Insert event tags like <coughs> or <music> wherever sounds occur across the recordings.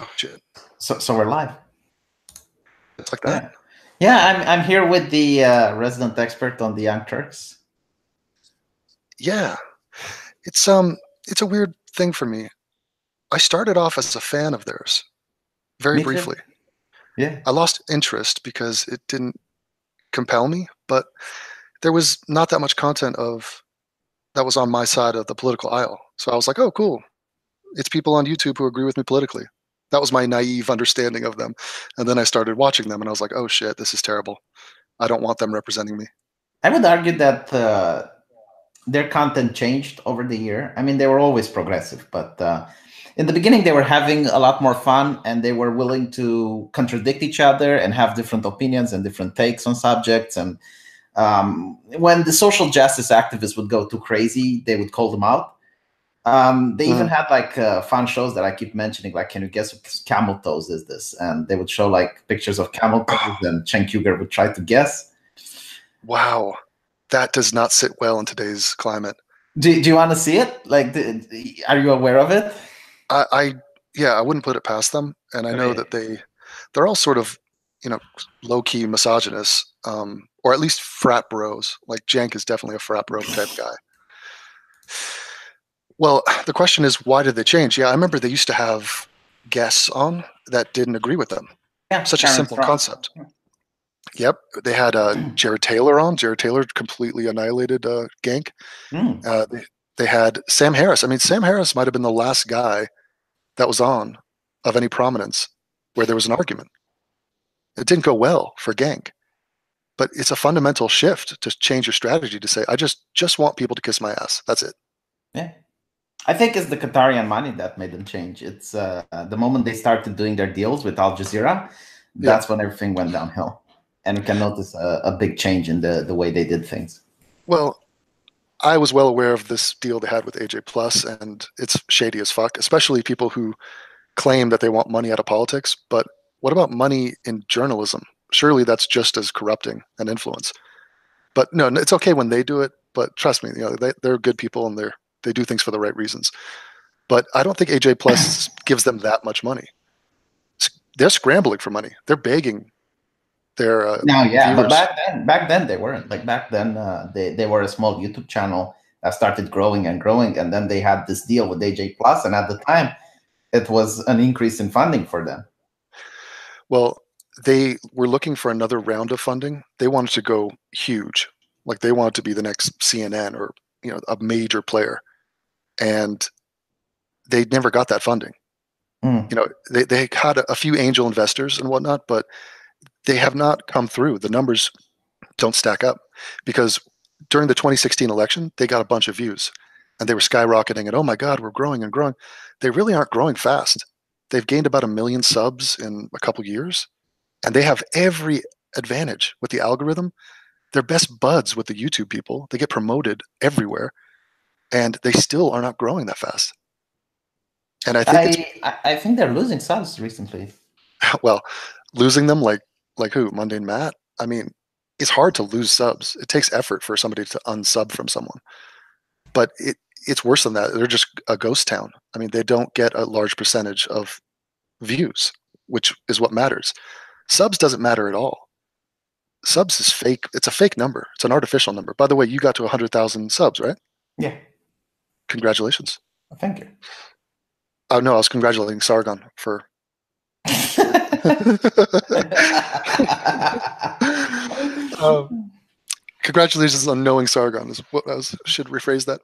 Oh shit! So, so we're live. It's like that. Yeah, yeah I'm I'm here with the uh, resident expert on the Young Turks. Yeah, it's um, it's a weird thing for me. I started off as a fan of theirs, very Me too. briefly. Yeah. I lost interest because it didn't compel me, but there was not that much content of that was on my side of the political aisle. So I was like, oh, cool. It's people on YouTube who agree with me politically. That was my naive understanding of them. And then I started watching them and I was like, oh shit, this is terrible. I don't want them representing me. I would argue that uh, their content changed over the year. I mean, they were always progressive, but uh, in the beginning, they were having a lot more fun and they were willing to contradict each other and have different opinions and different takes on subjects. And um, when the social justice activists would go too crazy, they would call them out. Um, they even had like uh, fun shows that I keep mentioning, like, can you guess what camel toes is this? And they would show like pictures of camel toes, and Cenk Uygur would try to guess. Wow. That does not sit well in today's climate. Do, do you want to see it? Like, the- are you aware of it? I, I yeah, I wouldn't put it past them. And I know that they they're all sort of, you know, low key misogynists, um, or at least frat bros. Like Cenk is definitely a frat bro type guy. Well, the question is, why did they change? Yeah, I remember they used to have guests on that didn't agree with them. Yeah, Such a simple Strong. concept. Yep, they had uh, Jared Taylor on. Jared Taylor completely annihilated uh, Cenk. Mm. Uh, they, they had Sam Harris. I mean, Sam Harris might have been the last guy that was on of any prominence where there was an argument. It didn't go well for Cenk, but it's a fundamental shift to change your strategy to say, I just just want people to kiss my ass. That's it. Yeah. I think it's the Qatarian money that made them change. It's uh, the moment they started doing their deals with Al Jazeera, that's when everything went downhill. And you can notice a, a big change in the, the way they did things. Well, I was well aware of this deal they had with AJ Plus, and it's shady as fuck, especially people who claim that they want money out of politics. But what about money in journalism? Surely that's just as corrupting an influence. But no, it's okay when they do it. But trust me, you know they, they're good people and they're they do things for the right reasons. But I don't think AJ Plus <laughs> gives them that much money. They're scrambling for money. They're begging their uh, No, yeah, but back then, back then they weren't. Like back then, uh, they they were a small YouTube channel that started growing and growing, and then they had this deal with AJ Plus, and at the time, it was an increase in funding for them. Well, they were looking for another round of funding. They wanted to go huge, like they wanted to be the next CNN or you know a major player, and they never got that funding. Mm. You know, they they had a, a few angel investors and whatnot, but they have not come through. The numbers don't stack up because during the 2016 election, they got a bunch of views and they were skyrocketing. And oh my God, we're growing and growing. They really aren't growing fast. They've gained about a million subs in a couple years, and they have every advantage with the algorithm. They're best buds with the YouTube people. They get promoted everywhere, and they still are not growing that fast. And I think I, I think they're losing subs recently. <laughs> well, losing them like like who? Mundane Matt. I mean, it's hard to lose subs. It takes effort for somebody to unsub from someone. But it it's worse than that. They're just a ghost town. I mean, they don't get a large percentage of views, which is what matters. Subs doesn't matter at all. Subs is fake. It's a fake number. It's an artificial number. By the way, you got to 100,000 subs, right? Yeah, Congratulations. thank you. Oh, no, I was congratulating Sargon for <laughs> Um, congratulations on knowing Sargon. Is what I was, should rephrase that.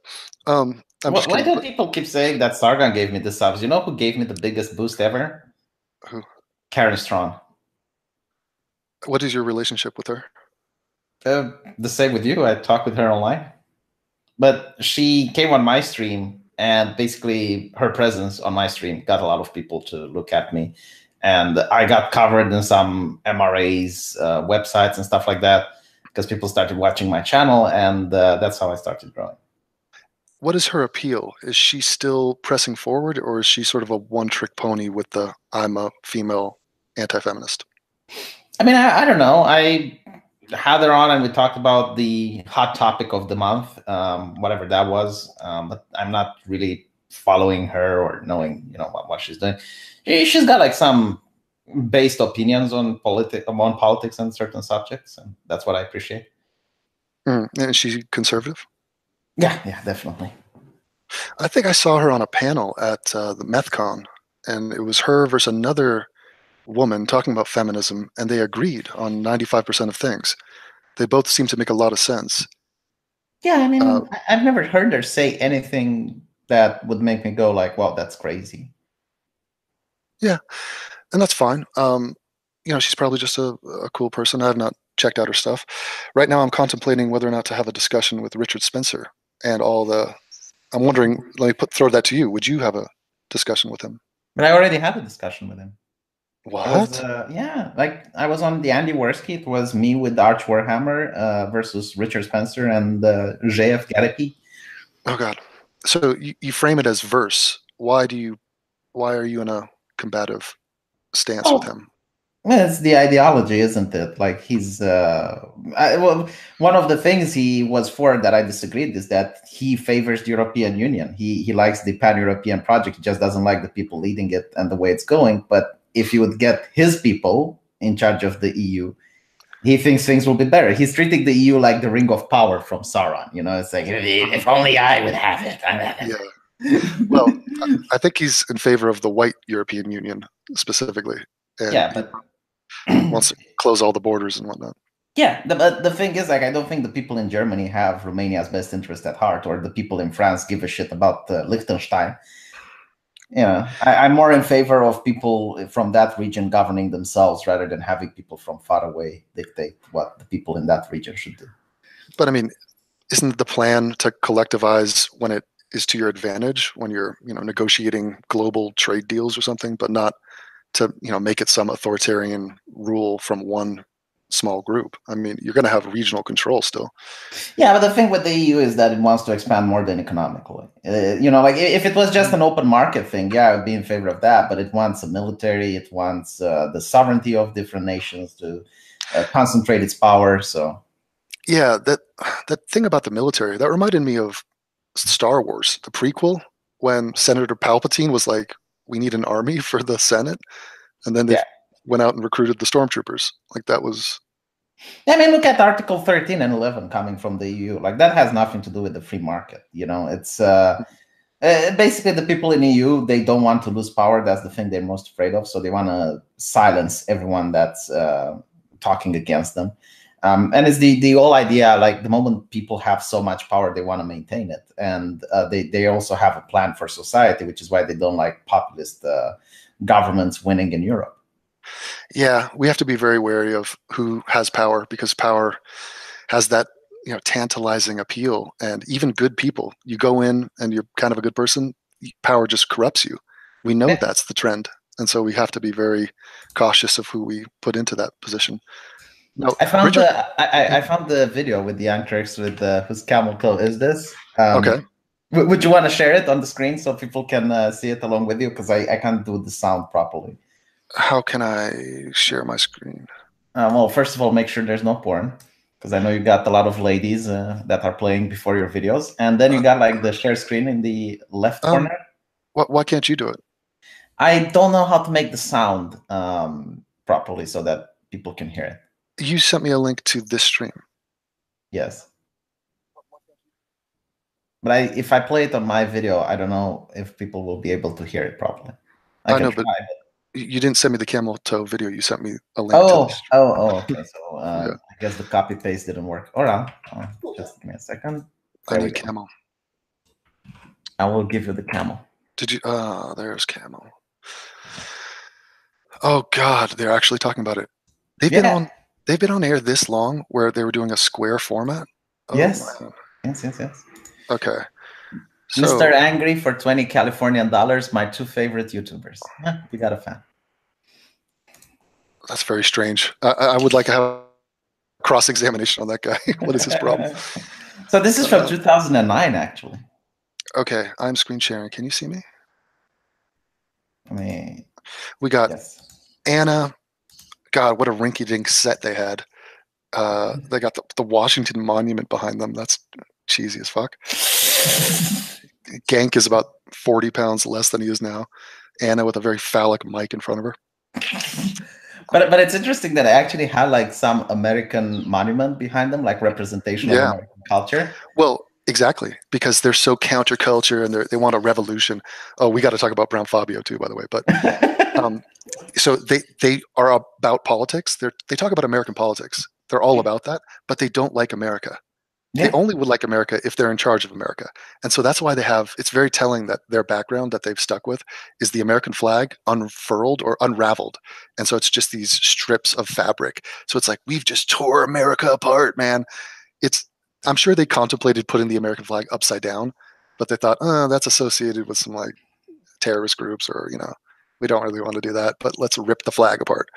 Um, I'm Why- just why do people keep saying that Sargon gave me the subs? You know who gave me the biggest boost ever? Who? Karen Straughan. What is your relationship with her? Uh, the same with you. I talk with her online, but she came on my stream, and basically her presence on my stream got a lot of people to look at me, and I got covered in some MRAs uh, websites and stuff like that because people started watching my channel, and uh, that's how I started growing. What is her appeal? Is she still pressing forward, or is she sort of a one-trick pony with the "I'm a female anti-feminist"? I mean, I, I don't know. I had her on and we talked about the hot topic of the month, um, whatever that was. Um, but I'm not really following her or knowing you know what, what she's doing. She, she's got like some based opinions on politics on politics and certain subjects, and that's what I appreciate. Mm. And she's conservative. Yeah, yeah, definitely. I think I saw her on a panel at uh, the Mythcon, and it was her versus another woman talking about feminism, and they agreed on 95% of things. They both seem to make a lot of sense. Yeah, I mean, uh, I've never heard her say anything that would make me go like, "Wow, that's crazy." Yeah, and that's fine. Um, you know, she's probably just a, a cool person. I have not checked out her stuff. Right now, I'm contemplating whether or not to have a discussion with Richard Spencer and all the. I'm wondering. Let me put throw that to you. Would you have a discussion with him? But I already had a discussion with him. What? Was, uh, yeah, like I was on the Andy Warski. It was me with Arch Warhammer uh, versus Richard Spencer and uh, JF Gariepy. Oh God! So you, you frame it as verse. Why do you? Why are you in a combative stance oh. with him? Well, it's the ideology, isn't it? Like he's uh, I, well, one of the things he was for that I disagreed is that he favors the European Union. He he likes the pan-European project. He just doesn't like the people leading it and the way it's going. But if you would get his people in charge of the EU, he thinks things will be better. He's treating the EU like the ring of power from Sauron. You know, it's like if only I would have it. yeah. Well, I think he's in favor of the white European Union specifically. And yeah, but <clears throat> wants to close all the borders and whatnot. Yeah, the, but the thing is, like, I don't think the people in Germany have Romania's best interest at heart, or the people in France give a shit about uh, Liechtenstein you know, I, am more in favor of people from that region governing themselves rather than having people from far away dictate what the people in that region should do. But I mean, isn't the plan to collectivize when it is to your advantage when you're, you know, negotiating global trade deals or something, but not to, you know, make it some authoritarian rule from one small group. I mean, you're going to have regional control still. Yeah, but the thing with the EU is that it wants to expand more than economically. Uh, you know, like if it was just an open market thing, yeah, I would be in favor of that. But it wants a military, it wants uh, the sovereignty of different nations to uh, concentrate its power. So, yeah, that that thing about the military that reminded me of Star Wars, the prequel, when Senator Palpatine was like, "We need an army <laughs> for the Senate," and then they yeah went out and recruited the stormtroopers. Like that was. I mean, look at Article 13 and 11 coming from the EU. Like that has nothing to do with the free market. You know, it's uh, uh, basically the people in EU they don't want to lose power. That's the thing they're most afraid of. So they want to silence everyone that's uh, talking against them. Um, and it's the the whole idea. Like the moment people have so much power, they want to maintain it, and uh, they they also have a plan for society, which is why they don't like populist uh, governments winning in Europe. Yeah, we have to be very wary of who has power because power has that you know tantalizing appeal. And even good people you go in and you're kind of a good person power just corrupts you. We know that's the trend. And so we have to be very cautious of who we put into that position. No i found Richard, the I, I, found the video with the turks with the whose camel coat is this? Um, okay. would you want to share it on the screen so people can uh, see it along with you? Because I, I can't do the sound properly how can I share my screen? Uh, well, first of all, make sure there's no porn because I know you got a lot of ladies uh, that are playing before your videos, and then you got like the share screen in the left um, corner. Why, why can't you do it? I don't know how to make the sound um, properly so that people can hear it. You sent me a link to this stream. Yes. But I, if I play it on my video, I don't know if people will be able to hear it properly. I, I know, try, but you didn't send me the camel toe video. You sent me a link. Oh, oh, oh. Okay. So uh, <laughs> yeah. I guess the copy paste didn't work. All right. just give me a second. There I need camel. I will give you the camel. Did you? Ah, there's camel. Oh God, they're actually talking about it. They've yeah. been on. They've been on air this long, where they were doing a square format. Oh, yes. Yes. Yes. Yes. Okay. So, Mr. Angry for 20 Californian dollars, my two favorite YouTubers. <laughs> we got a fan. That's very strange. I, I would like to have cross examination on that guy. <laughs> what is his problem? <laughs> so this is from uh, 2009, actually. Okay, I'm screen sharing. Can you see me? I mean, we got yes. Anna. God, what a rinky-dink set they had. Uh, they got the, the Washington Monument behind them. That's cheesy as fuck. Cenk is about 40 pounds less than he is now. Anna with a very phallic mic in front of her. <laughs> but but it's interesting that I actually had like some American monument behind them, like representation Yeah. of American culture. Well, exactly, because they're so counterculture and they they want a revolution. Oh, we got to talk about Brown Fabio too, by the way. But <laughs> um, so they they are about politics. They they talk about American politics. They're all about that, but they don't like America. Yeah. They only would like America if they're in charge of America. And so that's why they have it's very telling that their background that they've stuck with is the American flag unfurled or unraveled. And so it's just these strips of fabric. So it's like we've just tore America apart, man. It's I'm sure they contemplated putting the American flag upside down, but they thought, oh, that's associated with some like terrorist groups or, you know, we don't really want to do that, but let's rip the flag apart.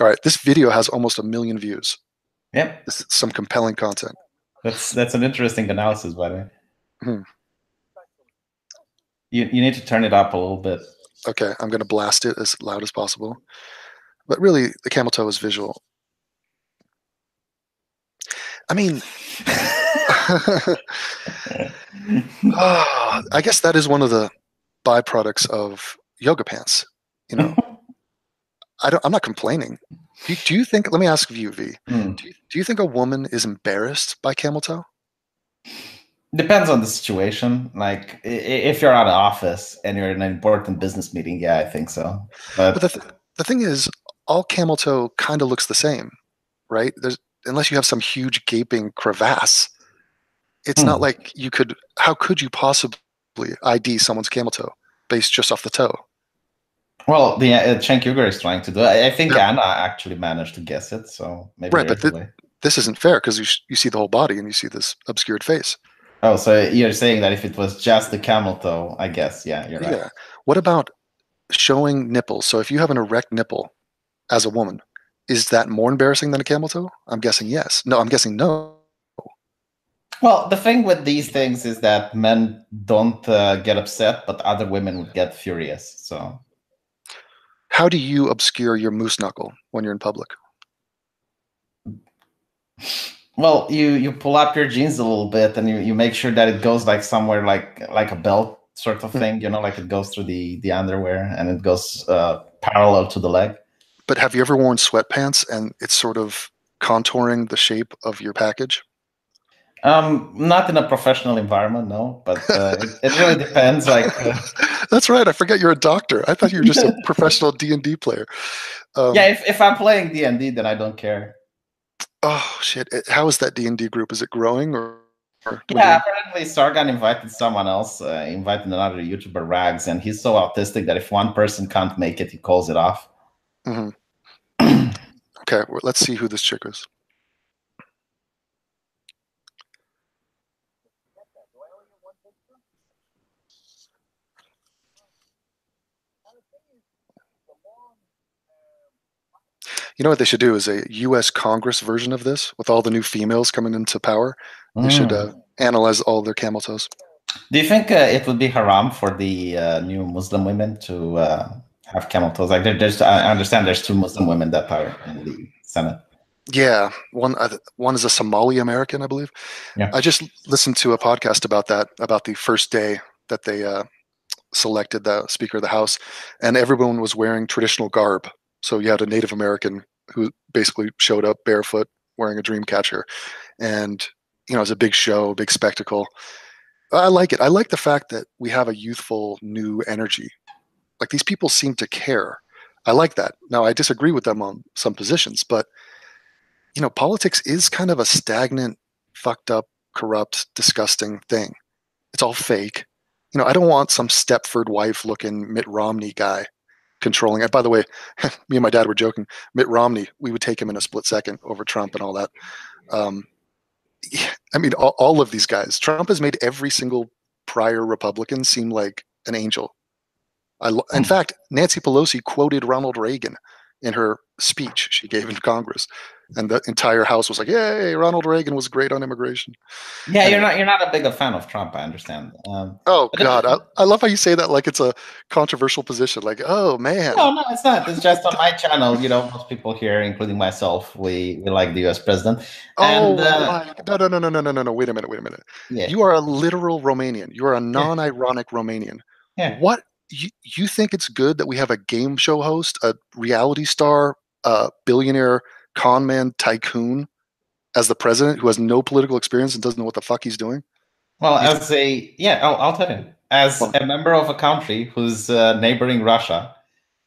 All right, this video has almost a million views. Yep, This is some compelling content. That's that's an interesting analysis, by the way. Hmm. You you need to turn it up a little bit. Okay, I'm going to blast it as loud as possible. But really, the camel toe is visual. I mean, <laughs> <sighs> <sighs> I guess that is one of the byproducts of yoga pants. You know, <laughs> I don't. I'm not complaining. Do, do you think? Let me ask you, V. Hmm. Do you, do you think a woman is embarrassed by camel toe? Depends on the situation. Like if you're at an office and you're in an important business meeting, yeah, I think so. But, But the th- the thing is, all camel toe kind of looks the same, right? There's unless you have some huge gaping crevasse, it's not Hmm. like you could. How could you possibly ID someone's camel toe based just off the toe? Well, the uh, Uygur is trying to do. it. I, I think Yeah. Anna actually managed to guess it. So maybe Right, but there's the- a way. This isn't fair because you sh- you see the whole body and you see this obscured face. Oh, so you're saying that if it was just the camel toe, I guess, yeah, you're right. Yeah. What about showing nipples? So if you have an erect nipple as a woman, is that more embarrassing than a camel toe? I'm guessing yes. No, I'm guessing no. Well, the thing with these things is that men don't uh, get upset, but other women would get furious. So How do you obscure your moose knuckle when you're in public? Well, you you pull up your jeans a little bit, and you, you make sure that it goes like somewhere like like a belt sort of Hmm. thing. You know, like it goes through the the underwear and it goes uh, parallel to the leg. But have you ever worn sweatpants and it's sort of contouring the shape of your package? Um, not in a professional environment, no, but uh, it, it really depends. Like, uh, <laughs> That's right. I forget you're a doctor. I thought you were just a <laughs> professional D and D player. Um, yeah, if, if I'm playing D and D, then I don't care. Oh shit! How is that D and D group? Is it growing or? or Yeah, apparently Sargon invited someone else, uh, invited another YouTuber, Rags, and he's so autistic that if one person can't make it, he calls it off. Mhm. <clears throat> Okay, well, let's see who this chick is. You know what they should do is a U.S. Congress version of this with all the new females coming into power. They should Mm. uh, analyze all their camel toes. Do you think uh, it would be haram for the uh, new Muslim women to uh, have camel toes? Like, there, there's, I understand there's two Muslim women that are in the Senate. Yeah, one I one is a Somali American, I believe. Yeah. I just listened to a podcast about that, about the first day that they uh, selected the Speaker of the House, and everyone was wearing traditional garb. So you had a Native American who basically showed up barefoot, wearing a dream catcher, and you know it was a big show, big spectacle. I like it. I like the fact that we have a youthful, new energy. Like these people seem to care. I like that. Now I disagree with them on some positions, but you know, politics is kind of a stagnant, fucked up, corrupt, disgusting thing. It's all fake. You know, I don't want some Stepford wife looking Mitt Romney guy controlling it. By the way, <laughs> me and my dad were joking. Mitt Romney, we would take him in a split second over Trump and all that. Um, I mean, all, all of these guys. Trump has made every single prior Republican seem like an angel. I, in Hmm. fact, Nancy Pelosi quoted Ronald Reagan in her speech she gave in Congress, and the entire House was like, "Yay, Ronald Reagan was great on immigration." Yeah, you're not you're not a big a fan of Trump. I understand. Um, Oh God, I, I love how you say that like it's a controversial position. Like, oh man, no, no, it's not. It's just on my channel. You know, most people here, including myself, we we like the U.S. president. oh uh, no, no, no, no, no, no, no. Wait a minute, wait a minute. Yeah. You are a literal Romanian. You are a non-ironic Romanian. Yeah. What you, you think it's good that we have a game show host, a reality star, a billionaire con man tycoon as the president who has no political experience and doesn't know what the fuck he's doing? Well, as a yeah, I'll, I'll tell you. As a member of a country who's uh, neighboring Russia,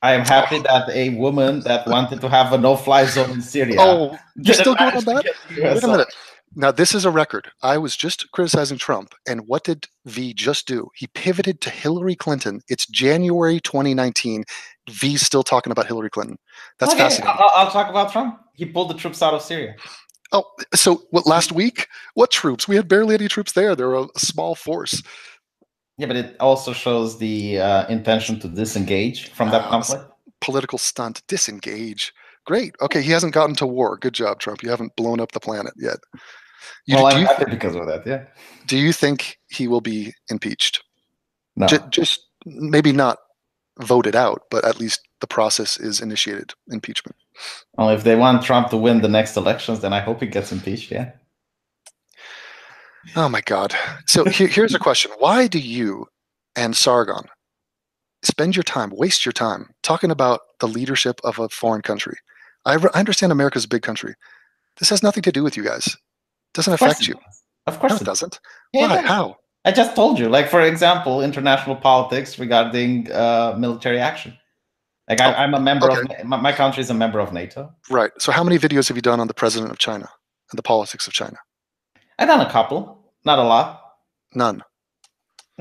I am happy that a woman that wanted to have a no-fly zone in Syria. Oh, you're <laughs> still going on that? get the US Wait a minute. Now, this is a record. I was just criticizing Trump. And what did V just do? He pivoted to Hillary Clinton. It's January 2019. V's still talking about Hillary Clinton. That's Okay, fascinating. I'll, I'll talk about Trump. He pulled the troops out of Syria. Oh, so what last week? What troops? We had barely any troops there. They were a small force. Yeah, but it also shows the uh, intention to disengage from that Ah, conflict. Political stunt. Disengage. Great. Okay, he hasn't gotten to war. Good job, Trump. You haven't blown up the planet yet. You, well, do, I'm you, happy because of that. Yeah. do you think he will be impeached? No. Ju- just maybe not voted out, but at least the process is initiated. Impeachment. Well, if they want Trump to win the next elections, then I hope he gets impeached. Yeah. Oh my God. So here, here's a question: Why do you and Sargon spend your time, waste your time talking about the leadership of a foreign country? I, re- I understand America's a big country. This has nothing to do with you guys. doesn't affect it you. does. Of course No, it it does. doesn't. Yeah, Why? it. How? I just told you. Like for example, international politics regarding uh, military action. Like I, Oh, I'm a member okay. of my, my country is a member of NATO. Right. So how many videos have you done on the president of China and the politics of China? I've done a couple, not a lot. None.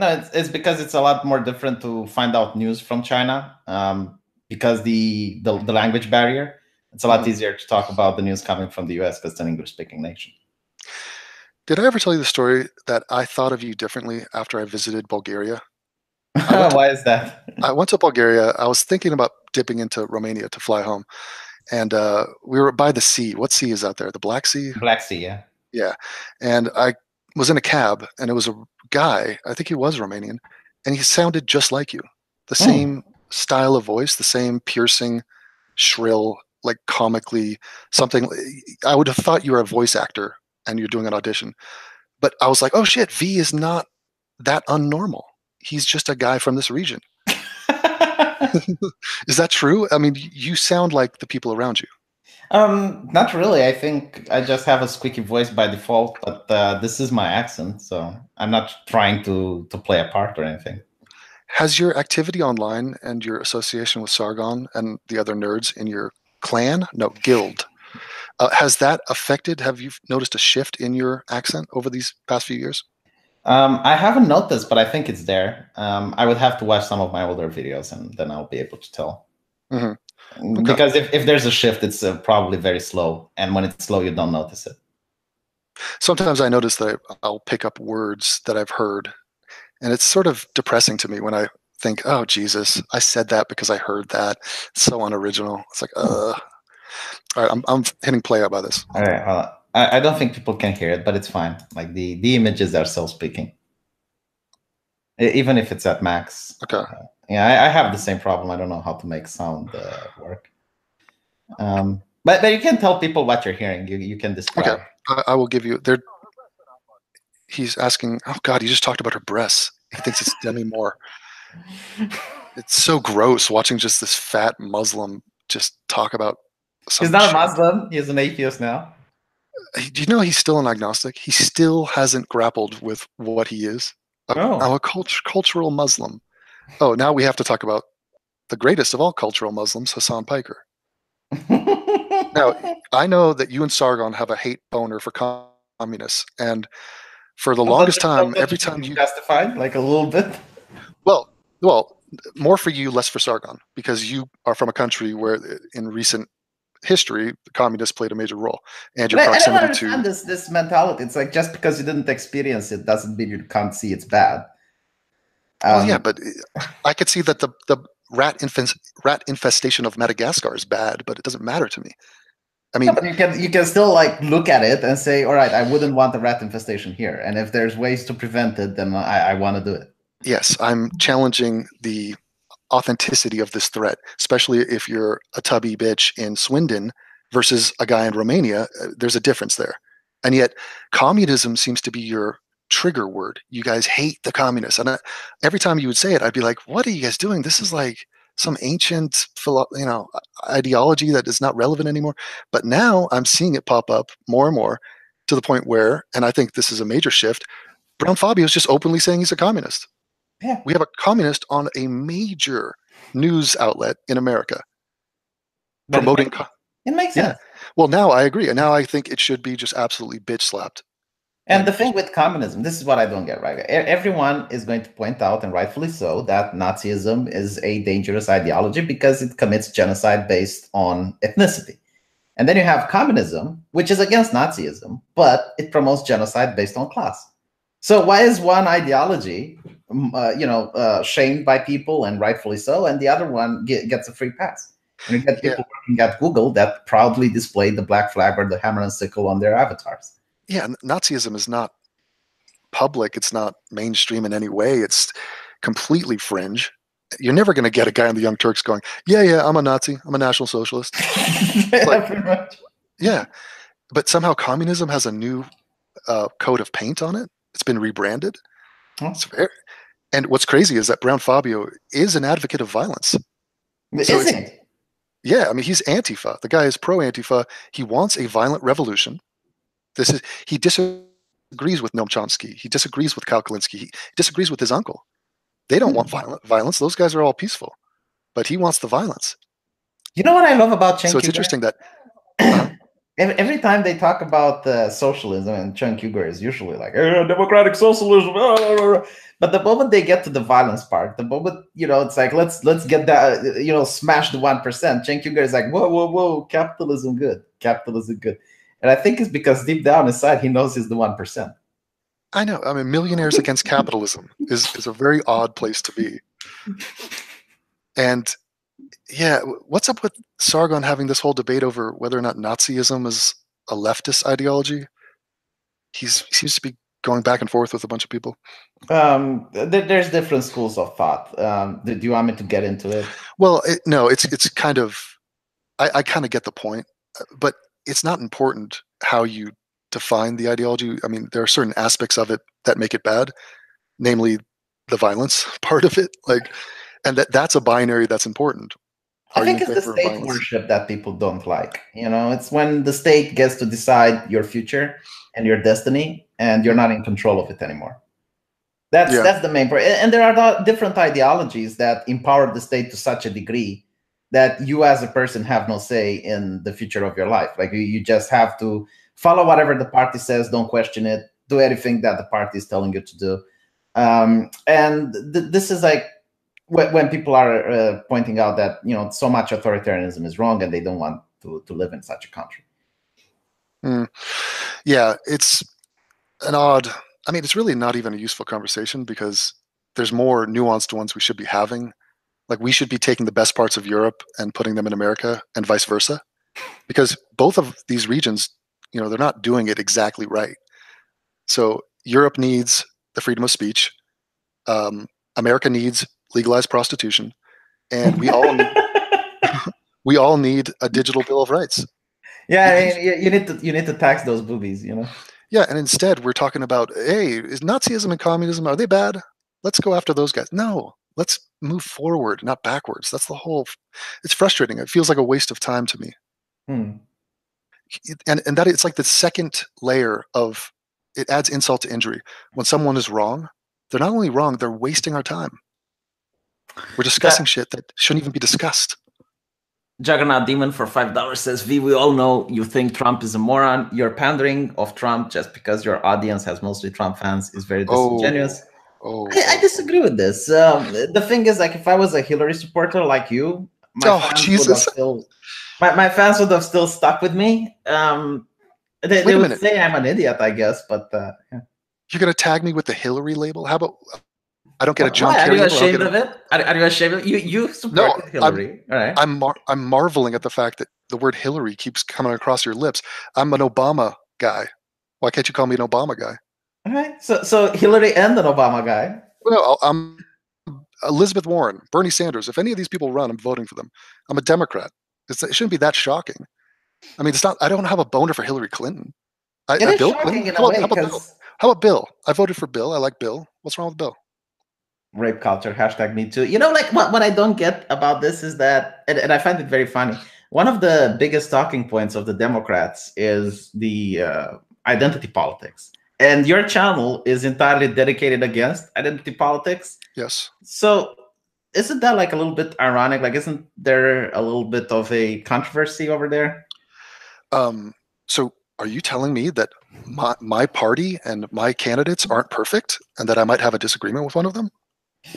No, it's, it's because it's a lot more different to find out news from China um, because the, the the language barrier. It's a lot Mhm. easier to talk about the news coming from the U.S. because it's an English-speaking nation. Did I ever tell you the story that I thought of you differently after I visited Bulgaria? <laughs> went to- Why is that? <laughs> I went to Bulgaria. I was thinking about dipping into Romania to fly home, and uh, we were by the sea. What sea is out there? The Black Sea. Black Sea, yeah. Yeah, and I was in a cab, and it was a guy. I think he was Romanian, and he sounded just like you. The Hmm. same style of voice, the same piercing, shrill, like comically something. I would have thought you were a voice actor and you're doing an audition, but I was like, oh shit, V is not that unnormal. He's just a guy from this region. <laughs> Is that true? I mean, you sound like the people around you. um, not really. I think I just have a squeaky voice by default, but uh, this is my accent, so I'm not trying to to play a part or anything. Has your activity online and your association with Sargon and the other nerds in your clan, no, guild, uh, has that affected? Have you noticed a shift in your accent over these past few years? Um, I haven't noticed, but I think it's there. Um, I would have to watch some of my older videos, and then I'll be able to tell. Mhm. Mm, Because if, if there's a shift, it's uh, probably very slow, and when it's slow, you don't notice it. Sometimes I notice that I'll pick up words that I've heard, and it's sort of depressing to me when I think, "Oh Jesus, I said that because I heard that." It's so unoriginal. It's like, uh. All right, I'm I'm hitting play out by this. All right. Well, I, I don't think people can hear it, but it's fine. Like the the images are self speaking, even if it's at max. Okay. Yeah, I, I have the same problem. I don't know how to make sound uh, work. Um, but but you can tell people what you're hearing. You you can describe. I, I will give you. There. He's asking. Oh God, he just talked about her breasts. He thinks it's Demi Moore. <laughs> It's so gross watching just this fat Muslim just talk about. He's not a shit. Muslim. He's an atheist now. Do you know he's still an agnostic? He still hasn't grappled with what he is. A, Oh. I'm a cult- cultural Muslim. Oh, now we have to talk about the greatest of all cultural Muslims, Hasan Piker. <laughs> Now, I know that you and Sargon have a hate boner for communists, and for the longest time, every time you justified, like a little bit. Well, well, more for you, less for Sargon, because you are from a country where, in recent history, the communists played a major role, and your But I, I don't proximity understand to. this this mentality. It's like just because you didn't experience it doesn't mean you can't see it's bad. Well, Um, yeah, but I could see that the the rat infest, rat infestation of Madagascar is bad, but it doesn't matter to me. I mean, Yeah, you can you can still like look at it and say, all right, I wouldn't want a rat infestation here, and if there's ways to prevent it, then I, I want to do it. yes, I'm challenging the authenticity of this threat, especially if you're a tubby bitch in Swindon versus a guy in Romania. uh, There's a difference there, and yet communism seems to be your trigger word. You guys hate the communists, and I, every time you would say it, I'd be like, "What are you guys doing? This is like some ancient, you know, ideology that is not relevant anymore." But now I'm seeing it pop up more and more to the point where, and I think this is a major shift. Brown Fabio is just openly saying he's a communist. Yeah. We have a communist on a major news outlet in America But it promoting. makes- co- It makes Yeah. sense. well, now I agree, and now I think it should be just absolutely bitch slapped. And the thing with communism, this is what I don't get right. Everyone is going to point out, and rightfully so, that Nazism is a dangerous ideology because it commits genocide based on ethnicity. And then you have communism, which is against Nazism, but it promotes genocide based on class. So why is one ideology, uh, you know, uh, shamed by people and rightfully so, and the other one ge- gets a free pass? And you get Yeah. people working at Google that proudly display the black flag or the hammer and sickle on their avatars. Yeah, Nazism is not public. It's not mainstream in any way. It's completely fringe. You're never going to get a guy on the Young Turks going, "Yeah, yeah, I'm a Nazi. I'm a National Socialist." <laughs> Yeah, much. Yeah, but somehow communism has a new uh, coat of paint on it. It's been rebranded. Oh. It's very, and what's crazy is that Brown Fabio is an advocate of violence. So Is it's- it? Yeah, I mean he's Antifa. The guy is pro Antifa. He wants a violent revolution. This is he disagrees with Noam Chomsky. He disagrees with Kalkalinsky. He disagrees with his uncle. They don't hmm. want violent violence. Those guys are all peaceful, but he wants the violence. You know what I love about Cenk so it's interesting that <clears throat> uh-huh. Every, every time they talk about uh, socialism, and Cenk Uygur is usually like "Eh, democratic socialism, ah, ah, ah," but the moment they get to the violence part, the moment you know, it's like let's let's get that you know, smash the one percent. Cenk Uygur is like, whoa, whoa, whoa, capitalism good, capitalism good, and I think it's because deep down inside he knows he's the one percent. I know. I mean, millionaires against capitalism is is a very odd place to be. And yeah, what's up with Sargon having this whole debate over whether or not Nazism is a leftist ideology? He's he seems to be going back and forth with a bunch of people. Um, there, there's different schools of thought. Um, do do you want me to get into it? Well, it, no, it's it's kind of I, I kind of get the point, uh, but it's not important how you define the ideology. I mean, there are certain aspects of it that make it bad, namely the violence <laughs> part of it. Like, and that that's a binary that's important. I think it's the state worship that people don't like. You know, it's when the state gets to decide your future and your destiny, and you're not in control of it anymore. That's Yeah. that's the main part. And there are different ideologies that empower the state to such a degree that you, as a person, have no say in the future of your life. Like you, you just have to follow whatever the party says. Don't question it. Do anything that the party is telling you to do. Um, and th- this is like when, when people are uh, pointing out that you know so much authoritarianism is wrong and they don't want to, to live in such a country Yeah, it's an odd. I mean, it's really not even a useful conversation because there's more nuanced ones we should be having. Like we should be taking the best parts of Europe and putting them in America, and vice versa, because both of these regions, you know, they're not doing it exactly right. So Europe needs the freedom of speech. Um, America needs legalized prostitution, and we all <laughs> need, we all need a digital bill of rights. yeah I mean, <laughs> you, you need to you need to tax those boobies you know Yeah, and instead we're talking about, hey, is Nazism and communism are they bad? Let's go after those guys. No, let's move forward, not backwards. That's the whole. It's frustrating. It feels like a waste of time to me. Hmm. And and that it's like the second layer of it adds insult to injury. When someone is wrong, they're not only wrong, they're wasting our time. We're discussing shit that shouldn't even be discussed. Juggernaut Demon for five dollars says, "V, we all know you think Trump is a moron. Your pandering of Trump just because your audience has mostly Trump fans is very disingenuous." Oh, I, I disagree with this. Um, the thing is, like, if I was a Hillary supporter like you, my Oh, fans would have still, my, my fans would have still stuck with me. Um, they, they would minute. say I'm an idiot, I guess, but uh, yeah. You're gonna tag me with the Hillary label? How about I don't get a John Why? Are Kerry you label? I'll ashamed of it? Are, are you ashamed of it? You you supported I'm- Hillary, all right? I'm mar- I'm marveling at the fact that the word Hillary keeps coming across your lips. I'm an Obama guy. Why can't you call me an Obama guy? all right. So so Hillary and an Obama guy. Well, I'm Elizabeth Warren, Bernie Sanders. If any of these people run, I'm voting for them. I'm a Democrat. It's, it shouldn't be that shocking. I mean, it's not. I don't have a boner for Hillary Clinton. I, It I- is Bill shocking Clinton. in How a about, how about Bill? How about Bill? I voted for Bill. I like Bill. What's wrong with Bill? Rape culture, hashtag me too. You know, like what, what I don't get about this is that, and, and I find it very funny. One of the biggest talking points of the Democrats is the uh, identity politics. And your channel is entirely dedicated against identity politics. Yes. So isn't that like a little bit ironic? Like, isn't there a little bit of a controversy over there? Um, so are you telling me that my, my party and my candidates aren't perfect and that I might have a disagreement with one of them?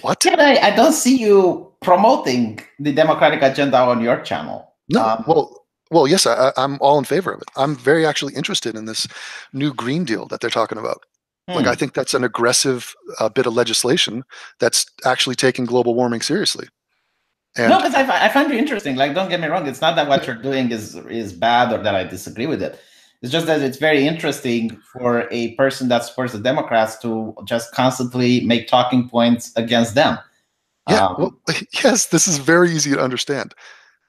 What? I, I don't see you promoting the democratic agenda on your channel. No. Um, well, well, yes, I, I'm all in favor of it. I'm very actually interested in this new Green Deal that they're talking about. Hmm. Like, I think that's an aggressive uh, bit of legislation that's actually taking global warming seriously. And no, because I, I find you interesting. Like, don't get me wrong. It's not that what you're doing is is bad or that I disagree with it. It's just that it's very interesting for a person that supports the Democrats to just constantly make talking points against them. Yeah, um, well, <laughs> yes, this is very easy to understand.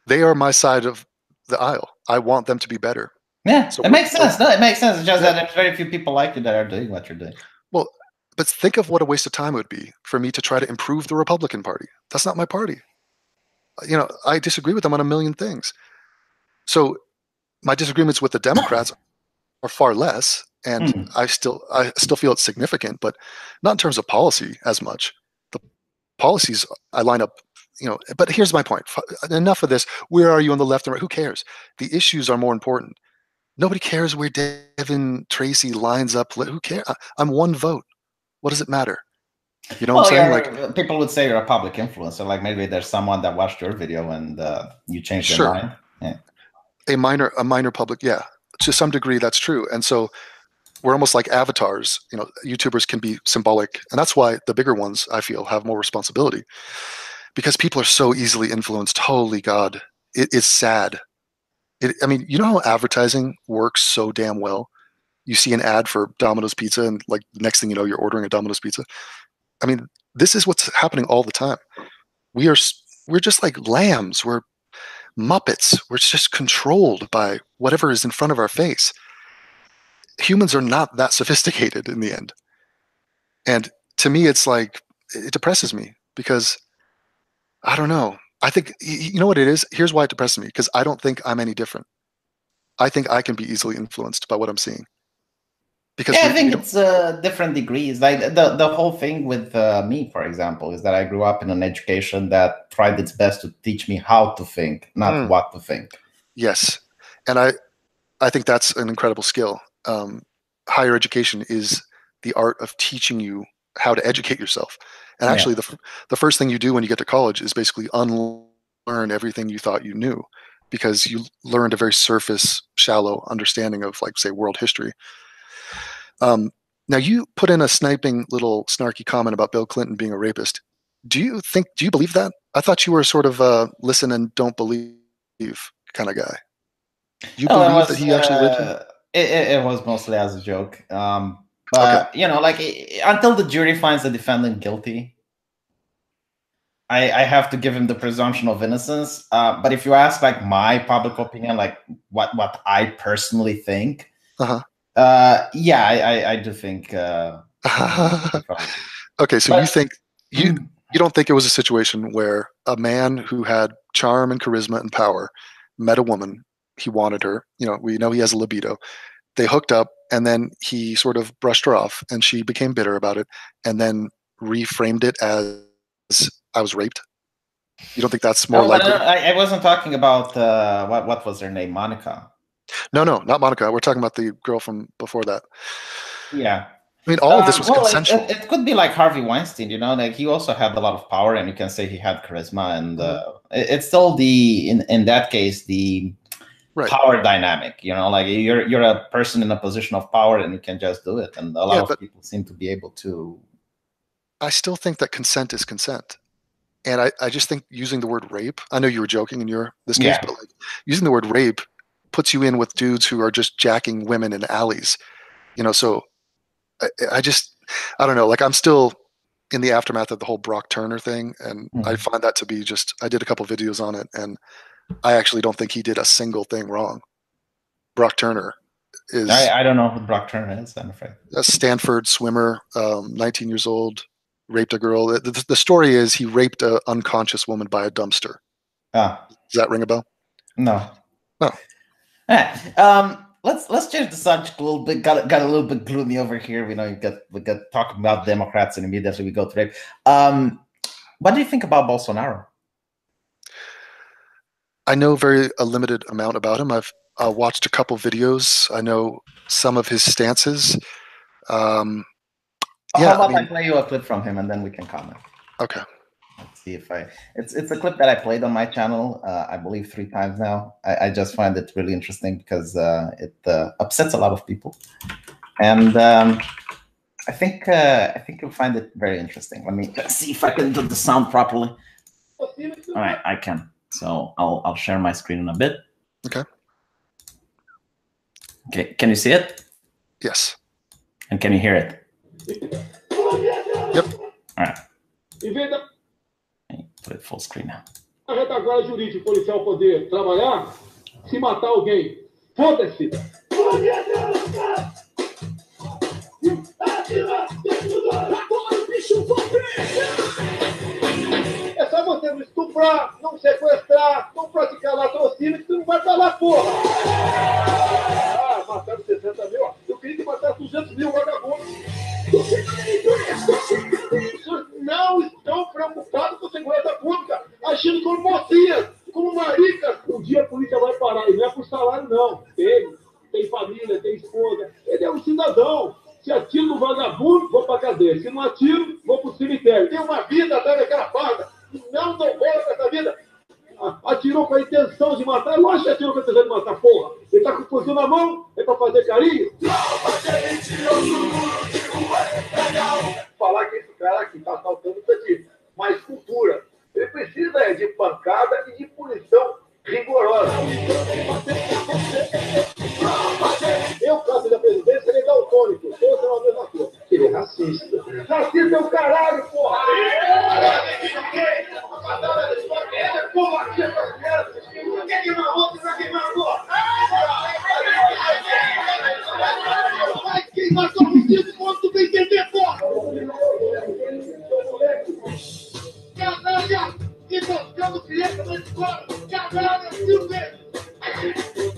They are my side of the aisle. I want them to be better. Yeah, so it makes sense. No, it makes sense. It's just yeah. that there's very few people like you that are doing what you're doing. Well, but think of what a waste of time it would be for me to try to improve the Republican Party. That's not my party. You know, I disagree with them on a million things. So my disagreements with the Democrats are far less, and mm. I still I still feel it's significant, but not in terms of policy as much. The policies I line up, you know. But here's my point: enough of this. Where are you on the left and right? Who cares? The issues are more important. Nobody cares where Devon Tracey lines up. Who cares? I'm one vote. What does it matter? You know well, what I'm saying? Like people would say you're a public influencer. Like maybe there's someone that watched your video and uh, you changed their sure. mind. Yeah a minor a minor public yeah to some degree that's true. And so we're almost like avatars you know youtubers can be symbolic and that's why the bigger ones i feel have more responsibility. Because people are so easily influenced. Holy god it is sad. It, i mean you know how advertising works so damn well? You see an ad for domino's pizza and like next thing you know you're ordering a domino's pizza. I mean this is what's happening all the time. We are we're just like lambs. We're Muppets. We're just controlled by whatever is in front of our face. Humans are not that sophisticated in the end. And to me, it's like, it depresses me because I don't know. I think, you know what it is? Here's why it depresses me because I don't think I'm any different. I think I can be easily influenced by what I'm seeing because yeah, we, I think it's uh, different degrees. Like the the whole thing with uh, me, for example, is that I grew up in an education that tried its best to teach me how to think, not mm. what to think. Yes, and I I think that's an incredible skill. Um, higher education is the art of teaching you how to educate yourself. And actually, yeah. the the first thing you do when you get to college is basically unlearn everything you thought you knew, because you learned a very surface, shallow understanding of, like, say, world history um, now you put in a sniping little snarky comment about Bill Clinton being a rapist. Do you think? Do you believe that? I thought you were sort of a listen and don't believe kind of guy. You believe was, that he actually uh, it, it, was mostly as a joke. Um, but okay. you know, like until the jury finds the defendant guilty, I, I have to give him the presumption of innocence. Uh, but if you ask like my public opinion, like what what I personally think, uh-huh. Uh, yeah, I, I, I do think. Uh, <laughs> okay, so but, you think you mm. you don't think it was a situation where a man who had charm and charisma and power met a woman, he wanted her. You know, we know he has a libido. They hooked up, and then he sort of brushed her off, and she became bitter about it, and then reframed it as I was raped. You don't think that's more no, likely? I, I, wasn't talking about uh, what what was her name, Monica. No, no, not Monica. We're talking about the girl from before that. Yeah. I mean, all of this was um, well, consensual. It, it, could be like Harvey Weinstein, you know, like he also had a lot of power, and you can say he had charisma, and uh, mm-hmm. it, it's still the in in that case the right. power dynamic, you know, like you're you're a person in a position of power, and you can just do it, and a lot yeah, of people seem to be able to. I still think that consent is consent, and I I just think using the word rape. I know you were joking in your this case, yeah. but like using the word rape puts you in with dudes who are just jacking women in alleys. You know, so I, I just I don't know. Like I'm still in the aftermath of the whole Brock Turner thing, and mm-hmm. I find that to be just. I did a couple videos on it, and I actually don't think he did a single thing wrong. Brock Turner, is I, I don't know who Brock Turner is. I'm afraid. a Stanford swimmer, um, 19 years old, raped a girl. The, the, the story is he raped an unconscious woman by a dumpster. Ah, Does that ring a bell? no. No. Alright, Um, let's let's change the subject a little bit. Got got a little bit gloomy over here. We know you got we got talking about Democrats, and immediately we go to rape. Um, what do you think about Bolsonaro? I know very a limited amount about him. I've uh, watched a couple videos. I know some of his stances. Um, Yeah, How I about I, mean- play you a clip from him, and then we can comment. okay. Let's see if I. It's it's a clip that I played on my channel. Uh, I believe three times now. I, I just find it really interesting because uh, it uh, upsets a lot of people, and um, I think uh, I think you'll find it very interesting. Let me see if I can do the sound properly. All right, I can. So I'll I'll share my screen in a bit. Okay. Okay. Can you see it? Yes. And can you hear it? Yep. All right. Em Let me Put it full screen now. retaguarda jurídica policial poder trabalhar, se matar alguém, foda-se. É só você não estuprar, não sequestrar, não praticar latrocínio que você não vai lá, porra. Ah, mataram 60 mil, ó. Eu queria que matasse 200 mil vagabundos. Não estão preocupados com segurança pública, agindo como mocinhas, como maricas. Um dia a polícia vai parar, e não é por salário, não. Ele tem família, tem esposa, ele é um cidadão. Se atiro no vagabundo, vou pra cadeia. Se não atiro, vou pro cemitério. Tem uma vida atrás daquela farda. Não dou bola pra essa vida. Atirou com a intenção de matar, lógico que atirou com a intenção de matar, porra. Ele tá com o fuzil na mão, é pra fazer carinho. falar que esse cara que está assaltando precisa de mais cultura. Ele precisa é, de pancada e de punição rigorosa. Eu, caso da presidência, ele é daltônico. Todos são a mesma coisa. Ele é racista. Racista é o caralho, porra! Porra, queimar outro, e buscando clientes na escola, que agora cagada mil vezes.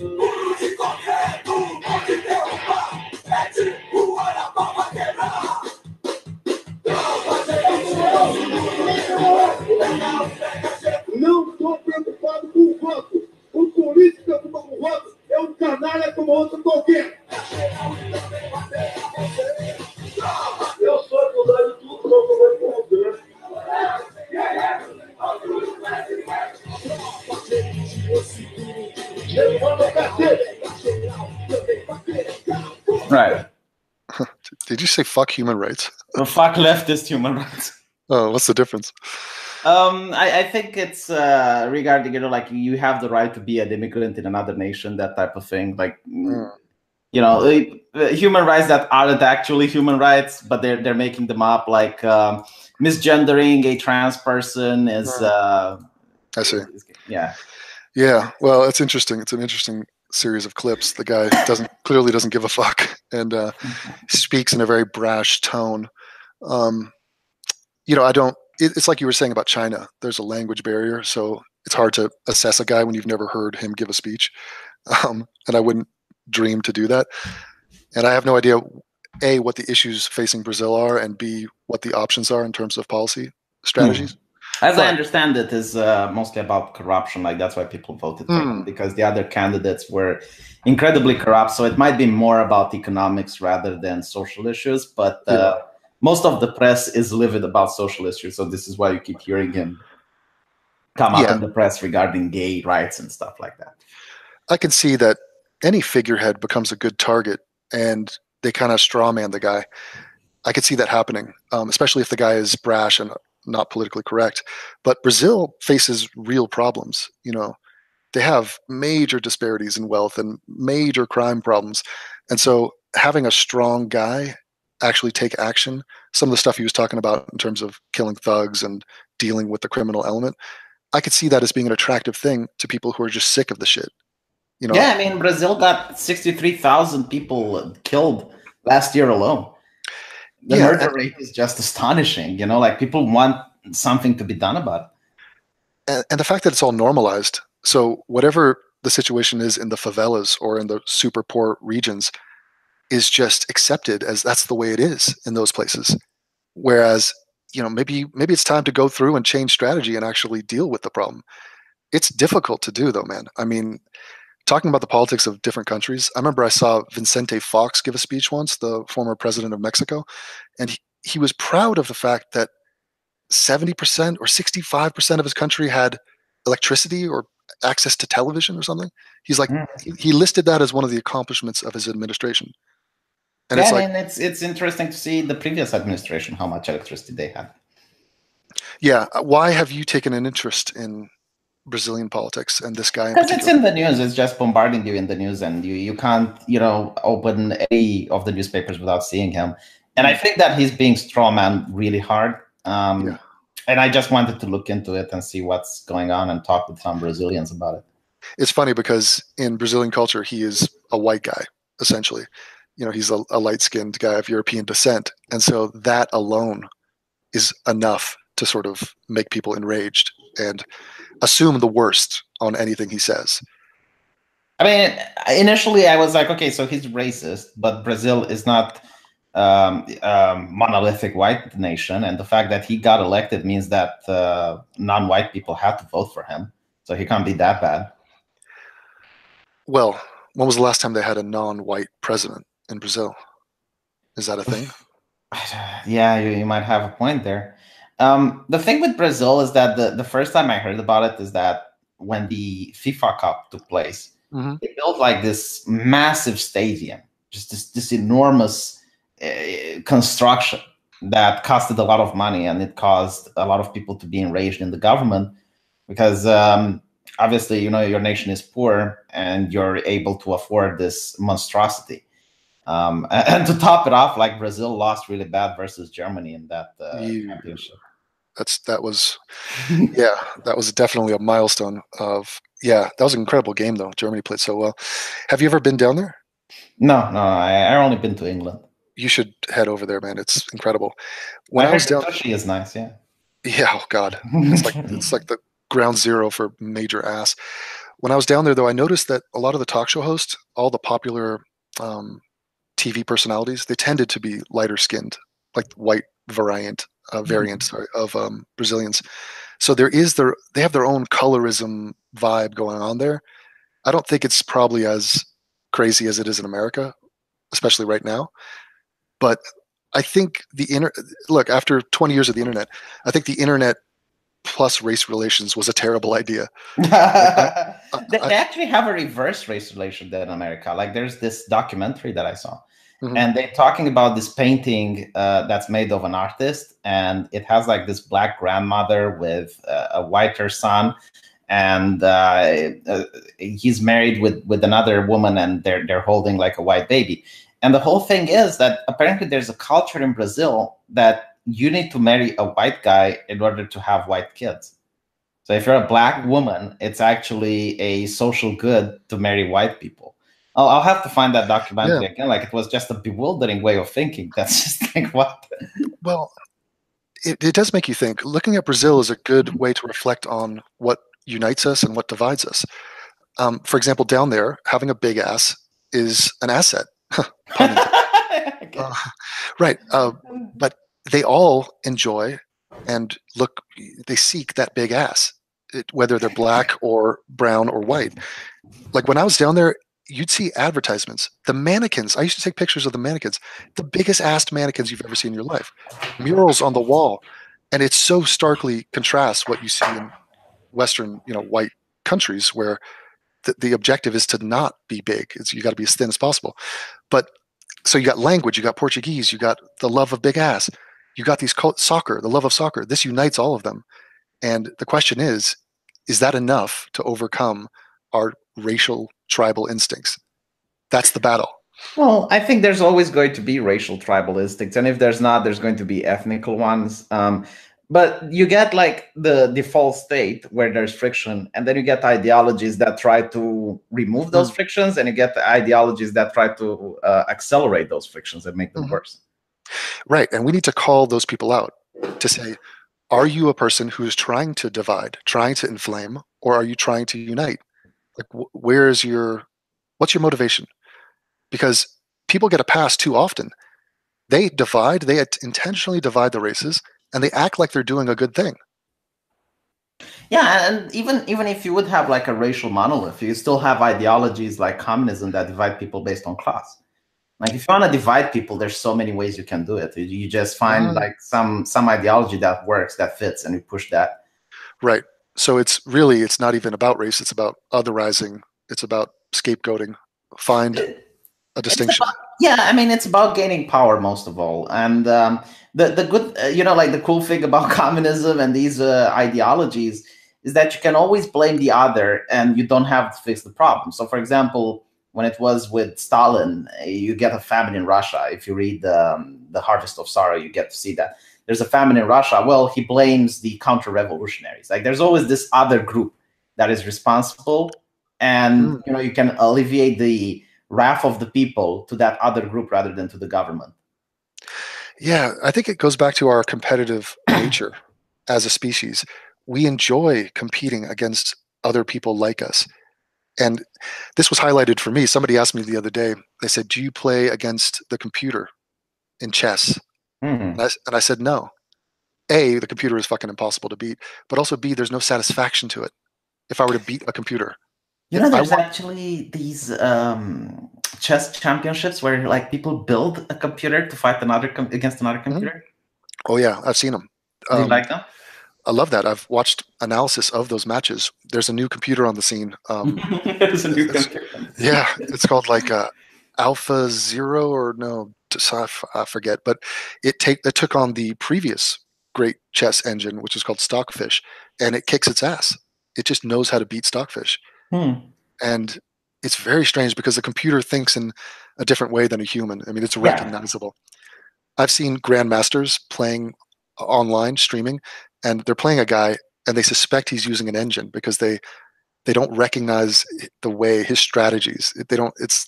Use correto, pode derrubar, mete o olho na palma quebrar. Não estou preocupado com o voto. O político é que ocupa com o voto é um canalha como outro qualquer. Eu sou acusado do tudo, não estou respondendo. Corrupção. Ele manda cacete. Right. <laughs> Did you say fuck human rights? The fuck leftist human rights. Oh, what's the difference? Um, I, I think it's uh, regarding you know like you have the right to be an immigrant in another nation, that type of thing. Like Mm. you know, uh, human rights that aren't actually human rights, but they're they're making them up. Like um, misgendering a trans person is uh, I see. yeah. Yeah, well, it's interesting. It's an interesting series of clips. The guy <coughs> doesn't clearly doesn't give a fuck and uh, <laughs> speaks in a very brash tone. Um, you know, I don't. It, it's like you were saying about China. There's a language barrier, so it's hard to assess a guy when you've never heard him give a speech. <laughs> Um, and I wouldn't dream to do that. And I have no idea a what the issues facing Brazil are, and b what the options are in terms of policy strategies. As I understand it, is uh, mostly about corruption. Like that's why people voted Hmm. because the other candidates were incredibly corrupt. So it might be more about economics rather than social issues. But uh, most of the press is livid about social issues. So this is why you keep hearing him come up Yeah. in the press regarding gay rights and stuff like that. I can see that any figurehead becomes a good target and they kind of strawman the guy. I could see that happening, um, especially if the guy is brash and not politically correct. But Brazil faces real problems. You know, they have major disparities in wealth and major crime problems. And so having a strong guy actually take action, some of the stuff he was talking about in terms of killing thugs and dealing with the criminal element, I could see that as being an attractive thing to people who are just sick of the shit You know, yeah, I mean, Brazil got 63,000 people killed last year alone. The Yeah, murder rate is just astonishing. You know, like people want something to be done about it. and, and the fact that it's all normalized. So whatever the situation is in the favelas or in the super poor regions is just accepted as that's the way it is in those places. Whereas, you know, maybe maybe it's time to go through and change strategy and actually deal with the problem. It's difficult to do though, man. I mean, talking about the politics of different countries, I remember I saw Vicente Fox give a speech once, the former president of Mexico, and he, he was proud of the fact that 70% or 65% of his country had electricity or access to television or something. He's like, Mm. he, he listed that as one of the accomplishments of his administration. And yeah, it's like, mean, it's it's interesting to see the previous administration how much electricity they had. yeah, why have you taken an interest in Brazilian politics and this guy Because it's in the news, it's just bombarding you in the news, and you you can't you know open any of the newspapers without seeing him. And I think that he's being strawman really hard. Um, Yeah. And I just wanted to look into it and see what's going on and talk with some Brazilians about it. it's funny because in Brazilian culture, he is a white guy, essentially. You know, he's a, a light skinned guy of European descent. And so that alone is enough to sort of make people enraged and assume the worst on anything he says. I mean, initially I was like, okay, so he's racist, but Brazil is not um, um, monolithic white nation, and the fact that he got elected means that uh, non-white people had to vote for him, so he can't be that bad. Well, when was the last time they had a non white president in Brazil? Is that a thing? <sighs> yeah, you, you might have a point there. Um, the thing with Brazil is that the, the first time I heard about it is that when the FIFA Cup took place, Mhm. they built like this massive stadium, just this, this enormous uh, construction that costed a lot of money and it caused a lot of people to be enraged in the government because um, obviously, you know, your nation is poor and you're able to afford this monstrosity. Um, and, <laughs> and to top it off, like Brazil lost really bad versus Germany in that uh, championship. That's that was <laughs> yeah, that was definitely a milestone of yeah, that was an incredible game though. Germany played so well. Have you ever been down there? No, no, I, I only been to England. You should head over there, man. It's incredible. When I I was down sushi is nice, yeah. Yeah, oh god. It's like it's like the ground zero for major ass. When I was down there, though, I noticed that a lot of the talk show hosts, all the popular um, TV personalities, they tended to be lighter skinned, like white variant, uh, variant, sorry, of um, Brazilians. So there is their they have their own colorism vibe going on there. I don't think it's probably as crazy as it is in America, especially right now. But I think the inner look after 20 years of the internet, I think the internet plus race relations was a terrible idea. <laughs> they, they actually have a reverse race relation than in America. Like there's this documentary that I saw, Mhm. and they're talking about this painting uh, that's made of an artist, and it has like this black grandmother with uh, a whiter son, and uh, uh, he's married with with another woman, and they're they're holding like a white baby. And the whole thing is that apparently there's a culture in Brazil that you need to marry a white guy in order to have white kids. So if you're a black woman, it's actually a social good to marry white people. I'll, I'll have to find that documentary again. Like it was just a bewildering way of thinking. <laughs> That's just like what? Well, it, it does make you think. Looking at Brazil is a good way to reflect on what unites us and what divides us. Um, for example, down there, having a big ass is an asset. <laughs> <laughs> Uh, right. Uh, but they all enjoy and look, they seek that big ass, it, whether they're black or brown or white. Like when I was down there, you'd see advertisements. The mannequins, I used to take pictures of the mannequins, the biggest assed mannequins you've ever seen in your life, murals on the wall. And it so starkly contrasts what you see in Western, you know, white countries where the, the objective is to not be big. It's, you got to be as thin as possible. But so you got language, you got Portuguese, you got the love of big ass, you got these soccer, the love of soccer. This unites all of them. And the question is, is that enough to overcome our racial tribal instincts? That's the battle. Well, I think there's always going to be racial tribal instincts, and if there's not, there's going to be ethnical ones. Um, but you get like the default state where there's friction and then you get ideologies that try to remove those Mm. frictions and you get the ideologies that try to uh, accelerate those frictions and make them Mhm. worse Right. And we need to call those people out to say, are you a person who is trying to divide, trying to inflame, or are you trying to unite? Like, wh- where is your, what's your motivation? Because people get a pass too often. They divide, they at- intentionally divide the races, and they act like they're doing a good thing. yeah and even even if you would have like a racial monolith you still have ideologies like communism that divide people based on class like if you want to divide people there's so many ways you can do it you, you just find Mm. like some some ideology that works that fits and you push that Right. So it's really, it's not even about race, it's about otherizing, it's about scapegoating. Find a distinction. Yeah, I mean it's about gaining power most of all, and um, the the good, uh, you know, like the cool thing about <laughs> communism and these uh, ideologies is that you can always blame the other, and you don't have to fix the problem. So, for example, when it was with Stalin, you get a famine in Russia. If you read um, the Harvest of Sorrow, you get to see that there's a famine in Russia. Well, he blames the counter-revolutionaries. Like there's always this other group that is responsible, and Mm. you know you can alleviate the wrath of the people to that other group rather than to the government. Yeah, I think it goes back to our competitive <clears throat> nature as a species. We enjoy competing against other people like us. And this was highlighted for me. Somebody asked me the other day, they said, Do you play against the computer in chess? Mhm. And I, s- and I said, No. A, the computer is fucking impossible to beat, but also B, there's no satisfaction to it. If I were to beat a computer, You know, there's want- actually these um, chess championships where like people build a computer to fight another com- against another computer. oh yeah, I've seen them. Do you like them? I love that. I've watched analysis of those matches. There's a new computer on the scene. Um, <laughs> There's a new it's- computer. yeah, it's called like uh, Alpha Zero or no, I forget. But it take it took on the previous great chess engine, which is called Stockfish, and it kicks its ass. It just knows how to beat Stockfish, Hmm. and it's very strange because the computer thinks in a different way than a human. I mean, it's Yeah. recognizable. I've seen grandmasters playing online streaming, and they're playing a guy, and they suspect he's using an engine because they they don't recognize the way his strategies. They don't. It's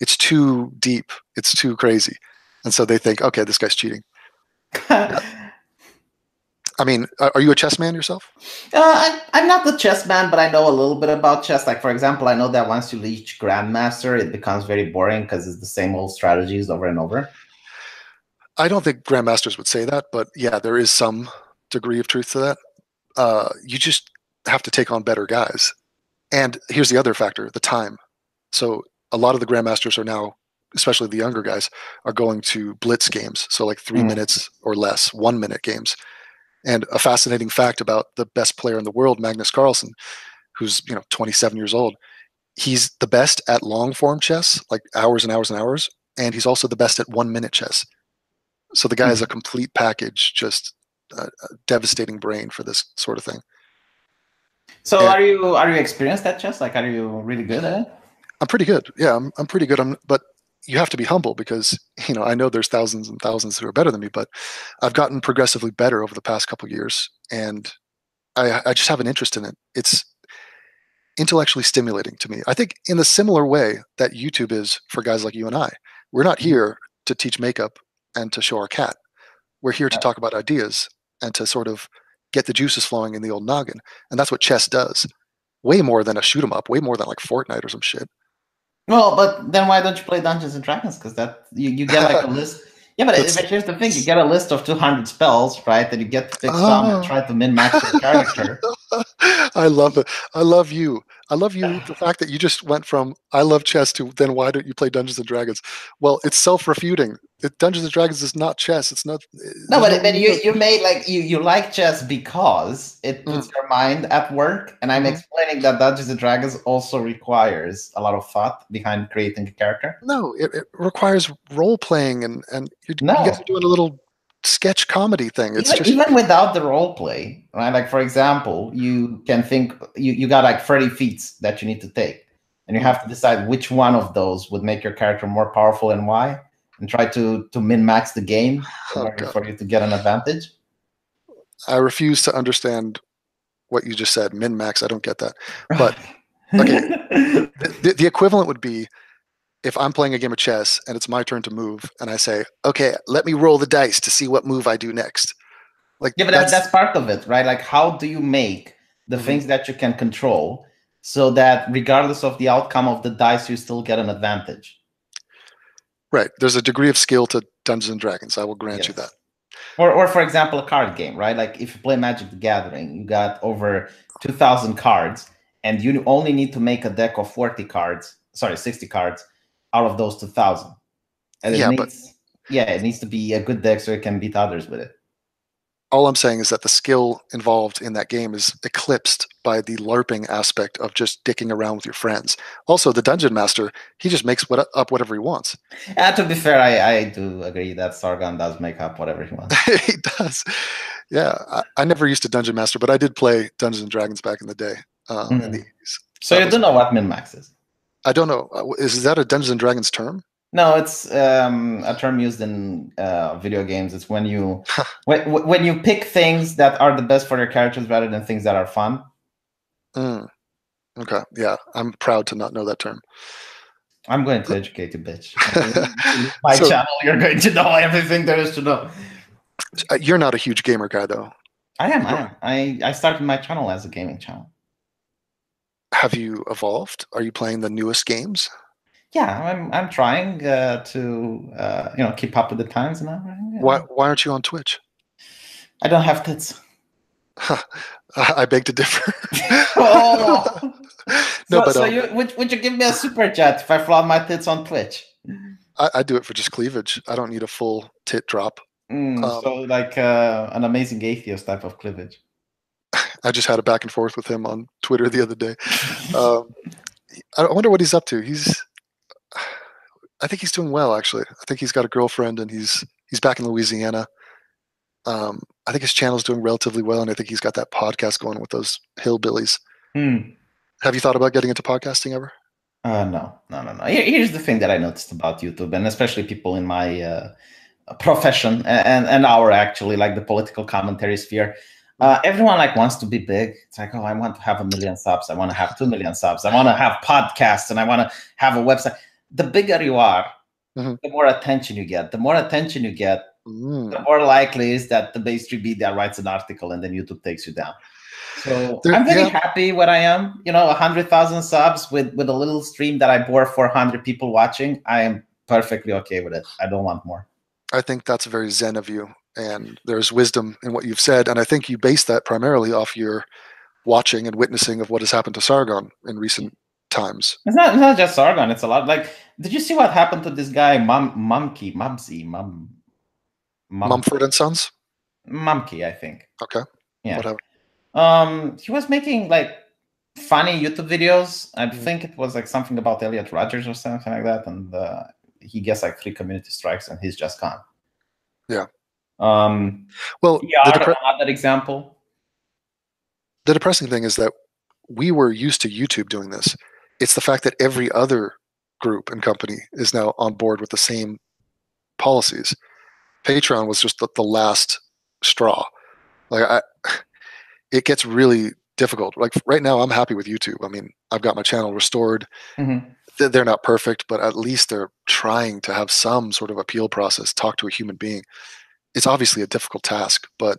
it's too deep. It's too crazy, and so they think, okay, this guy's cheating. <laughs> I mean, are you a chess man yourself? Uh, I, I'm not the chess man, but I know a little bit about chess. Like, for example, I know that once you reach Grandmaster, it becomes very boring because it's the same old strategies over and over. I don't think grandmasters would say that, but yeah, there is some degree of truth to that. Uh, you just have to take on better guys. And here's the other factor: the time. So a lot of the grandmasters are now, especially the younger guys, are going to blitz games. So like three Mm. minutes or less, one minute games. And a fascinating fact about the best player in the world, Magnus Carlsen, who's you know 27 years old, he's the best at long form chess, like hours and hours and hours, and he's also the best at one minute chess. So the guy is a complete package, just a, a devastating brain for this sort of thing. So, Yeah. are you are you experienced at chess? Like, are you really good at it? I'm pretty good. Yeah, I'm, I'm pretty good. I'm, but you have to be humble because you know I know there's thousands and thousands who are better than me, but I've gotten progressively better over the past couple years, and I, I just have an interest in it. It's intellectually stimulating to me. I think in the similar way that YouTube is for guys like you and I. We're not mm-hmm. here to teach makeup and to show our cat. We're here to talk about ideas and to sort of get the juices flowing in the old noggin, and that's what chess does. Way more than a shoot 'em up. Way more than like Fortnite or some shit. Well, but then why don't you play Dungeons and Dragons? Because that you, you get like a <laughs> list. Yeah, but, That's- but here's the thing: you get a list of 200 spells, right? That you get to pick some Oh. and try to min max your character. <laughs> I love it. I love you. I love you. The fact that you just went from I love chess to then why don't you play Dungeons and Dragons? Well, it's self-refuting. It, Dungeons and Dragons is not chess. It's not. No, there's but, but you you made like you you like chess because it Mm. puts your mind at work, and I'm Mhm. explaining that Dungeons and Dragons also requires a lot of thought behind creating a character. No, it, it requires role playing and and you, you No. guys are doing a little sketch comedy thing. It's even, just even without the role play, right? Like for example, you can think you, you got like 30 feats that you need to take. And you have to decide which one of those would make your character more powerful and why, and try to to min max the game <sighs> Oh, for you to get an advantage. I refuse to understand what you just said. Min max, I don't get that. But <laughs> okay, the, the, the equivalent would be if I'm playing a game of chess and it's my turn to move, and I say, "Okay, let me roll the dice to see what move I do next." Like yeah, but that's, that's part of it, right? Like, how do you make the Mhm. things that you can control so that regardless of the outcome of the dice, you still get an advantage? right. There's a degree of skill to Dungeons and Dragons. I will grant you that. Or, or for example, a card game, right? Like if you play Magic the Gathering, you got over 2,000 cards, and you only need to make a deck of 40 cards, sorry, 60 cards out of those 2,000. And it Yeah, but- yeah, it needs to be a good deck so it can beat others with it. All I'm saying is that the skill involved in that game is eclipsed by the LARPing aspect of just dicking around with your friends. Also, the dungeon master, he just makes what, up whatever he wants. Uh, to be fair, I, I do agree that Sargon does make up whatever he wants. <laughs> he does. Yeah, I, I never used to dungeon master, but I did play Dungeons and Dragons back in the day uh, in the 80s. So That you was- do know what min max is? I don't know. uh, Is that a Dungeons and Dragons term? No, it's um, a term used in uh, video games. It's when you <laughs> when, when you pick things that are the best for your characters rather than things that are fun. Mm. Okay. Yeah, I'm proud to not know that term. I'm going to educate you, bitch. <laughs> My So- channel, you're going to know everything there is to know. Uh, You're not a huge gamer guy, though. I am. I am. I, I started my channel as a gaming channel. Have you evolved? Are you playing the newest games? Yeah, I'm. I'm trying uh, to uh, you know keep up with the times and everything. Why Why aren't you on Twitch? I don't have tits. I <laughs> I beg to differ. <laughs> Oh. <laughs> no, so, but so um, you would, would you give me a super chat if I flaunt my tits on Twitch? I, I do it for just cleavage. I don't need a full tit drop. Mm, Um, so like uh, an amazing atheist type of cleavage. I just had a back and forth with him on Twitter the other day. Um, I wonder what he's up to. He's, I think he's doing well actually. I think he's got a girlfriend and he's he's back in Louisiana. Um, I think his channel's doing relatively well, and I think he's got that podcast going with those hillbillies. Hmm. Have you thought about getting into podcasting ever? Uh, no, no, no, no. Here's the thing that I noticed about YouTube, and especially people in my uh, profession and and our actually like the political commentary sphere. Uh, everyone like wants to be big. It's like, oh, I want to have a million subs. I want to have two million subs. I want to have podcasts, and I want to have a website. The bigger you are, Mhm. the more attention you get. The more attention you get, Mm. the more likely is that the mainstream media writes an article and then YouTube takes you down. So There- I'm very yeah. happy where I am. You know, hundred thousand subs with with a little stream that I bore four hundred people watching. I am perfectly okay with it. I don't want more. I think that's a very zen of you, and there's wisdom in what you've said, and I think you base that primarily off your watching and witnessing of what has happened to Sargon in recent times. It's not it's not just Sargon. It's a lot. Like, did you see what happened to this guy, Mum Mumkey, Mumsy, Mum, Mum, Mumford and Sons. Mumkey, I think. Okay. Yeah. What happened? Um, he was making like funny YouTube videos. I Mhm. think it was like something about Elliot Rogers or something like that, and uh, he gets like three community strikes, and he's just gone. Yeah. Um, Well, yeah, depre- another example. the depressing thing is that we were used to YouTube doing this. It's the fact that every other group and company is now on board with the same policies. Patreon was just the, the last straw. Like I, it gets really difficult. Like right now, I'm happy with YouTube. I mean, I've got my channel restored. Mhm. They're not perfect, but at least they're trying to have some sort of appeal process. Talk to a human being. It's obviously a difficult task, but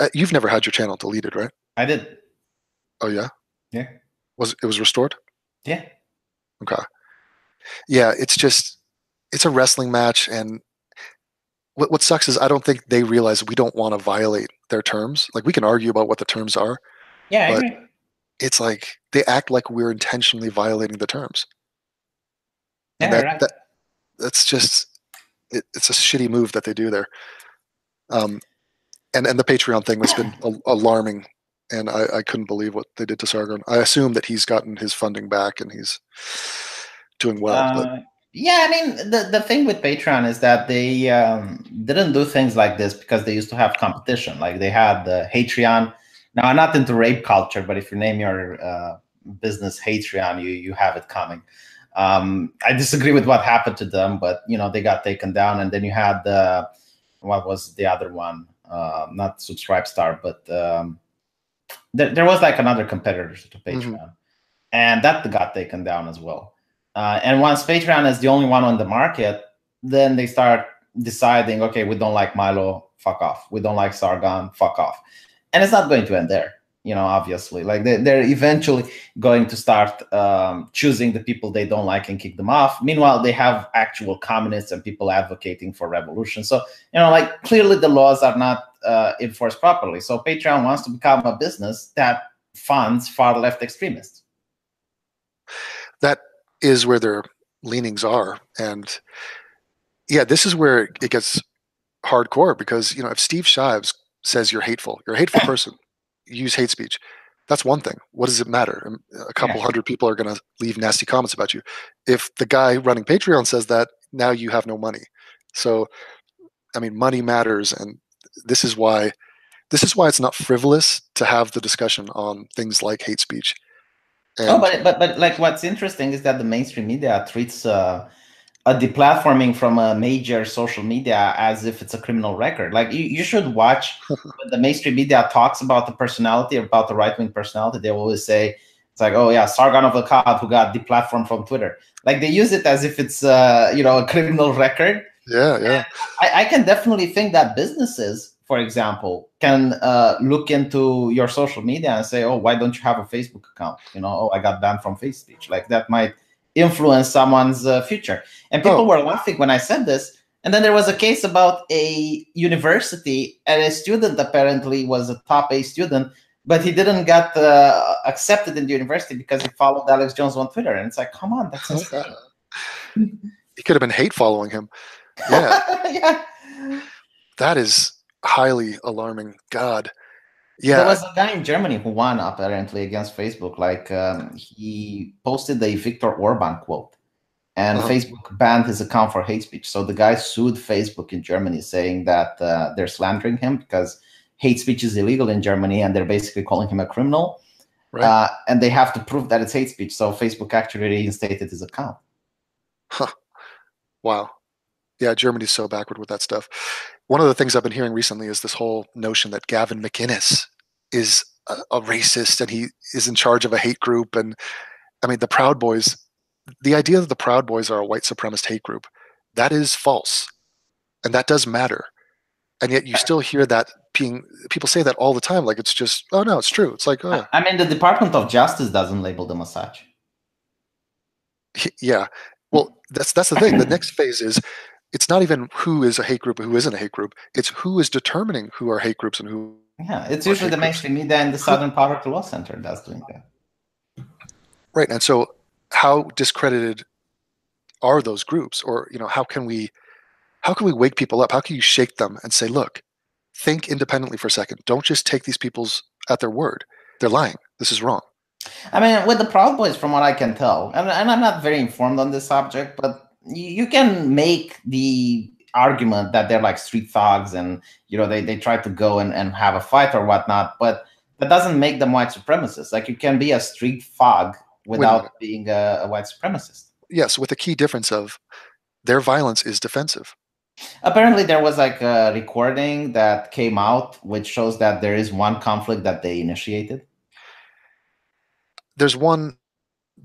uh, you've never had your channel deleted, right? I did. Oh yeah. Yeah. Was it was restored? Yeah. Okay. Yeah, it's just it's a wrestling match, and what what sucks is I don't think they realize we don't want to violate their terms. Like we can argue about what the terms are. Yeah, I But- agree. It's like they act like we're intentionally violating the terms. Yeah, and that, right. that that's just it, it's a shitty move that they do there. Um, and and the Patreon thing has been <clears throat> a- alarming, and I, I couldn't believe what they did to Sargon. I assume that he's gotten his funding back and he's doing well. but Uh, yeah, I mean the, the thing with Patreon is that they um, didn't do things like this because they used to have competition. Like they had the Patreon. Now I'm not into rape culture, but if you name your uh, business Patreon, you you have it coming. Um, I disagree with what happened to them, but you know they got taken down, and then you had the what was the other one? uh, not Subscribestar, but um, there, there was like another competitor to Patreon, mm-hmm. and that got taken down as well. Uh, and once Patreon is the only one on the market, then they start deciding, okay, we don't like Milo, fuck off. We don't like Sargon, fuck off. And it's not going to end there you know obviously like they, they're eventually going to start um, choosing the people they don't like and kick them off. Meanwhile they have actual communists and people advocating for revolution. So you know like clearly the laws are not uh, enforced properly. So patreon wants to become a business that funds far left extremists. That is where their leanings are. And yeah this is where it gets hardcore because you know if steve shives says you're hateful you're a hateful <coughs> person use hate speech. That's one thing. What does it matter? Um, a couple yeah. hundred people are going to leave nasty comments about you. If the guy running Patreon says that, now you have no money. So, I mean, money matters, and this is why this is why it's not frivolous to have the discussion on things like hate speech. Oh, and oh, but but but like what's interesting is that the mainstream media treats uh, a deplatforming from a major social media as if it's a criminal record. Like you, you should watch <laughs> when the mainstream media talks about the personality, about the right wing personality, they always say it's like, oh yeah, Sargon of Akkad who got deplatformed from Twitter. Like they use it as if it's uh, you know a criminal record. Yeah, yeah. I, I can definitely think that businesses, for example, can uh, look into your social media and say, oh, why don't you have a Facebook account? You know, oh, I got banned from Facebook. Like that might influence someone's uh, future. And people oh. were laughing when I said this. And then there was a case about a university, and a student apparently was a top A student, but he didn't get uh, accepted in the university because he followed Alex Jones on Twitter. And it's like, come on, that's insane. <laughs> he could have been hate following him. Yeah. <laughs> yeah. That is highly alarming. God. Yeah. There was a guy in Germany who won apparently against Facebook. Like um, he posted a Viktor Orban quote, and uh-huh. Facebook banned his account for hate speech. So the guy sued Facebook in Germany, saying that uh, they're slandering him because hate speech is illegal in Germany, and they're basically calling him a criminal. Right. Uh, and they have to prove that it's hate speech. So Facebook actually reinstated his account. Huh. Wow. Yeah, Germany's so backward with that stuff one of the things I've been hearing recently is this whole notion that Gavin McInnes is a, a, racist and he is in charge of a hate group. And I mean, the Proud Boys, the idea that the Proud Boys are a white supremacist hate group, that is false. And that does matter. And yet you still hear that being, people say that all the time. Like it's just, oh no, it's true. It's like, oh. I mean, the Department of Justice doesn't label them as such. Yeah. Well, that's that's the thing. The next phase is it's not even who is a hate group and who isn't a hate group. It's who is determining who are hate groups and who. Yeah, it's usually the mainstream media and the Southern Poverty Law Center that's doing that. Right, and so how discredited are those groups, or you know, how can we, how can we wake people up? How can you shake them and say, look, think independently for a second. Don't just take these people's at their word. They're lying. This is wrong. I mean, with the Proud Boys, from what I can tell, and, and I'm not very informed on this subject, but you can make the argument that they're like street thugs and you know they, they try to go and, and have a fight or whatnot but that doesn't make them white supremacists. Like you can be a street thug without being a, a white supremacist. Yes with a key difference of their violence is defensive. Apparently there was like a recording that came out which shows that there is one conflict that they initiated. There's one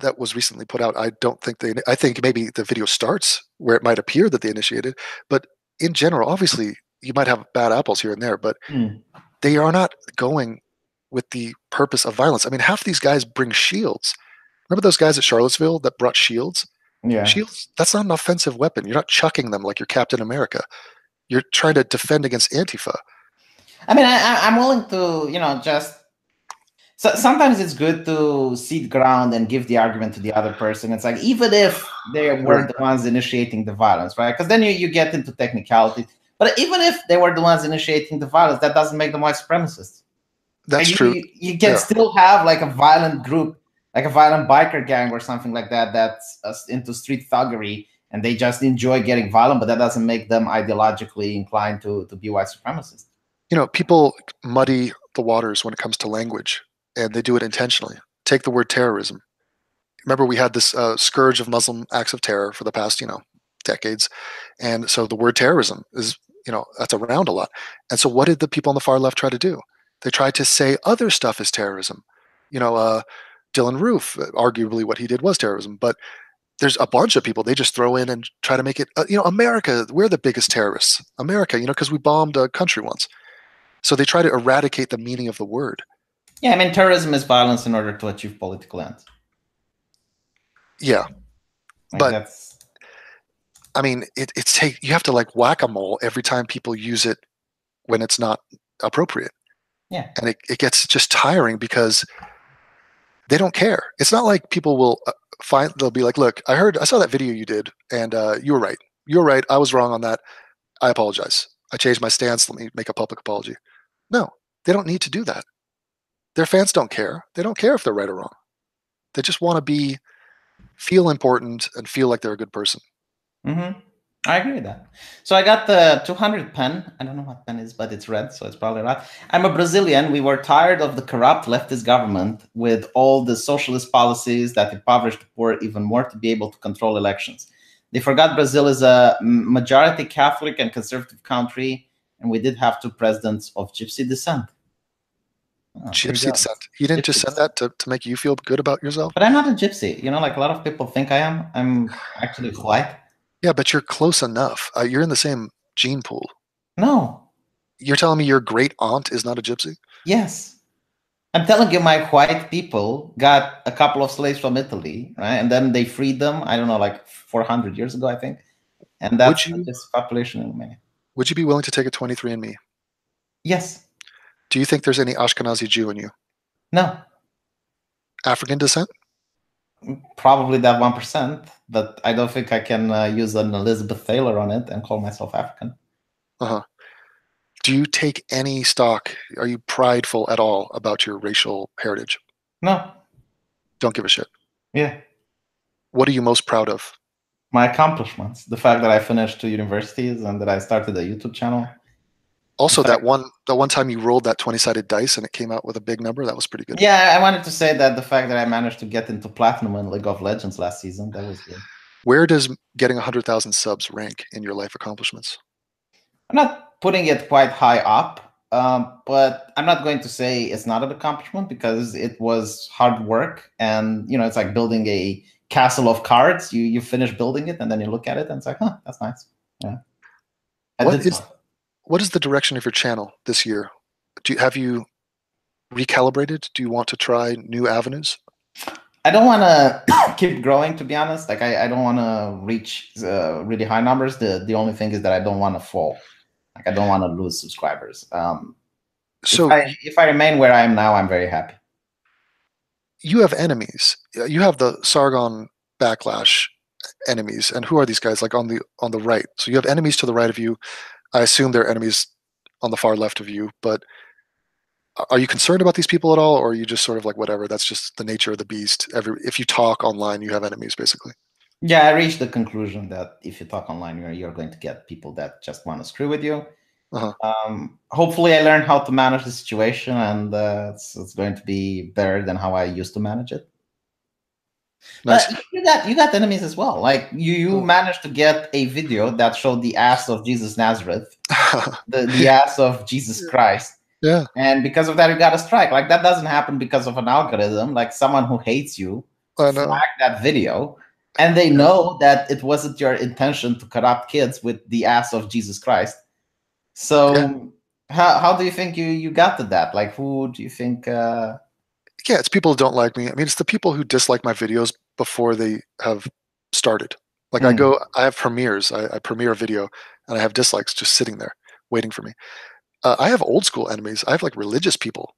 that was recently put out, I don't think they. I think maybe the video starts where it might appear that they initiated, but in general, obviously, you might have bad apples here and there, but mm. they are not going with the purpose of violence. I mean, half these guys bring shields. Remember those guys at Charlottesville that brought shields? Yeah. Shields, that's not an offensive weapon. You're not chucking them like you're Captain America. You're trying to defend against Antifa. I mean, I, I'm willing to, you know, just so sometimes it's good to seed ground and give the argument to the other person. It's like even if they were the ones initiating the violence, right? Because then you, you get into technicality. But even if they were the ones initiating the violence, that doesn't make them white supremacists. That's you, true. You, you can yeah. still have like a violent group, like a violent biker gang or something like that, that's uh, into street thuggery, and they just enjoy getting violent, but that doesn't make them ideologically inclined to, to be white supremacists. You know, people muddy the waters when it comes to language and they do it intentionally. Take the word terrorism. Remember, we had this uh, scourge of Muslim acts of terror for the past, you know, decades, and so the word terrorism is you know that's around a lot. And so, what did the people on the far left try to do? They tried to say other stuff is terrorism. You know, uh, Dylann Roof, arguably what he did was terrorism, but there's a bunch of people they just throw in and try to make it. Uh, you know, America, we're the biggest terrorists. America, you know, because we bombed a country once. So they try to eradicate the meaning of the word. Yeah, I mean, terrorism is violence in order to achieve political ends. Yeah, Like, But- that's I mean, it, it's take you have to like whack a mole every time people use it when it's not appropriate. Yeah. and it, it gets just tiring because they don't care. It's not like people will uh, find they'll be like, "Look, I heard, I saw that video you did, and uh, you were right. You were right. I was wrong on that. I apologize. I changed my stance. Let me make a public apology." No, they don't need to do that. Their fans don't care. They don't care if they're right or wrong. They just want to be feel important and feel like they're a good person. hmm I agree with that. So I got the 200 pen. I don't know what pen is, but it's red, so it's probably right. I'm a Brazilian. We were tired of the corrupt leftist government with all the socialist policies that impoverished the poor even more to be able to control elections. They forgot Brazil is a majority Catholic and conservative country, and we did have two presidents of gypsy descent. Oh, you Gypsy descent. He didn't just Gypsy send that to, to make you feel good about yourself. But I'm not a gypsy. You know, like a lot of people think I am. I'm <sighs> actually white. Yeah, but you're close enough. Uh, you're in the same gene pool. No, You're telling me your great aunt is not a gypsy? Yes. I'm telling you, my white people got a couple of slaves from Italy, right? And then they freed them, I don't know, like 400 years ago, I think. And that's you- this population in Romania. Would you be willing to take a 23andMe? Yes. Do you think there's any Ashkenazi Jew in you? No. African descent? Probably that 1%, but I don't think I can uh, use an Elizabeth Taylor on it and call myself African. Uh huh. Do you take any stock? Are you prideful at all about your racial heritage? No. Don't give a shit. Yeah. What are you most proud of? My accomplishments, the fact that I finished two universities and that I started a YouTube channel. Also, that one that one time you rolled that 20-sided dice and it came out with a big number, that was pretty good. Yeah, I wanted to say that the fact that I managed to get into platinum in League of Legends last season, that was good. Where does getting 100,000 subs rank in your life accomplishments? I'm not putting it quite high up, um, but I'm not going to say it's not an accomplishment because it was hard work, and you know, it's like building a castle of cards. You you finish building it, and then you look at it, and it's like, huh, that's nice. Yeah. I What is-. What is the direction of your channel this year? Do you, have you recalibrated? Do you want to try new avenues? I don't want to <coughs> keep growing, to be honest. Like I, I don't want to reach uh, really high numbers. The the only thing is that I don't want to fall. Like I don't want to lose subscribers. Um, So if I, if I remain where I am now, I'm very happy. you have enemies. Uh, You have the Sargon backlash enemies, and who are these guys? Like on the on the right. So you have enemies to the right of you. I assume they're enemies on the far left of you. But are you concerned about these people at all, or are you just sort of like whatever? That's just the nature of the beast. Every if you talk online, you have enemies basically. Yeah, I reached the conclusion that if you talk online, you're, you're going to get people that just want to screw with you. Uh-huh. Um, hopefully, I learned how to manage the situation, and uh, it's, it's going to be better than how I used to manage it. Nice. But you got you got enemies as well. Like you you managed to get a video that showed the ass of Jesus Nazareth, <laughs> the, the ass of Jesus Christ. yeah. And because of that, you got a strike. Like that doesn't happen because of an algorithm. Like someone who hates you know. that video, and they know that it wasn't your intention to corrupt kids with the ass of Jesus Christ. So, Yeah. how how do you think you you got to that? Like, who do you think? Uh, yeah, it's people who don't like me. I mean, it's the people who dislike my videos before they have started. Like I Mm. go, I have premieres. I, I premiere a video, and I have dislikes just sitting there waiting for me. Uh, I have old school enemies. I have like religious people.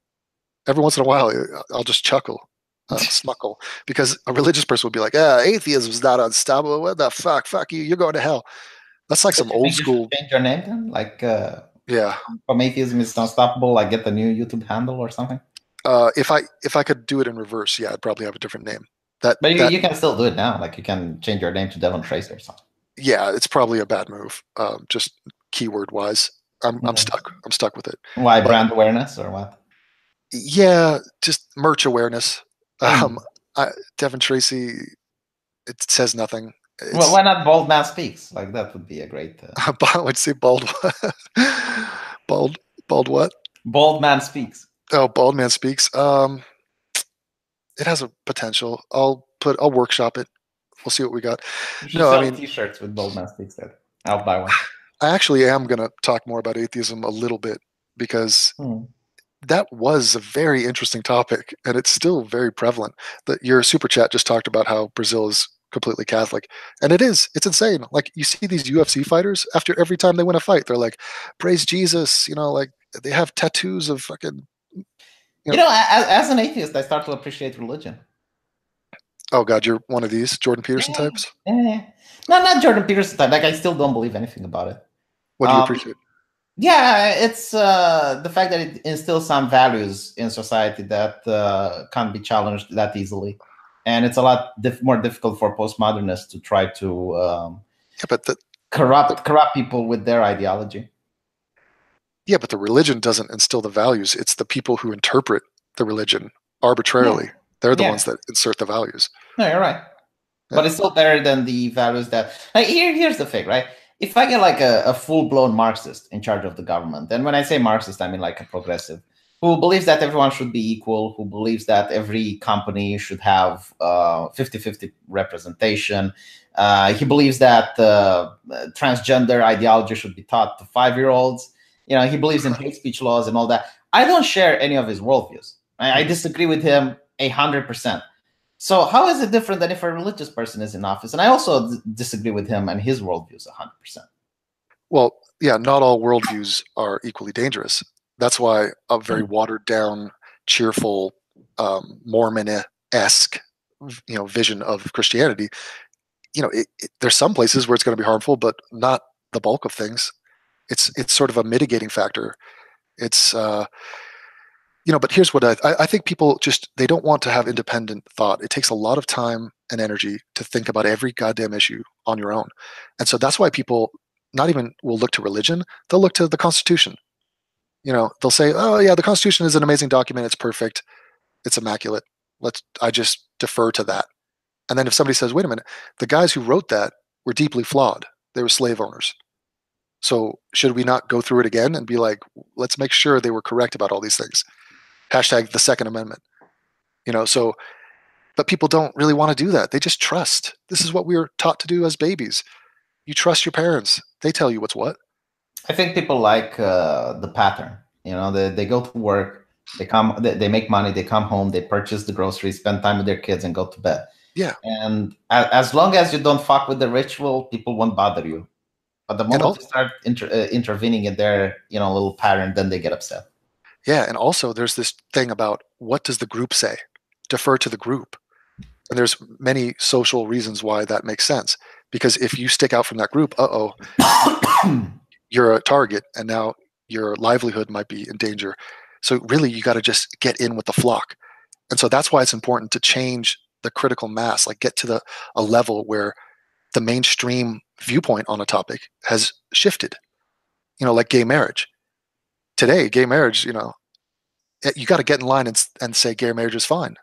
Every once in a while, uh, I'll just chuckle, uh, <laughs> snuckle, because a religious person would be like, "Yeah, atheism is not unstoppable. What the fuck? Fuck you. You're going to hell." That's like some old you school. Change your name then, like uh, Yeah. from atheism is unstoppable. Like, get the new YouTube handle or something. Uh, if I if I could do it in reverse, yeah, I'd probably have a different name. That, But you, that you can still do it now. Like, you can change your name to Devon Tracey or something. yeah, it's probably a bad move. Um, just keyword wise, I'm I'm stuck. I'm stuck with it. Why But- brand awareness or what? Yeah, just merch awareness. Hmm. Um, I, Devon Tracey, it says nothing. It's, Well, why not Bald Man Speaks? Like that would be a great. Uh, <laughs> I would say bald. <laughs> bald. Bald what? Bald Man Speaks. Oh, bald man speaks. Um, it has a potential. I'll put. I'll workshop it. We'll see what we got. No, I mean- T-shirts with Bald Man Speaks. Then I'll buy one. I actually am going to talk more about atheism a little bit because Hmm. that was a very interesting topic and it's still very prevalent. That your super chat just talked about how Brazil is completely Catholic, and it is. It's insane. Like you see these UFC fighters after every time they win a fight, they're like, "Praise Jesus," you know, like they have tattoos of fucking. You know, as, as an atheist, I start to appreciate religion. Oh God, you're one of these Jordan Peterson Yeah. types. Eh. No, not Jordan Peterson type. Like I still don't believe anything about it. What do you Um, appreciate? Yeah, it's uh, the fact that it instills some values in society that uh, can't be challenged that easily, and it's a lot more difficult for postmodernists to try to um, Yeah, but the corrupt corrupt people with their ideology. Yeah, but the religion doesn't instill the values. It's the people who interpret the religion arbitrarily. They're the Yeah. ones that insert the values. No, you're right. But it's still better than the values that. Like here, here's the thing, right? If I get like a, a full blown Marxist in charge of the government, and when I say Marxist, I mean like a progressive who believes that everyone should be equal, who believes that every company should have uh, 50-50 representation. Uh, he believes that uh, transgender ideology should be taught to five-year-olds. You know, he believes in hate speech laws and all that. I don't share any of his worldviews. I, I disagree with him a hundred percent. So how is it different than if a religious person is in office? And I also d- disagree with him and his worldviews a hundred percent. Well, yeah, not all worldviews are equally dangerous. That's why a Hmm. very watered down, cheerful, um, Mormon esque, you know, vision of Christianity. You know, it, it, there's some places where it's going to be harmful, but not the bulk of things. It's it's sort of a mitigating factor. It's uh, you know, but here's what I, I I think people just they don't want to have independent thought. It takes a lot of time and energy to think about every goddamn issue on your own, and so that's why people not even will look to religion they'll look to the constitution. You know they'll say oh yeah the constitution is an amazing document. It's perfect. It's immaculate. Let's i just defer to that. And then if somebody says wait a minute. The guys who wrote that were deeply flawed. They were slave owners so should we not go through it again and be like let's make sure they were correct about all these things hashtag the second amendment you know so but people don't really want to do that they just trust this is what we were taught to do as babies you trust your parents they tell you what's what I think people like uh, the pattern. You know, they, they go to work, they come, they, they make money, they come home, they purchase the groceries, spend time with their kids, and go to bed. Yeah. And a, as long as you don't fuck with the ritual, people won't bother you. But the moment al- you start inter, uh, intervening in their, you know, little pattern, then they get upset. Yeah, and also there's this thing about what does the group say? Defer to the group. And there's many social reasons why that makes sense. Because if you stick out from that group, uh oh, <coughs> you're a target and now your livelihood might be in danger. So really you got to just get in with the flock. And so that's why it's important to change the critical mass, like get to the a level where the mainstream viewpoint on a topic has shifted. You know, like gay marriage. Today, gay marriage, you know, you got to get in line and, and say gay marriage is fine.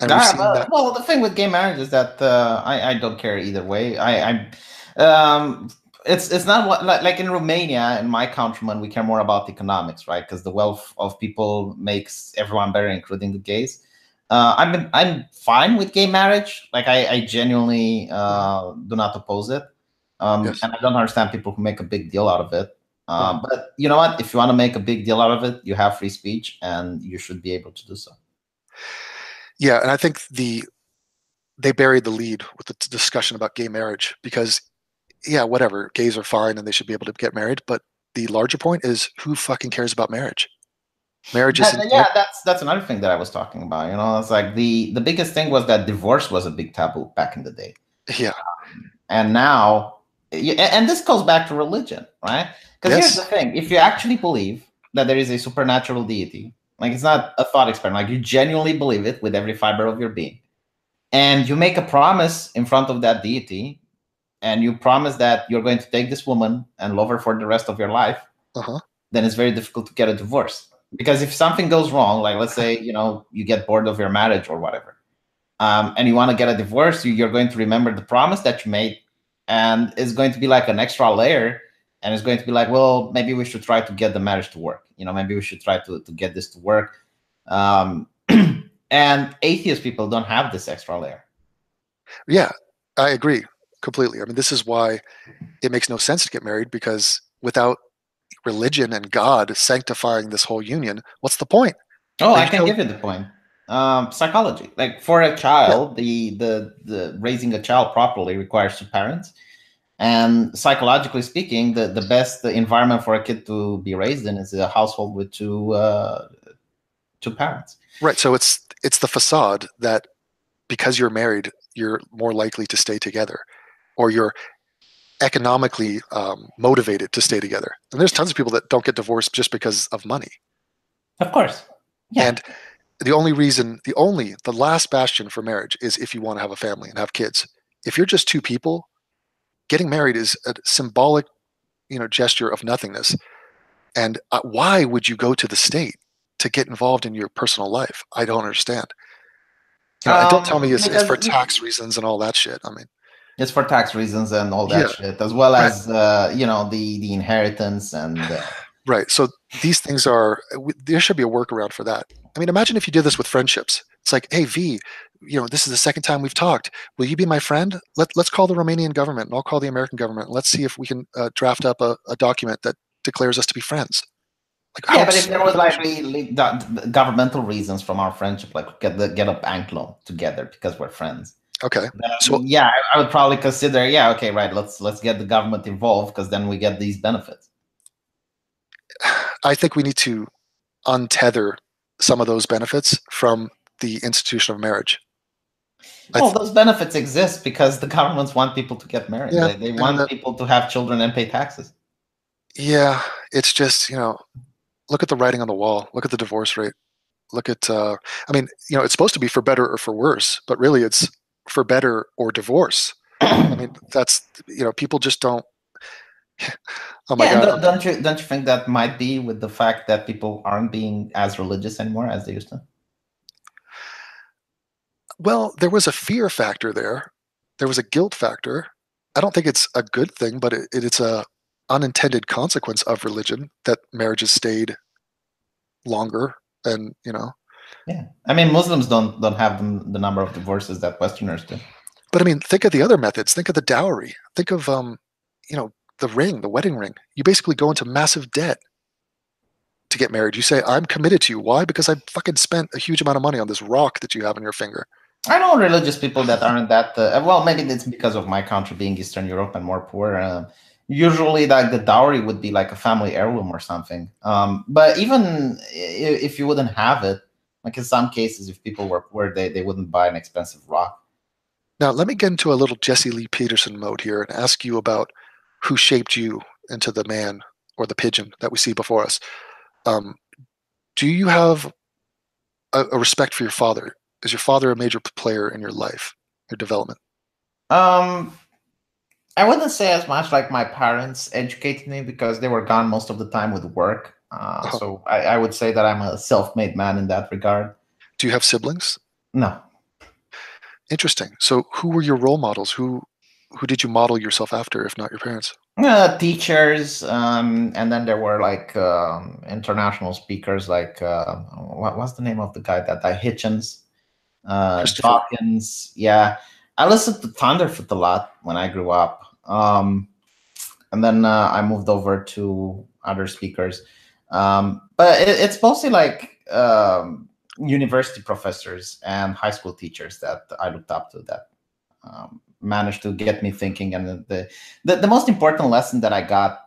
Nah, seen but- that. Well, the thing with gay marriage is that uh, I I don't care either way. I I um it's it's not what like, like in Romania in my countrymen we care more about economics, right? Because the wealth of people makes everyone better, including the gays. Uh, I'm I'm fine with gay marriage. Like I, I genuinely uh, do not oppose it, um, Yes. and I don't understand people who make a big deal out of it. Um, But you know what? If you want to make a big deal out of it, you have free speech, and you should be able to do so. Yeah, and I think the they buried the lead with the discussion about gay marriage because, yeah, whatever, gays are fine and they should be able to get married, but the larger point is who fucking cares about marriage? Marriage Yeah, isn't. yeah, that's that's another thing that I was talking about. You know, it's like the the biggest thing was that divorce was a big taboo back in the day, yeah, and now, and this goes back to religion, right? Because here's the thing: if you actually believe that there is a supernatural deity, like it's not a thought experiment, like you genuinely believe it with every fiber of your being, and you make a promise in front of that deity, and you promise that you're going to take this woman and love her for the rest of your life, uh-huh. then it's very difficult to get a divorce. Because if something goes wrong, like let's say, you know, you get bored of your marriage or whatever, um, and you want to get a divorce, you, you're going to remember the promise that you made, and it's going to be like an extra layer, and it's going to be like, well, maybe we should try to get the marriage to work. You know, maybe we should try to to get this to work. Um, <clears throat> and atheist people don't have this extra layer. Yeah, I agree completely. I mean, this is why it makes no sense to get married because without religion and God sanctifying this whole union, what's the point? Oh, I can give you the point. Um, psychology, like for a child, yeah. the the the raising a child properly requires two parents, and psychologically speaking, the the best environment for a kid to be raised in is a household with two uh, two parents. Right. So it's it's the facade that because you're married, you're more likely to stay together, or you're economically um, motivated to stay together. And there's tons of people that don't get divorced just because of money. Of course. Yeah. And the only reason, the only, the last bastion for marriage is if you want to have a family and have kids. If you're just two people, getting married is a symbolic, you know, gesture of nothingness. And uh, why would you go to the state to get involved in your personal life? I don't understand. You know, um, don't tell me it's, it's for tax reasons and all that shit. I mean, it's for tax reasons and all that yeah. shit, as well as right. uh, you know the the inheritance and. Uh, <sighs> right. So these things are there should be a workaround for that. I mean, imagine if you did this with friendships. It's like, hey V, you know, this is the second time we've talked. Will you be my friend? Let Let's call the Romanian government, and I'll call the American government. Let's see if we can uh, draft up a, a document that declares us to be friends. Like, yeah, but if there was like governmental reasons from our friendship, like get the get a bank loan together because we're friends. Okay. so yeah, I, I would probably consider. Yeah, okay, right. Let's let's get the government involved because then we get these benefits. I think we need to untether some of those benefits from the institution of marriage. Well, th- those benefits exist because the governments want people to get married. Yeah, they, they want the, people to have children and pay taxes. Yeah, it's just you know, look at the writing on the wall. Look at the divorce rate. Look at, uh, I mean, you know, it's supposed to be for better or for worse, but really, it's for better or divorce. I mean, <coughs> that's you know, people just don't. <laughs> oh my yeah, god! Don't you don't you think that might be with the fact that people aren't being as religious anymore as they used to? Well, there was a fear factor there. There was a guilt factor. I don't think it's a good thing, but it, it, it's a unintended consequence of religion that marriages stayed longer and you know yeah, I mean Muslims don't don't have the, the number of divorces that Westerners do. But I mean, think of the other methods. Think of the dowry. Think of um, you know, the ring, the wedding ring. You basically go into massive debt to get married. You say, "I'm committed to you." Why? Because I fucking spent a huge amount of money on this rock that you have on your finger. I know religious people that aren't that. Uh, well, maybe it's because of my country being Eastern Europe and more poor. Uh, usually, like the dowry would be like a family heirloom or something. Um, but even if you wouldn't have it, like in some cases, if people were poor, they, they wouldn't buy an expensive rock. Now, let me get into a little Jesse Lee Peterson mode here and ask you about who shaped you into the man or the pigeon that we see before us. Um, do you have a, a, respect for your father? Is your father a major player in your life, your development? Um, I wouldn't say as much like my parents educated me because they were gone most of the time with work. Uh, oh. So I, I, would say that I'm a self-made man in that regard. Do you have siblings? No. Interesting. So who were your role models? Who who did you model yourself after, if not your parents? Uh, teachers, um, and then there were like um, international speakers, like uh, what was the name of the guy that died? Hitchens, uh, Dawkins. Yeah, I listened to Thunderfoot a lot when I grew up, um, and then uh, I moved over to other speakers. Um, but it, it's mostly like um, university professors and high school teachers that I looked up to that um, managed to get me thinking. And the the, the most important lesson that I got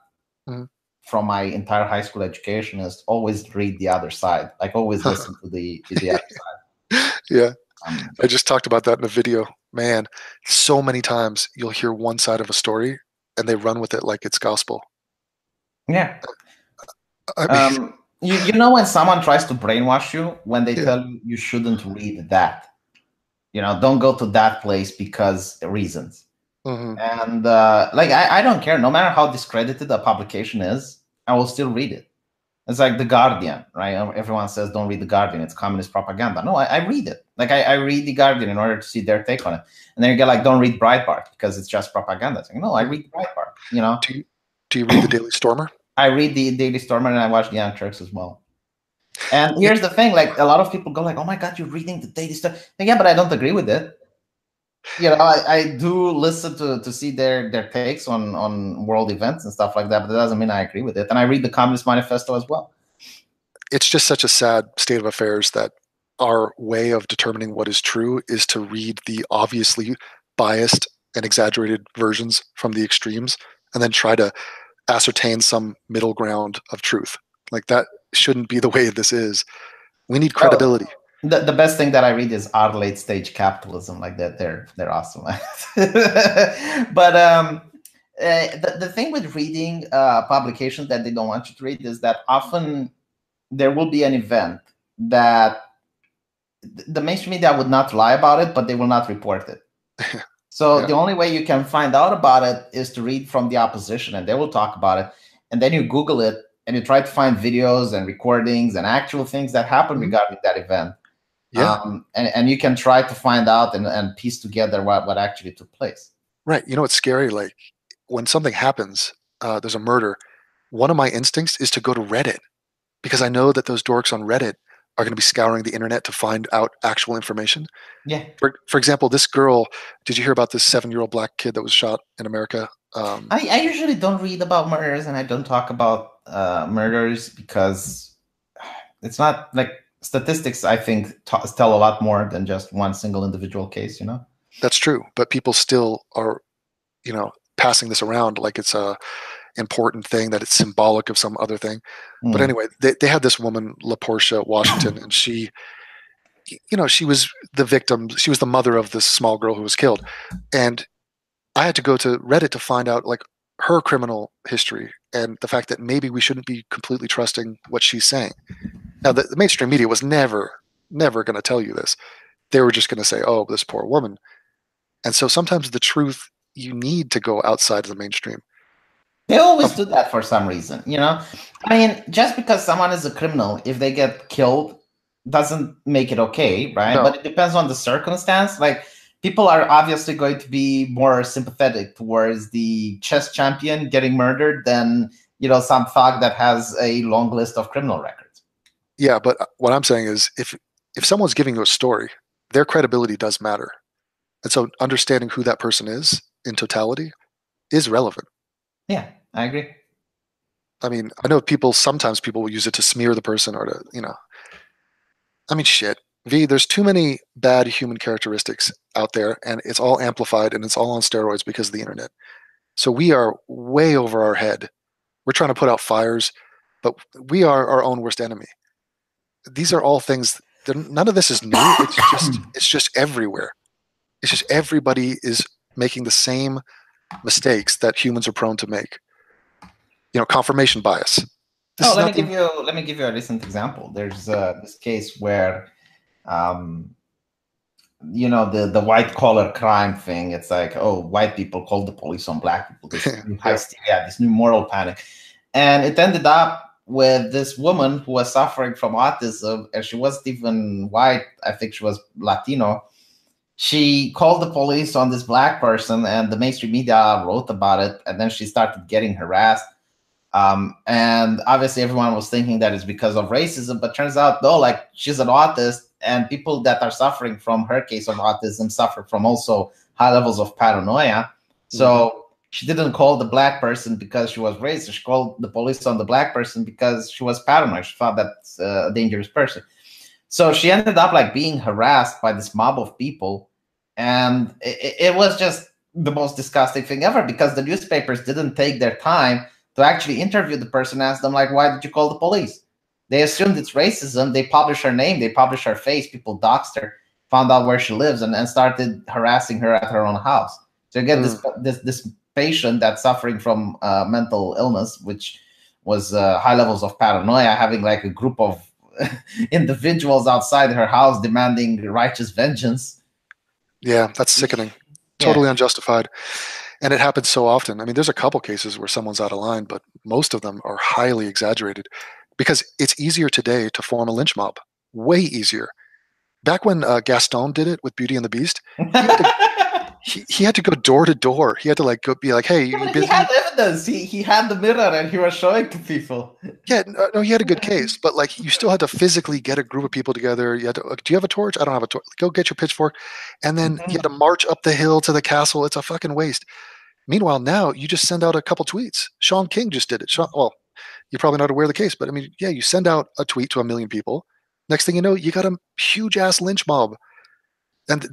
mm-hmm. from my entire high school education is always read the other side. Like always <laughs> listen to the to the other side. <laughs> Yeah. Um, I just talked about that in a video. Man, so many times you'll hear one side of a story and they run with it like it's gospel. Yeah. I mean, um, you, you know when someone tries to brainwash you when they yeah. tell you you shouldn't read that you know don't go to that place because reasons mm-hmm. and uh, like I, I don't care no matter how discredited a publication is i will still read it It's like the Guardian, right? Everyone says don't read the Guardian; it's communist propaganda. No, I, I read it. Like I, I, read the Guardian in order to see their take on it. And then you get like, don't read Breitbart because it's just propaganda. It's like, no, I read Breitbart. You know. Do you, do you read the Daily Stormer? I read the Daily Stormer and I watch the Young Turks as well. And <laughs> here's the thing: like a lot of people go like, "Oh my God, you're reading the Daily Stormer." Yeah, but I don't agree with it you know, I, I do listen to to see their their takes on on world events and stuff like that, but that doesn't mean I agree with it. And I read the Communist Manifesto as well. It's just such a sad state of affairs that our way of determining what is true is to read the obviously biased and exaggerated versions from the extremes and then try to ascertain some middle ground of truth. Like that shouldn't be the way this is. We need credibility. Oh the, the best thing that I read is our late stage capitalism. Like that, they're they're awesome. <laughs> but um, uh, the the thing with reading uh, publications that they don't want you to read is that often there will be an event that the mainstream media would not lie about it, but they will not report it. <laughs> So yeah. the only way you can find out about it is to read from the opposition, and they will talk about it. And then you Google it, and you try to find videos and recordings and actual things that happened mm-hmm. regarding that event. Yeah. Um, and, and you can try to find out and, and piece together what, what actually took place. Right. You know, it's scary. Like when something happens, uh, there's a murder. One of my instincts is to go to Reddit because I know that those dorks on Reddit are going to be scouring the internet to find out actual information. Yeah. For, for example, this girl, did you hear about this seven year old black kid that was shot in America? Um, I, I usually don't read about murders and I don't talk about uh, murders because it's not like statistics i think t- tell a lot more than just one single individual case you know that's true but people still are you know passing this around like it's a important thing that it's symbolic of some other thing mm. but anyway they, they had this woman LaPorsha Washington <clears throat> and she you know she was the victim she was the mother of this small girl who was killed and i had to go to reddit to find out like her criminal history and the fact that maybe we shouldn't be completely trusting what she's saying now, the, the mainstream media was never, never going to tell you this. They were just going to say, "Oh, this poor woman." And so sometimes the truth you need to go outside of the mainstream. They always do that for some reason, you know. I mean, just because someone is a criminal, if they get killed, doesn't make it okay, right? No. But it depends on the circumstance. Like people are obviously going to be more sympathetic towards the chess champion getting murdered than you know some thug that has a long list of criminal records. Yeah, but uh, what I'm saying is if if someone's giving you a story, their credibility does matter. And so understanding who that person is in totality is relevant. Yeah, I agree. I mean, I know people sometimes people will use it to smear the person or to, you know. I mean, shit. V, there's too many bad human characteristics out there and it's all amplified and it's all on steroids because of the internet. So we are way over our head. We're trying to put out fires, but we are our own worst enemy these are all things none of this is new <coughs> it's just it's just everywhere it's just everybody is making the same mistakes that humans are prone to make you know confirmation bias this oh let me give you let me give you a recent example there's uh, this case where um, you know the the white collar crime thing it's like oh white people called the police on black people this <laughs> new yeah. this new moral panic and it ended up with this woman who was suffering from autism, and she wasn't even white. I think she was Latino. She called the police on this black person, and the mainstream media wrote about it. And then she started getting harassed. Um, and obviously, everyone was thinking that it's because of racism, but turns out no, like she's an autist, and people that are suffering from her case of autism suffer from also high levels of paranoia. So mm-hmm she didn't call the black person because she was racist. She called the police on the black person because she was paranoid. She thought that's uh, a dangerous person. So she ended up like being harassed by this mob of people, and it, it was just the most disgusting thing ever because the newspapers didn't take their time to actually interview the person, ask them like, "Why did you call the police?" They assumed it's racism. They publish her name, they publish her face. People doxed her, found out where she lives, and, and started harassing her at her own house. So again, mm. this this this patient that's suffering from uh, mental illness, which was uh, high levels of paranoia, having like a group of <laughs> individuals outside her house demanding righteous vengeance. Yeah, that's sickening. Totally yeah. unjustified. And it happens so often. I mean, there's a couple cases where someone's out of line, but most of them are highly exaggerated. because it's easier today to form a lynch mob. Way easier. Back when uh, Gaston did it with Beauty and the Beast, he, he had to go door to door. He had to like go be like, "Hey, Yeah, you but busy?" he had evidence. He he had the mirror and he was showing to people. Yeah, no, uh, no, he had a good case, but like you still had to physically get a group of people together. You had to. Like, Do you have a torch? I don't have a torch. Go get your pitchfork, and then you had to mm-hmm. march up the hill to the castle. It's a fucking waste. Meanwhile, now you just send out a couple tweets. Shaun King just did it. Shaun, well, you're probably not aware of the case, but I mean, yeah, you send out a tweet to a million people. Next thing you know, you got a huge ass lynch mob, and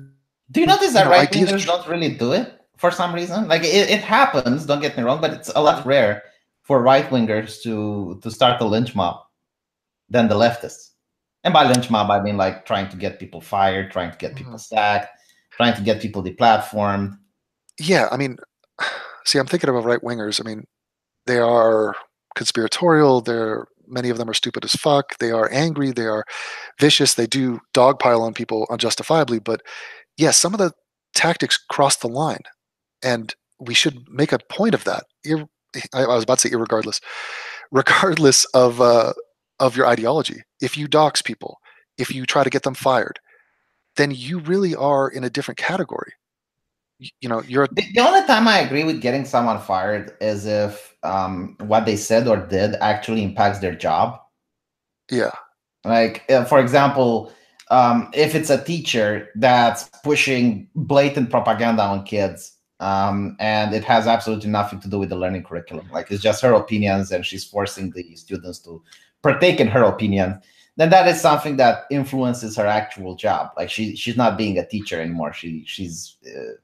Do you notice You that know, right wingers don't really do it for some reason? Like it, it happens. Don't get me wrong, but it's a lot rare for right wingers to to start a lynch mob than the leftists. And by lynch mob, I mean like trying to get people fired, trying to get people mm-hmm. sacked, trying to get people deplatformed. yeah, I mean, <sighs> see, I'm thinking about right wingers. I mean, they are conspiratorial. They're many of them are stupid as fuck. They are angry. They are vicious. They do dogpile on people unjustifiably. But yes, some of the tactics cross the line, and we should make a point of that. Ir- I, I was about to say irregardless, regardless of uh, of your ideology. If you dox people, if you try to get them fired, then you really are in a different category. You know, you're The, the only time I agree with getting someone fired is if um, what they said or did actually impacts their job. yeah. Like, uh, for example, um, if it's a teacher that's pushing blatant propaganda on kids, um, and it has absolutely nothing to do with the learning curriculum, like it's just her opinions, and she's forcing the students to partake in her opinion, then that is something that influences her actual job. Like she she's not being a teacher anymore. She she's uh,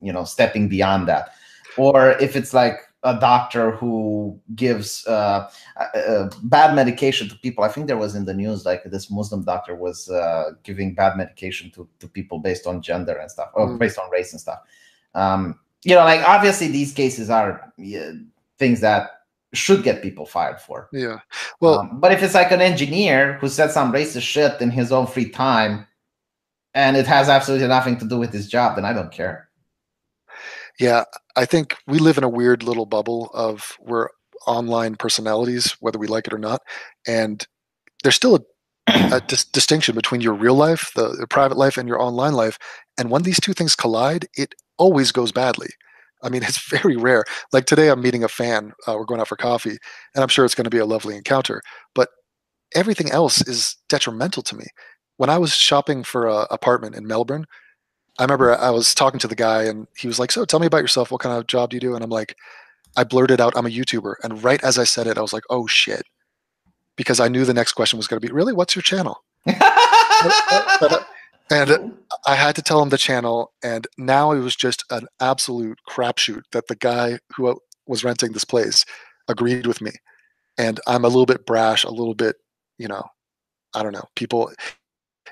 you know stepping beyond that. Or if it's like a doctor who gives uh, uh, uh, bad medication to people. I think there was in the news like this Muslim doctor was uh, giving bad medication to, to people based on gender and stuff, or Mm. based on race and stuff. Um, you know, like obviously these cases are things that should get people fired for. Yeah. Well, Um, but if it's like an engineer who said some racist shit in his own free time, and it has absolutely nothing to do with his job, then I don't care. Yeah, I think we live in a weird little bubble of we're online personalities, whether we like it or not. And there's still a, a dis- distinction between your real life, the, the private life, and your online life. And when these two things collide, it always goes badly. I mean, <laughs> it's very rare. Like today, I'm meeting a fan. Uh, we're going out for coffee, and I'm sure it's going to be a lovely encounter. But everything else is detrimental to me. When I was shopping for an apartment in Melbourne, I remember I was talking to the guy, and he was like, "So, tell me about yourself. What kind of job do you do?" And I'm like, I blurted out, "I'm a YouTuber." And right as I said it, I was like, "Oh shit," because I knew the next question was going to be, "Really? What's your channel?" <laughs> And I had to tell him the channel, and now it was just an absolute crapshoot that the guy who was renting this place agreed with me. And I'm a little bit brash, a little bit, you know, I don't know. People,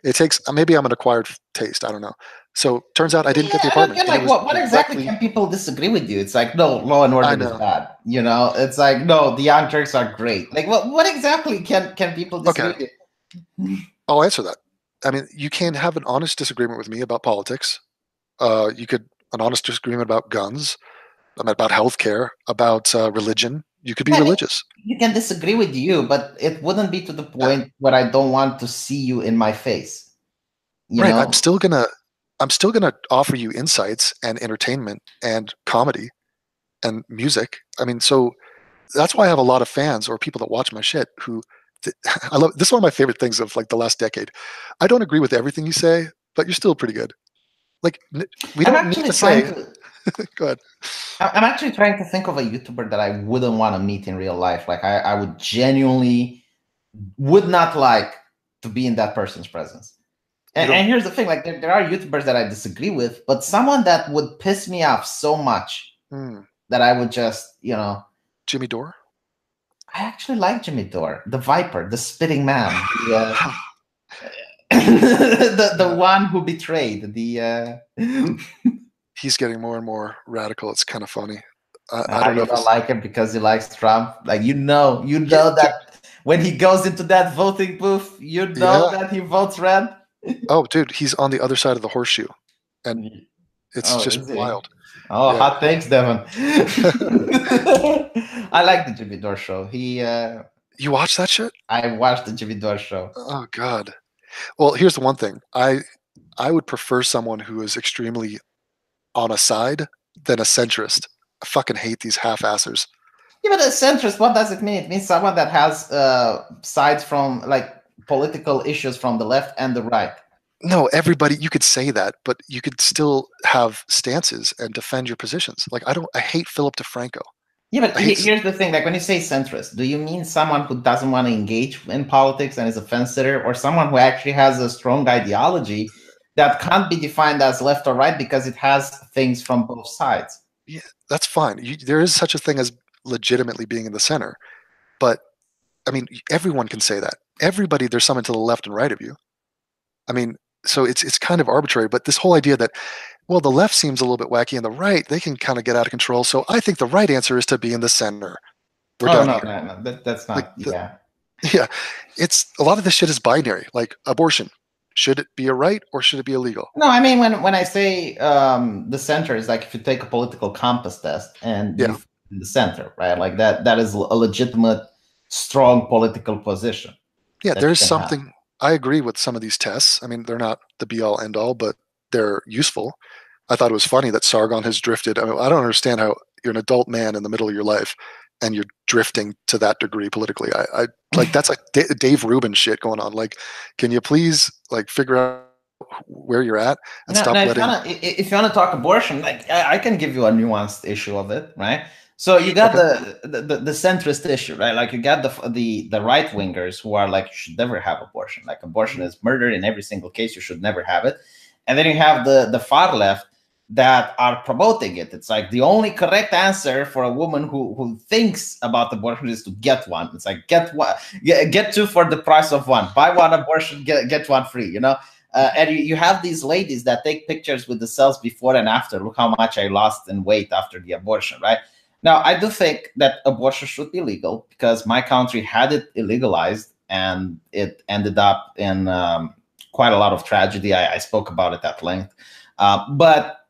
it takes maybe I'm an acquired taste. I don't know. So turns out I didn't get the Yeah, I don't apartment. get, like, what, what exactly directly- can people disagree with you? It's like, no, Law and Order is bad. You know, it's like, no, the Young Turks are great. Like, what, what exactly can can people disagree Okay. with? I'll answer that. I mean, you can have an honest disagreement with me about politics. Uh, you could an honest disagreement about guns, um, about healthcare, about uh, religion. You could be religious. You can disagree with you, but it wouldn't be to the point where I don't want to see you in my face. You right. know, I'm still gonna I'm still gonna offer you insights and entertainment and comedy and music. I mean, so that's why I have a lot of fans or people that watch my shit who th- <laughs> I love this is one of my favorite things of like the last decade. I don't agree with everything you say, but you're still pretty good. Like we don't need to say to. <laughs> go ahead. I'm actually trying to think of a YouTuber that I wouldn't want to meet in real life. Like I, I would genuinely would not like to be in that person's presence. And, and here's the thing: like there, there are YouTubers that I disagree with, but someone that would piss me off so much Hmm. that I would just, you know, Jimmy Dore? I actually like Jimmy Dore, the Viper, the spitting man, the uh, <laughs> <laughs> the, the one who betrayed the. Uh, He's getting more and more radical. It's kind of funny. I, I don't know. you don't like him because he likes Trump. Like you know, you know that when he goes into that voting booth, you know Yeah. that he votes red. oh, dude, he's on the other side of the horseshoe. And It's Oh, just wild. Oh, Yeah. hot takes, Devon. <laughs> <laughs> I like the Jimmy Dore show. He uh, You watch that shit? I watched the Jimmy Dore show. Oh God. Well, here's the one thing. I I would prefer someone who is extremely on a side than a centrist. I fucking hate these half-assers. Yeah, but a centrist, what does it mean? It means someone that has uh, sides from like political issues from the left and the right. No, everybody you could say that, but you could still have stances and defend your positions. Like I don't I hate Philip DeFranco. Yeah, but he- here's the thing: like when you say centrist, do you mean someone who doesn't want to engage in politics and is a fence sitter, or someone who actually has a strong ideology that can't be defined as left or right because it has things from both sides? Yeah, That's fine. You, there is such a thing as legitimately being in the center, but I mean everyone can say that. Everybody there's someone to the left and right of you. I mean, so it's it's kind of arbitrary, but this whole idea that well the left seems a little bit wacky and the right they can kind of get out of control. So I think the right answer is to be in the center. We're oh done no, here. no, no, that, that's not. Like the- yeah, <laughs> Yeah, it's a lot of this shit is binary. Like abortion, should it be a right or should it be illegal? no. I mean, when when I say um, the center is like if you take a political compass test and Yeah. in the center, right? Like that. That is a legitimate, strong political position. Yeah, there's something. I agree with some of these tests. I mean, they're not the be all end all, but they're useful. I thought it was funny that Sargon has drifted. I mean, I don't understand how you're an adult man in the middle of your life and you're drifting to that degree politically. I, I like that's like D- Dave Rubin shit going on. Like, can you please like figure out where you're at and No, stop no, if, you letting? wanna, i- i- if you want to talk abortion, like I, I can give you a nuanced issue of it, right? So you got the, the the the centrist issue, right? Like you got the the the right wingers who are like you should never have abortion. Like abortion mm-hmm. is murder in every single case. You should never have it. And then you have the the far left that are promoting it. It's like the only correct answer for a woman who who thinks about abortion is to get one. It's like get one, get, two for the price of one. Buy one abortion, get get one free. You know. Uh, and you, you have these ladies that take pictures with the cells before and after. Look how much I lost in weight after the abortion, right? Now, I do think that abortion should be legal because my country had it illegalized and it ended up in um, quite a lot of tragedy. I, I spoke about it at length. Uh, but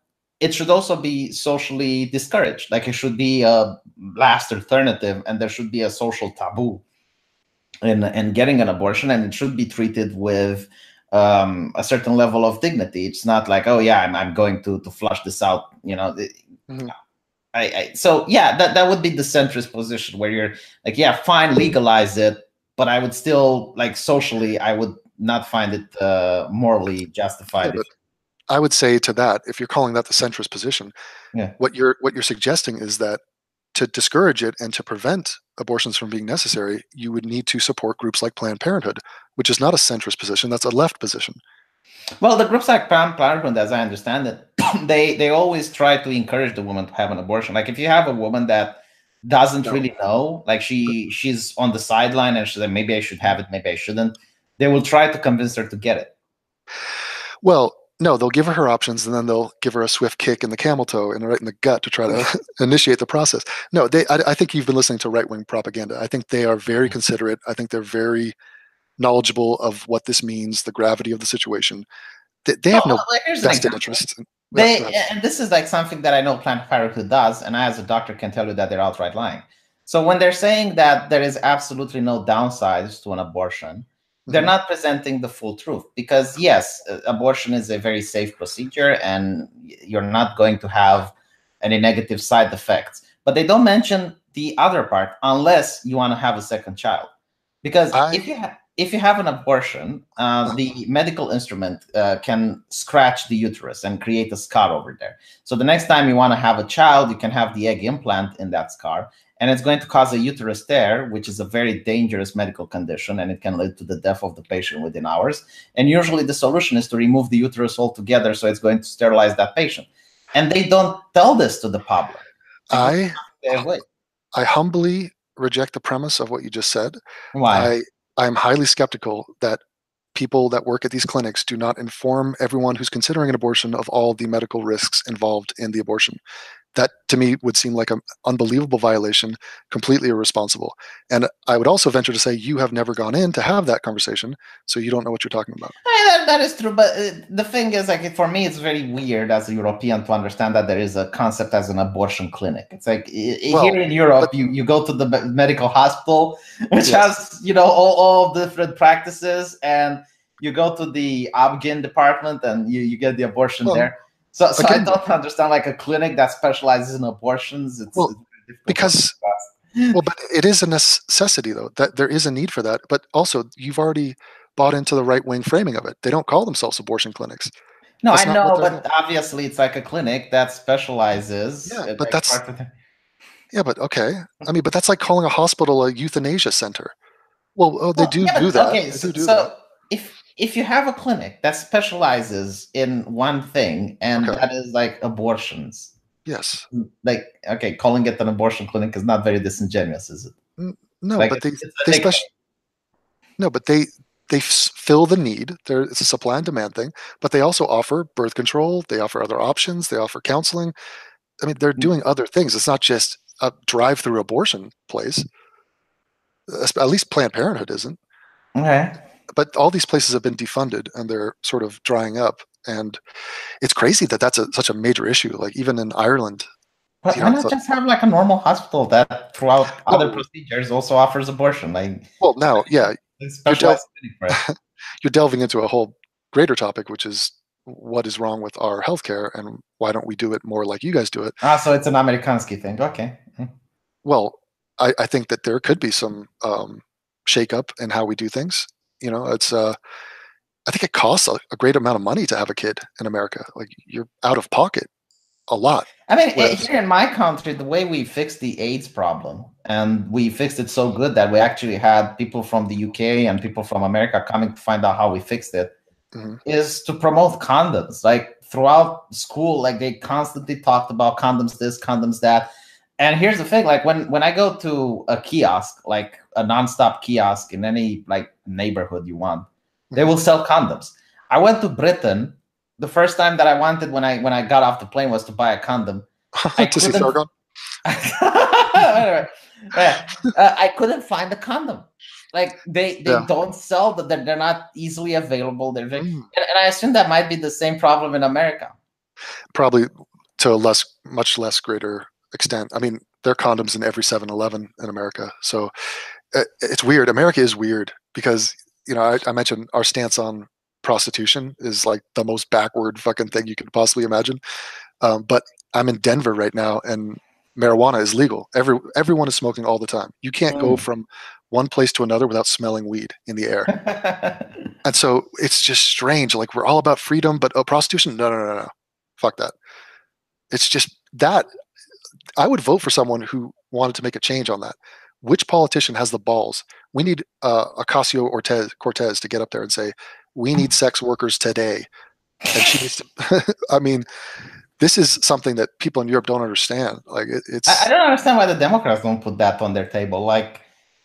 it should also be socially discouraged. Like it should be a last alternative and there should be a social taboo in, in getting an abortion and it should be treated with um, a certain level of dignity. It's not like, oh yeah, I'm, I'm going to to flush this out. You know, Mhm. I, I so yeah, that that would be the centrist position where you're like, yeah, fine, legalize it, but I would still like socially, I would not find it uh, morally justified. Yeah, I would say to that, if you're calling that the centrist position, Yeah. what you're what you're suggesting is that to discourage it and to prevent abortions from being necessary, you would need to support groups like Planned Parenthood, which is not a centrist position, that's a left position. Well, the groups like Planned Parenthood, as I understand it, <clears throat> they they always try to encourage the woman to have an abortion. Like if you have a woman that doesn't No. really know, like she she's on the sideline and she's like, maybe I should have it, maybe I shouldn't. They will try to convince her to get it. Well, no, they'll give her her options and then they'll give her a swift kick in the camel toe and right in the gut to try to <laughs> <laughs> initiate the process. No, they. I, I think you've been listening to right wing propaganda. I think they are very mm-hmm. considerate. I think they're very knowledgeable of what this means, the gravity of the situation. They, they have no here's an vested interest. in- They and this is like something that I know Planned Parenthood does, and I as a doctor can tell you that they're outright lying. So when they're saying that there is absolutely no downsides to an abortion, they're Mhm. not presenting the full truth because yes, abortion is a very safe procedure, and you're not going to have any negative side effects. But they don't mention the other part unless you want to have a second child, because I- if you ha- if you have an abortion, uh, the medical instrument uh, can scratch the uterus and create a scar over there. So the next time you want to have a child, you can have the egg implant in that scar, and it's going to cause a uterus tear, which is a very dangerous medical condition, and it can lead to the death of the patient within hours. And usually, the solution is to remove the uterus altogether, so it's going to sterilize that patient. And they don't tell this to the public. I They. I humbly reject the premise of what you just said. Why? I I'm highly skeptical that people that work at these clinics do not inform everyone who's considering an abortion of all the medical risks involved in the abortion. That to me would seem like an unbelievable violation, completely irresponsible. And I would also venture to say you have never gone in to have that conversation, so you don't know what you're talking about. that, that is true, but uh, the thing is, like, for me, it's very weird as a European to understand that there is a concept as an abortion clinic. It's like well, here in Europe, but, you, you go to the medical hospital, <laughs> which yes. has, you know, all, all different practices, and you go to the Obgyn department and you, you get the abortion well, there so, so Again, I don't understand like a clinic that specializes in abortions. It's, well, it's because well, but it is a necessity though that there is a need for that. But also, you've already bought into the right wing framing of it. They don't call themselves abortion clinics. No, that's I know, but obviously, it's like a clinic that specializes. Yeah, but that's yeah, but okay. I mean, but that's like calling a hospital a euthanasia center. Well, oh, they well, do yeah, do that. Okay, so, do so that. if if you have a clinic that specializes in one thing and okay. that is like abortions. Yes. Like okay calling it an abortion clinic is not very disingenuous is it? No like but they, they special no but they they fill the need. There it's a supply and demand thing but they also offer birth control they offer other options they offer counseling. I mean they're mm. doing other things. It's not just a drive-through abortion place. At least planned parenthood isn't. Okay but all these places have been defunded and they're sort of drying up. And it's crazy that that's a, such a major issue like even in ireland but why not just have like a normal hospital that throughout well, other procedures also offers abortion? Like well now <laughs> yeah you're, del- <laughs> you're delving into a whole greater topic which is what is wrong with our healthcare and why don't we do it more like you guys do it? Ah so it's an amerikansky thing. Okay. Mm. well I, I think that there could be some um, shake up in how we do things you know, it's uh, I think it costs a, a, great amount of money to have a kid in America. Like you're out of pocket a lot. I mean, with, here in my country, the way we fixed the AIDS problem, and we fixed it so good that we actually had people from the UK and people from America coming to find out how we fixed it, mm-hmm. is to promote condoms. Like throughout school, like they constantly talked about condoms, this, condoms, that. And here's the thing: like when when I go to a kiosk, like a nonstop kiosk in any like neighborhood you want. They will sell condoms. I went to Britain. The first time that I wanted when I when I got off the plane was to buy a condom. <laughs> I to see Sargon. <laughs> yeah. uh, I couldn't find a condom. Like they they yeah. don't sell that. They're, they're not easily available. They're very, mm. and, and I assume that might be the same problem in America. Probably to a less, much less greater extent. I mean, there are condoms in every 7-Eleven in America. So it's weird. America is weird because you know I, I, mentioned our stance on prostitution is like the most backward fucking thing you could possibly imagine. Um, but I'm in Denver right now, and marijuana is legal. Every everyone is smoking all the time. You can't mm. go from one place to another without smelling weed in the air. <laughs> and so it's just strange. Like we're all about freedom, but oh, prostitution? No, no, no, no. Fuck that. It's just that. I would vote for someone who wanted to make a change on that which politician has the balls? We need uh, Ocasio Cortez, Cortez to get up there and say, "We need <laughs> sex workers today," and she needs to. <laughs> I mean, this is something that people in Europe don't understand. Like it, it's. I, I, don't understand why the Democrats don't put that on their table. Like.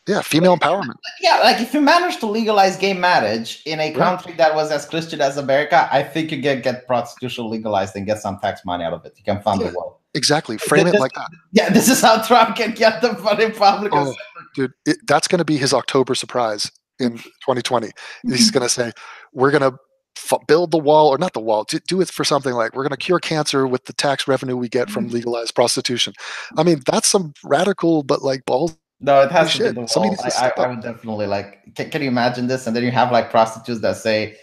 Yeah, female like, empowerment. Yeah, like if you manage to legalize gay marriage in a country that was as Christian as America, I think you can get prostitution legalized and get some tax money out of it. You can fund yeah. the world. Exactly. Frame this, it like that. Yeah, this is how Trump can get the Republicans. Oh, dude, it, that's going to be his October surprise in 2020. He's going to say, "We're going to f- build the wall, or not the wall. Do, do it for something like we're going to cure cancer with the tax revenue we get from mm-hmm. legalized prostitution." I mean, that's some radical, but like balls. No, it has to be the wall. I, I, I, would definitely like. Can, can, you imagine this? And then you have like prostitutes that say,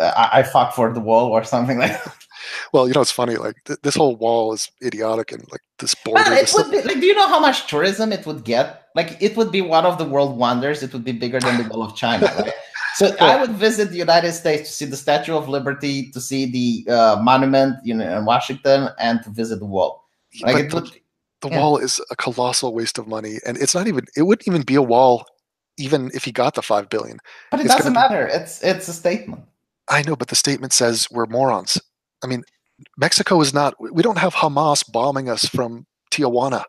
uh, I, "I fought for the wall" or something like. that well, you know, it's funny. Like th- this whole wall is idiotic, and like this border. Well, it would be, like, do you know how much tourism it would get? Like, it would be one of the world wonders. It would be bigger than the Wall of China. <laughs> Right? so I would visit the United States to see the Statue of Liberty, to see the uh, monument, you know, in Washington, and to visit the wall. Like, but it would, the, the yeah. wall is a colossal waste of money, and it's not even. It wouldn't even be a wall, even if he got the five billion. But it it's doesn't matter. Be, it's it's a statement. I know, but the statement says we're morons. I mean, Mexico is not, we don't have Hamas bombing us from Tijuana.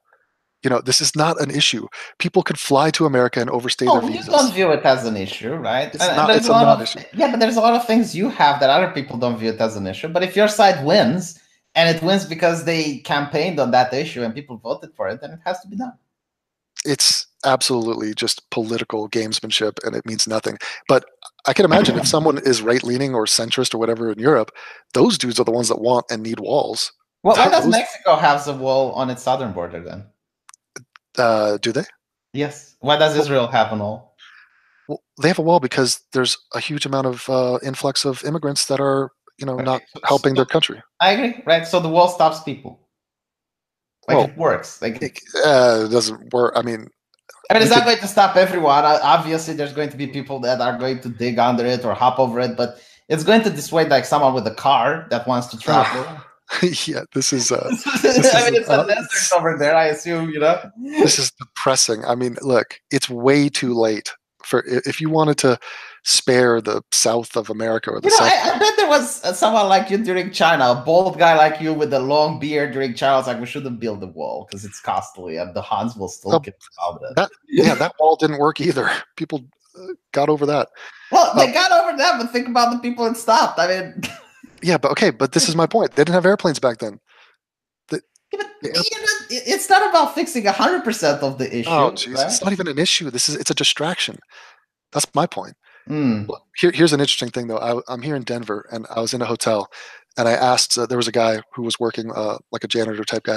You know, this is not an issue. People could fly to America and overstay oh, their visas. You don't view it as an issue, right? It's and, not, it's a, a non-issue. yeah, but there's a lot of things you have that other people don't view it as an issue. But if your side wins and it wins because they campaigned on that issue and people voted for it, then it has to be done. It's absolutely just political gamesmanship and it means nothing. But I can imagine if someone is right leaning or centrist or whatever in Europe, those dudes are the ones that want and need walls. Well, why does Those- Mexico have the wall on its southern border then? Uh, do they? Yes. Why does Israel have a wall? Well, they have a wall because there's a huge amount of uh, influx of immigrants that are, you know, Okay, not so- helping their country. I agree, right? So the wall stops people. Like Well, it works. Like It uh, doesn't work. I mean, I mean, it's not going to stop everyone. Obviously, there's going to be people that are going to dig under it or hop over it, but it's going to dissuade like someone with a car that wants to travel. <laughs> yeah, this is uh, <laughs> I mean, it's a uh, desert over there. I assume you know. this is depressing. I mean, look, it's way too late for if you wanted to spare the south of America or the You know, south. I, I bet there was uh, someone like you during China, a bald guy like you with a long beard during China. I was like, we shouldn't build the wall because it's costly and the Hans will still Oh, get in that yeah, that wall didn't work either. <laughs> People uh, got over that. Well, they got over that, but think about the people it stopped. I mean, <laughs> Yeah, but okay, but this is my point. They didn't have airplanes back then. But, Yeah. you know, it- it's not about fixing hundred percent of the issue. Oh, jeez, right? it's not even an issue. This is it's a distraction. That's my point. Mm. Here, here's an interesting thing, though. I, I'm here in Denver, and I was in a hotel, and I asked. Uh, there was a guy who was working, uh, like a janitor type guy,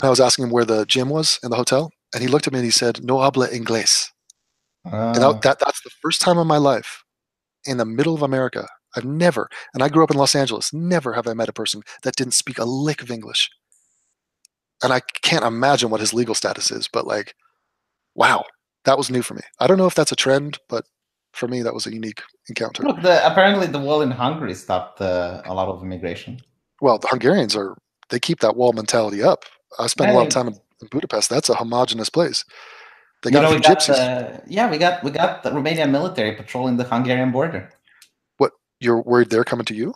and I was asking him where the gym was in the hotel, and he looked at me and he said, "No habla inglés." And Uh, that, that that's the first time in my life, in the middle of America, I've never, and I grew up in Los Angeles, never have I met a person that didn't speak a lick of English. And I can't imagine what his legal status is, but like, wow, that was new for me. I don't know if that's a trend, but for me, that was a unique encounter. Look, the, apparently the wall in Hungary stopped uh, a lot of immigration. Well, the Hungarians are they keep that wall mentality up. I spent a lot of time in, in Budapest. That's a homogenous place. They You know, got gypsies. the, yeah, we got we got the Romanian military patrolling the Hungarian border. What you're worried they're coming to you?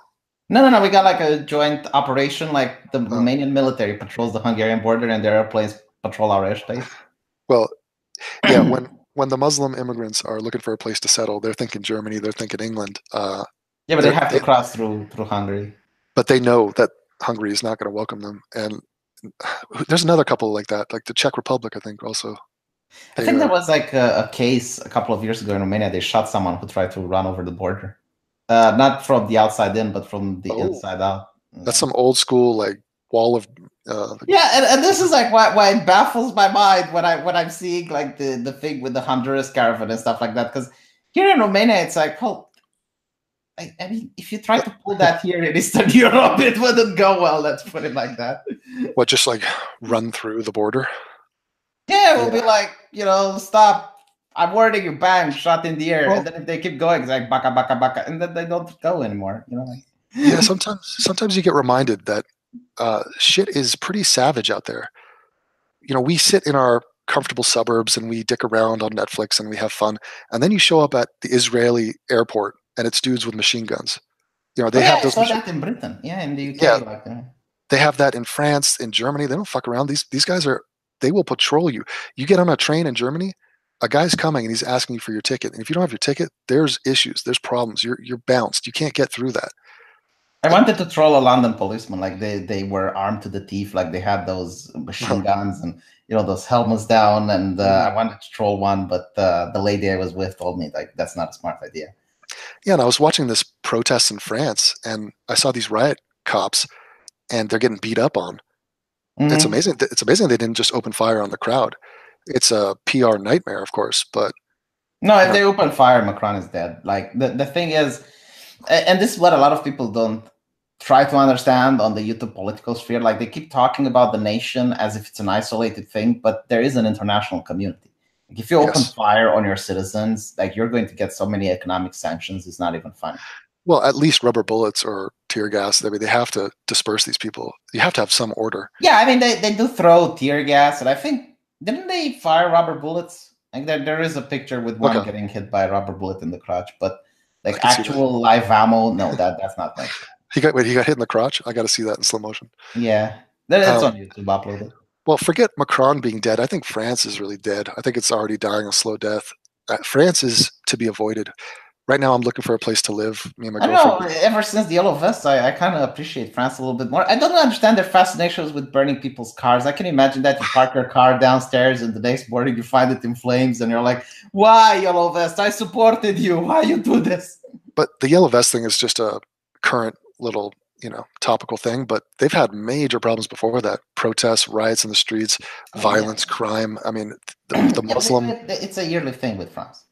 No, no, no. We got like a joint operation. Like the Oh. Romanian military patrols the Hungarian border, and their airplanes patrol our airspace. Well, yeah. when when the Muslim immigrants are looking for a place to settle, they're thinking Germany, they're thinking England, uh, Yeah, but they have to they- cross through through Hungary. but they know that Hungary is not going to welcome them. And <sighs> there's another couple like that, like the Czech Republic, I think, also. I think uh, there was like a, a case a couple of years ago in Romania. They shot someone who tried to run over the border, uh, not from the outside in, but from the Oh. inside out. That's some old school like wall of. Uh, Yeah, and, and this is like why, why it baffles my mind when I when I'm seeing like the the thing with the Honduras caravan and stuff like that. Because here in Romania, it's like, well, I, I mean, if you try to pull that here in Eastern <laughs> Europe, it wouldn't go well. Let's put it like that. what just like run through the border? Yeah, it will be like, you know, stop. I'm warning you, bang, shot in the air. Well- and then if they keep going, it's like baka baka baka, and then they don't go anymore. You know, like <laughs> yeah sometimes sometimes you get reminded that uh, shit is pretty savage out there you know we sit in our comfortable suburbs and we dick around on netflix and we have fun and then you show up at the israeli airport and it's dudes with machine guns you know they Oh, yeah, have I saw machi- that in Britain. Yeah, in the UK. Yeah. Like, uh, they have that in france in germany they don't fuck around these these guys are they will patrol you you get on a train in germany a guy's coming and he's asking you for your ticket and if you don't have your ticket there's issues there's problems you're you're bounced you can't get through that I wanted to troll a London policeman. Like they, they were armed to the teeth. Like they had those machine guns and you know those helmets down. And uh, I wanted to troll one, but uh, the lady I was with told me like that's not a smart idea. Yeah, and I was watching this protest in France, and I saw these riot cops, and they're getting beat up on. It's Mhm. amazing. It's amazing they didn't just open fire on the crowd. It's a PR nightmare, of course, but No, if they open fire, Macron is dead. Like the, the thing is, and this is what a lot of people don't try to understand on the YouTube political sphere. Like they keep talking about the nation as if it's an isolated thing, but there is an international community. Like if you open Yes. fire on your citizens, like you're going to get so many economic sanctions. It's not even funny. well, at least rubber bullets or tear gas. I mean, they have to disperse these people. You have to have some order. Yeah, I mean they, they do throw tear gas, and I think didn't they fire rubber bullets? Like there, there is a picture with one Okay. getting hit by a rubber bullet in the crotch, but like can see that. actual live ammo, no, that that's not like <laughs> He got wait, he got hit in the crotch. I got to see that in slow motion. yeah. That- That's Um, on YouTube uploaded. Well, forget Macron being dead. I think France is really dead. I think it's already dying a slow death. Uh, France is to be avoided. Right now I'm looking for a place to live. Me and my I don't know. Ever since the Yellow Vest, I, I kind of appreciate France a little bit more. I don't understand their fascinations with burning people's cars. I can imagine that you <laughs> park your car downstairs and the next morning you find it in flames and you're like, why, Yellow Vest? I supported you. Why you do this? But the yellow vest thing is just a current little, you know, topical thing. But they've had major problems before that: protests, riots in the streets, Oh, violence, crime. I mean, the, <clears throat> the Muslim. it- It's a yearly thing with France.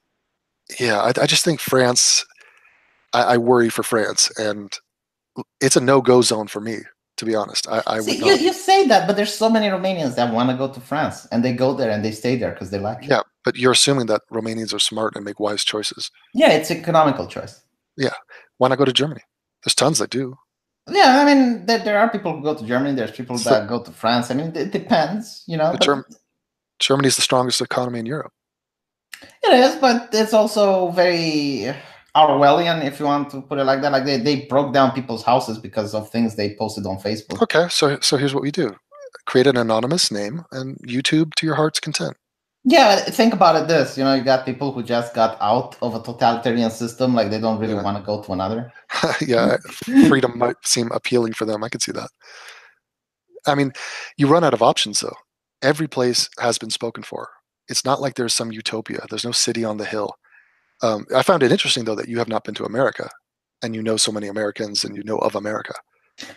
Yeah, I, I just think France. I, I worry for France, and it's a no-go zone for me. To be honest, I, I See, would you, you say that, but there's so many Romanians that want to go to France and they go there and they stay there because they like it. Yeah, but you're assuming that Romanians are smart and make wise choices. Yeah, it's economical choice. Yeah, why not go to Germany? There's tons that do. Yeah, I mean, there, there are people who go to Germany. There's people So- that go to France. I mean, it depends, you know. But Germ- Germany's the strongest economy in Europe. It is, but it's also very Orwellian, if you want to put it like that. Like they, they broke down people's houses because of things they posted on Facebook. Okay, so so here's what we do: create an anonymous name and YouTube to your heart's content. Yeah, think about it. This, you know, you got people who just got out of a totalitarian system, like they don't really Yeah. want to go to another. <laughs> yeah, <laughs> freedom might seem appealing for them. I could see that. I mean, you run out of options though. Every place has been spoken for. It's not like there's some utopia. There's no city on the hill. Um, I found it interesting though that you have not been to America, and you know so many Americans, and you know of America.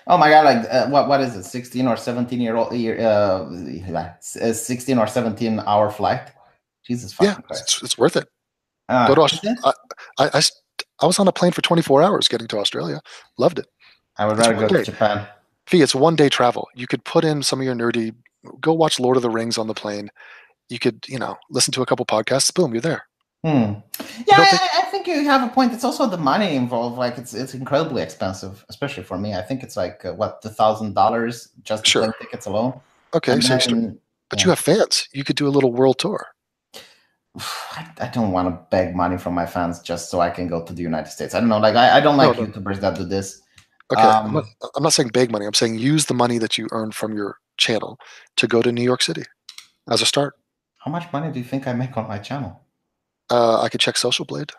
Oh my god! Like uh, what? What is it? Sixteen or seventeen year old? Year, uh, uh, sixteen or seventeen hour flight? Jesus fucking Yeah, Christ! it's, it's worth it. Uh, Go to is Aus- it? I, I, I, I was on a plane for 24 hours getting to Australia. Loved it. I would it's rather go one to day. Japan. Fee, it's one day travel. You could put in some of your nerdy, go watch Lord of the Rings on the plane. You could, you know, listen to a couple podcasts. Boom, you're there. Hmm. Yeah, I, think- I think you have a point. It's also the money involved. Like it's it's incredibly expensive, especially for me. I think it's like uh, what the thousand dollars just Sure. plane tickets alone. Okay, And so still, then- but yeah. you have fans. You could do a little world tour. <sighs> I, I don't want to beg money from my fans just so I can go to the United States. I don't know. Like I, I don't like No, no. YouTubers that do this. Okay, I'm, not, Um, I'm not saying beg money. I'm saying use the money that you earn from your channel to go to New York City as a start. How much money do you think I make on my channel? Uh, I could check Social Blade.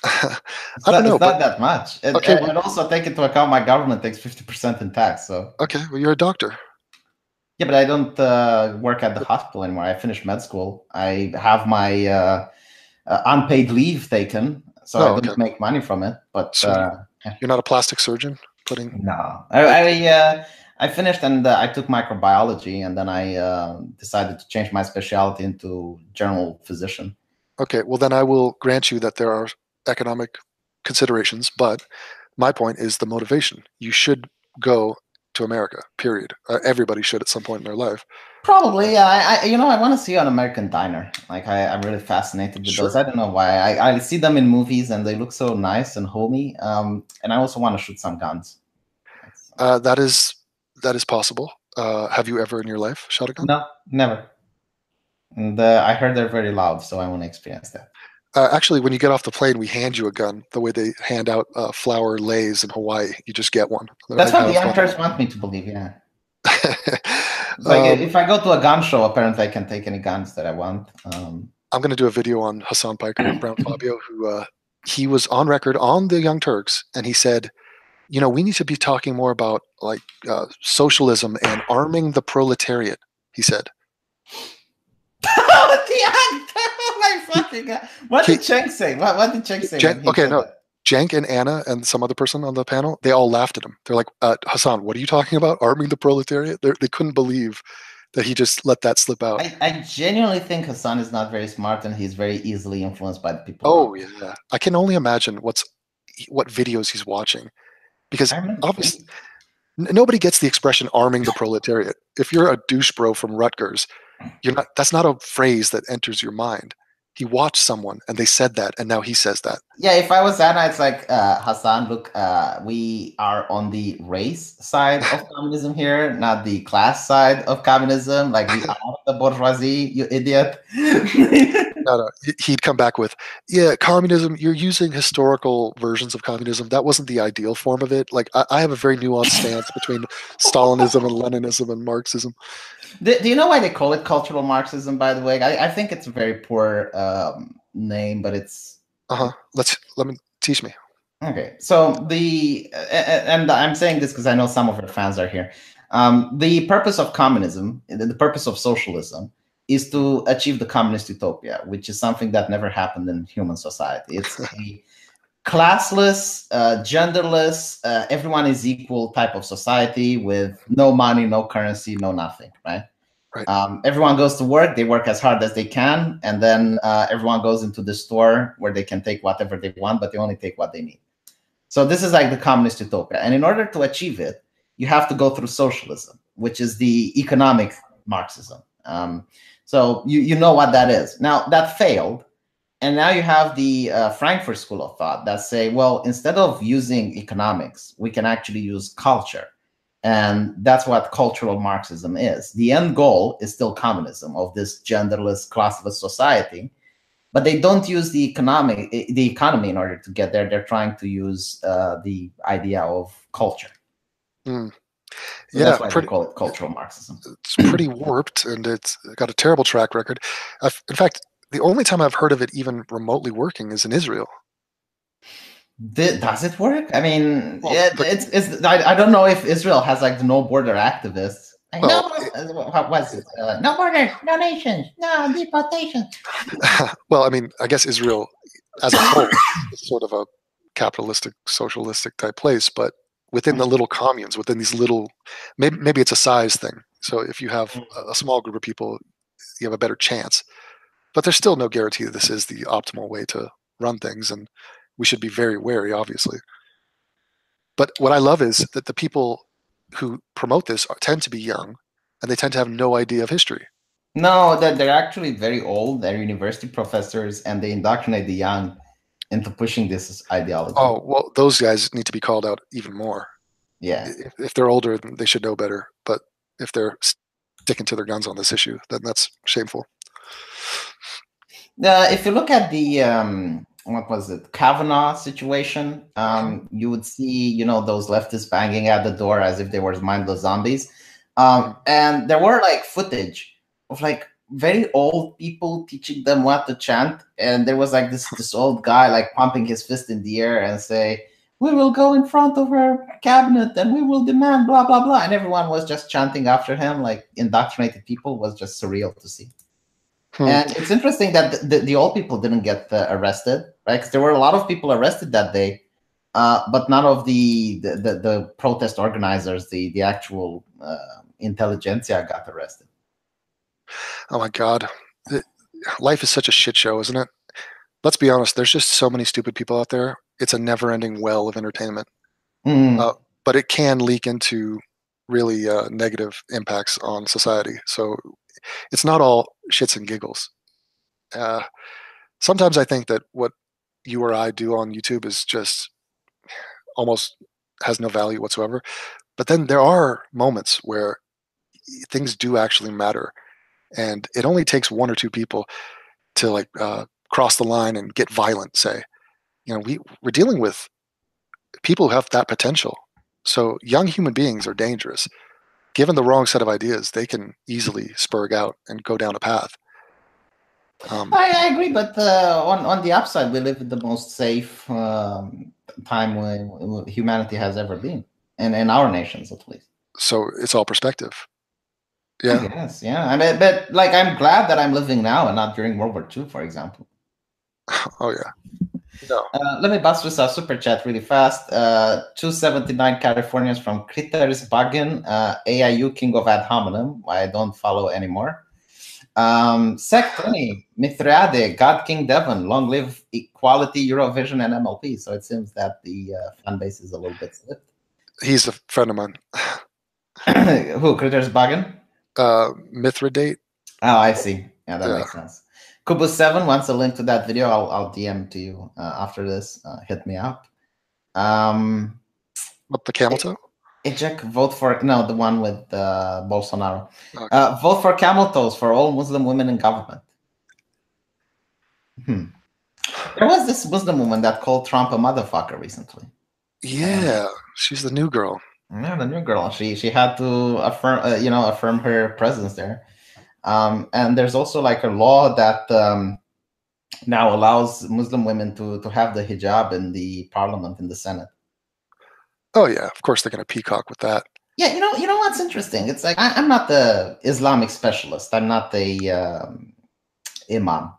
<laughs> I It's don't not, know, it's but not that much. And, Okay, and also take into account my government takes fifty percent in tax. So okay, well, you're a doctor. yeah, but I don't uh, work at the hospital anymore. I finished med school. I have my uh, uh, unpaid leave taken, so I Oh, don't okay. make money from it. But So uh, You're not a plastic surgeon putting. no, I I, uh, I finished and uh, I took microbiology, and then I uh, decided to change my specialty into general physician. Okay, well then I will grant you that there are economic considerations, but my point is the motivation. You should go to America. Period. Uh, everybody should at some point in their life. Probably, yeah. I, I you know, I want to see an American diner. Like, I, I'm really fascinated with those. I don't know why. I, I see them in movies and they look so nice and homey. Um, and I also want to shoot some guns. Uh, that is that is possible. Uh, have you ever in your life shot a gun? no, never. And uh, I heard they're very loud, so I want to experience that. Uh, actually, when you get off the plane, we hand you a gun. The way they hand out uh, flower leis in Hawaii, you just get one. That's what the fun. actors want me to believe. Yeah. <laughs> Like, Um, if I go to a gun show, apparently I can take any guns that I want. Um, I'm going to do a video on Hasan Piker, Brown Fabio, who uh, he was on record on the Young Turks, and he said, you know, we need to be talking more about like uh, socialism and arming the proletariat. He said! <laughs> Oh my fucking god! What did Cenk say? What, what did Cenk say? He okay, no. that? Cenk and Anna and some other person on the panel, they all laughed at him. They're like, uh, Hasan, what are you talking about? Arming the proletariat? They're, they couldn't believe that he just let that slip out. I, I genuinely think Hasan is not very smart and he's very easily influenced by the people. oh yeah, I can only imagine what's what videos he's watching, because obviously n- nobody gets the expression arming the proletariat. If you're a douche bro from rutgers you're not that's not a phrase that enters your mind he watched someone and they said that and now he says that Yeah, if I was Anna, it's like uh, Hasan. Look, uh, we are on the race side of <laughs> communism here, not the class side of communism. Like we are the bourgeoisie, you idiot. <laughs> no, no, he- he'd come back with yeah communism you're using historical versions of communism that wasn't the ideal form of it like i, I have a very nuanced stance between stalinism and leninism and marxism do, do you know why they call it cultural Marxism? By the way, I, I think it's a very poor um, name, but it's Uh huh. Let's let me teach me. Okay, so the and I'm saying this because I know some of our fans are here. Um, the purpose of communism, the purpose of socialism, is to achieve the communist utopia, which is something that never happened in human society. It's <laughs> a classless, uh, genderless, uh, everyone is equal type of society with no money, no currency, no nothing, right? Right. Um, everyone goes to work, they work as hard as they can, and then uh, everyone goes into the store where they can take whatever they want, but they only take what they need. So this is like the communist utopia. And in order to achieve it, you have to go through socialism, which is the economic Marxism. Um, so you, you know what that is. Now that failed. And now you have the uh, Frankfurt School of Thought that say, well, instead of using economics, we can actually use culture. And that's what cultural Marxism is. The end goal is still communism of this genderless, classless society but they don't use the economic the economy in order to get there they're trying to use uh, the idea of culture Mm. So Yeah, that's why pretty- they call it cultural marxism It's pretty warped, and it's got a terrible track record. I've, in fact, the only time I've heard of it even remotely working is in Israel. Th- does it work i mean Well, it, it's, it's I, I don't know if israel has like the no border activists Like, Well, no, uh, what was it? Uh, no borders, no nations, no deportation. <laughs> well, I mean, I guess Israel as a whole <coughs> is sort of a capitalistic, socialistic type place, but within the little communes, within these little, maybe maybe it's a size thing. So if you have a- a small group of people, you have a better chance. But there's still no guarantee that this is the optimal way to run things, and we should be very wary, obviously. But what I love is that the people who promote this are, tend to be young, and they tend to have no idea of history. No, that they're actually very old. They're university professors, and they indoctrinate the young into pushing this ideology. Oh well, those guys need to be called out even more. yeah. if, if they're older, they should know better. But if they're sticking to their guns on this issue, then that's shameful. Uh, if you look at the um, what was it Kavanaugh situation, um, you would see you know those leftists banging at the door as if they were mindless zombies, um, and there were like footage of like very old people teaching them what to chant, and there was like this this old guy like pumping his fist in the air and say. We will go in front of her cabinet and we will demand blah blah blah, and everyone was just chanting after him, like indoctrinated people was just surreal to see. Hmm. And it's interesting that the, the, the old people didn't get uh, arrested, right? Because there were a lot of people arrested that day, uh, but none of the the, the, the protest organizers, the the actual uh, intelligentsia, got arrested. Oh my God, life is such a shit show, isn't it? Let's be honest. There's just so many stupid people out there. It's a never-ending well of entertainment, Mm. Uh, but it can leak into really uh, negative impacts on society. So it's not all shits and giggles. Uh, sometimes I think that what you or I do on YouTube is just almost has no value whatsoever. But then there are moments where things do actually matter, and it only takes one or two people to like uh, cross the line and get violent. Say, you know, we we're dealing with people who have that potential. So young human beings are dangerous. Given the wrong set of ideas, they can easily spurg out and go down a path. Um, I, I agree, but uh, on on the upside, we live in the most safe um, time when humanity has ever been, and in our nations at least. so it's all perspective. Yeah. Yes. yeah. I mean, but like, I'm glad that I'm living now and not during World War II, for example. <laughs> Oh yeah. No. Uh, let me bust with a super chat really fast. Uh, 279 Californians from Critters Baggin, uh, AIU King of Ad Hominem. I don't follow anymore. Um, Sec 20, Mithriade, God King Devon, long live equality, Eurovision, and MLP. So it seems that the uh, fan base is a little bit split. He's a friend of mine. <coughs> Who, Critters Baggin? Uh, Mithridate. Oh, I see. Yeah, that Yeah. makes sense. Kubus Seven wants a link to that video. I'll, I'll DM to you uh, after this. Uh, hit me up. Um, What the camel toe? Ejek, vote for no, the one with uh, Bolsonaro. Okay. Uh, vote for camel toes for all Muslim women in government. Hmm. There was this Muslim woman that called Trump a motherfucker recently. Yeah, she's the new girl. Yeah, the new girl. She she had to affirm, uh, you know, affirm her presence there. Um, and there's also like a law that um, now allows Muslim women to to have the hijab in the parliament in the Senate. Oh yeah, of course they're going to peacock with that. Yeah, you know, you know what's interesting? It's like I, am not the Islamic specialist. I'm not the um, imam,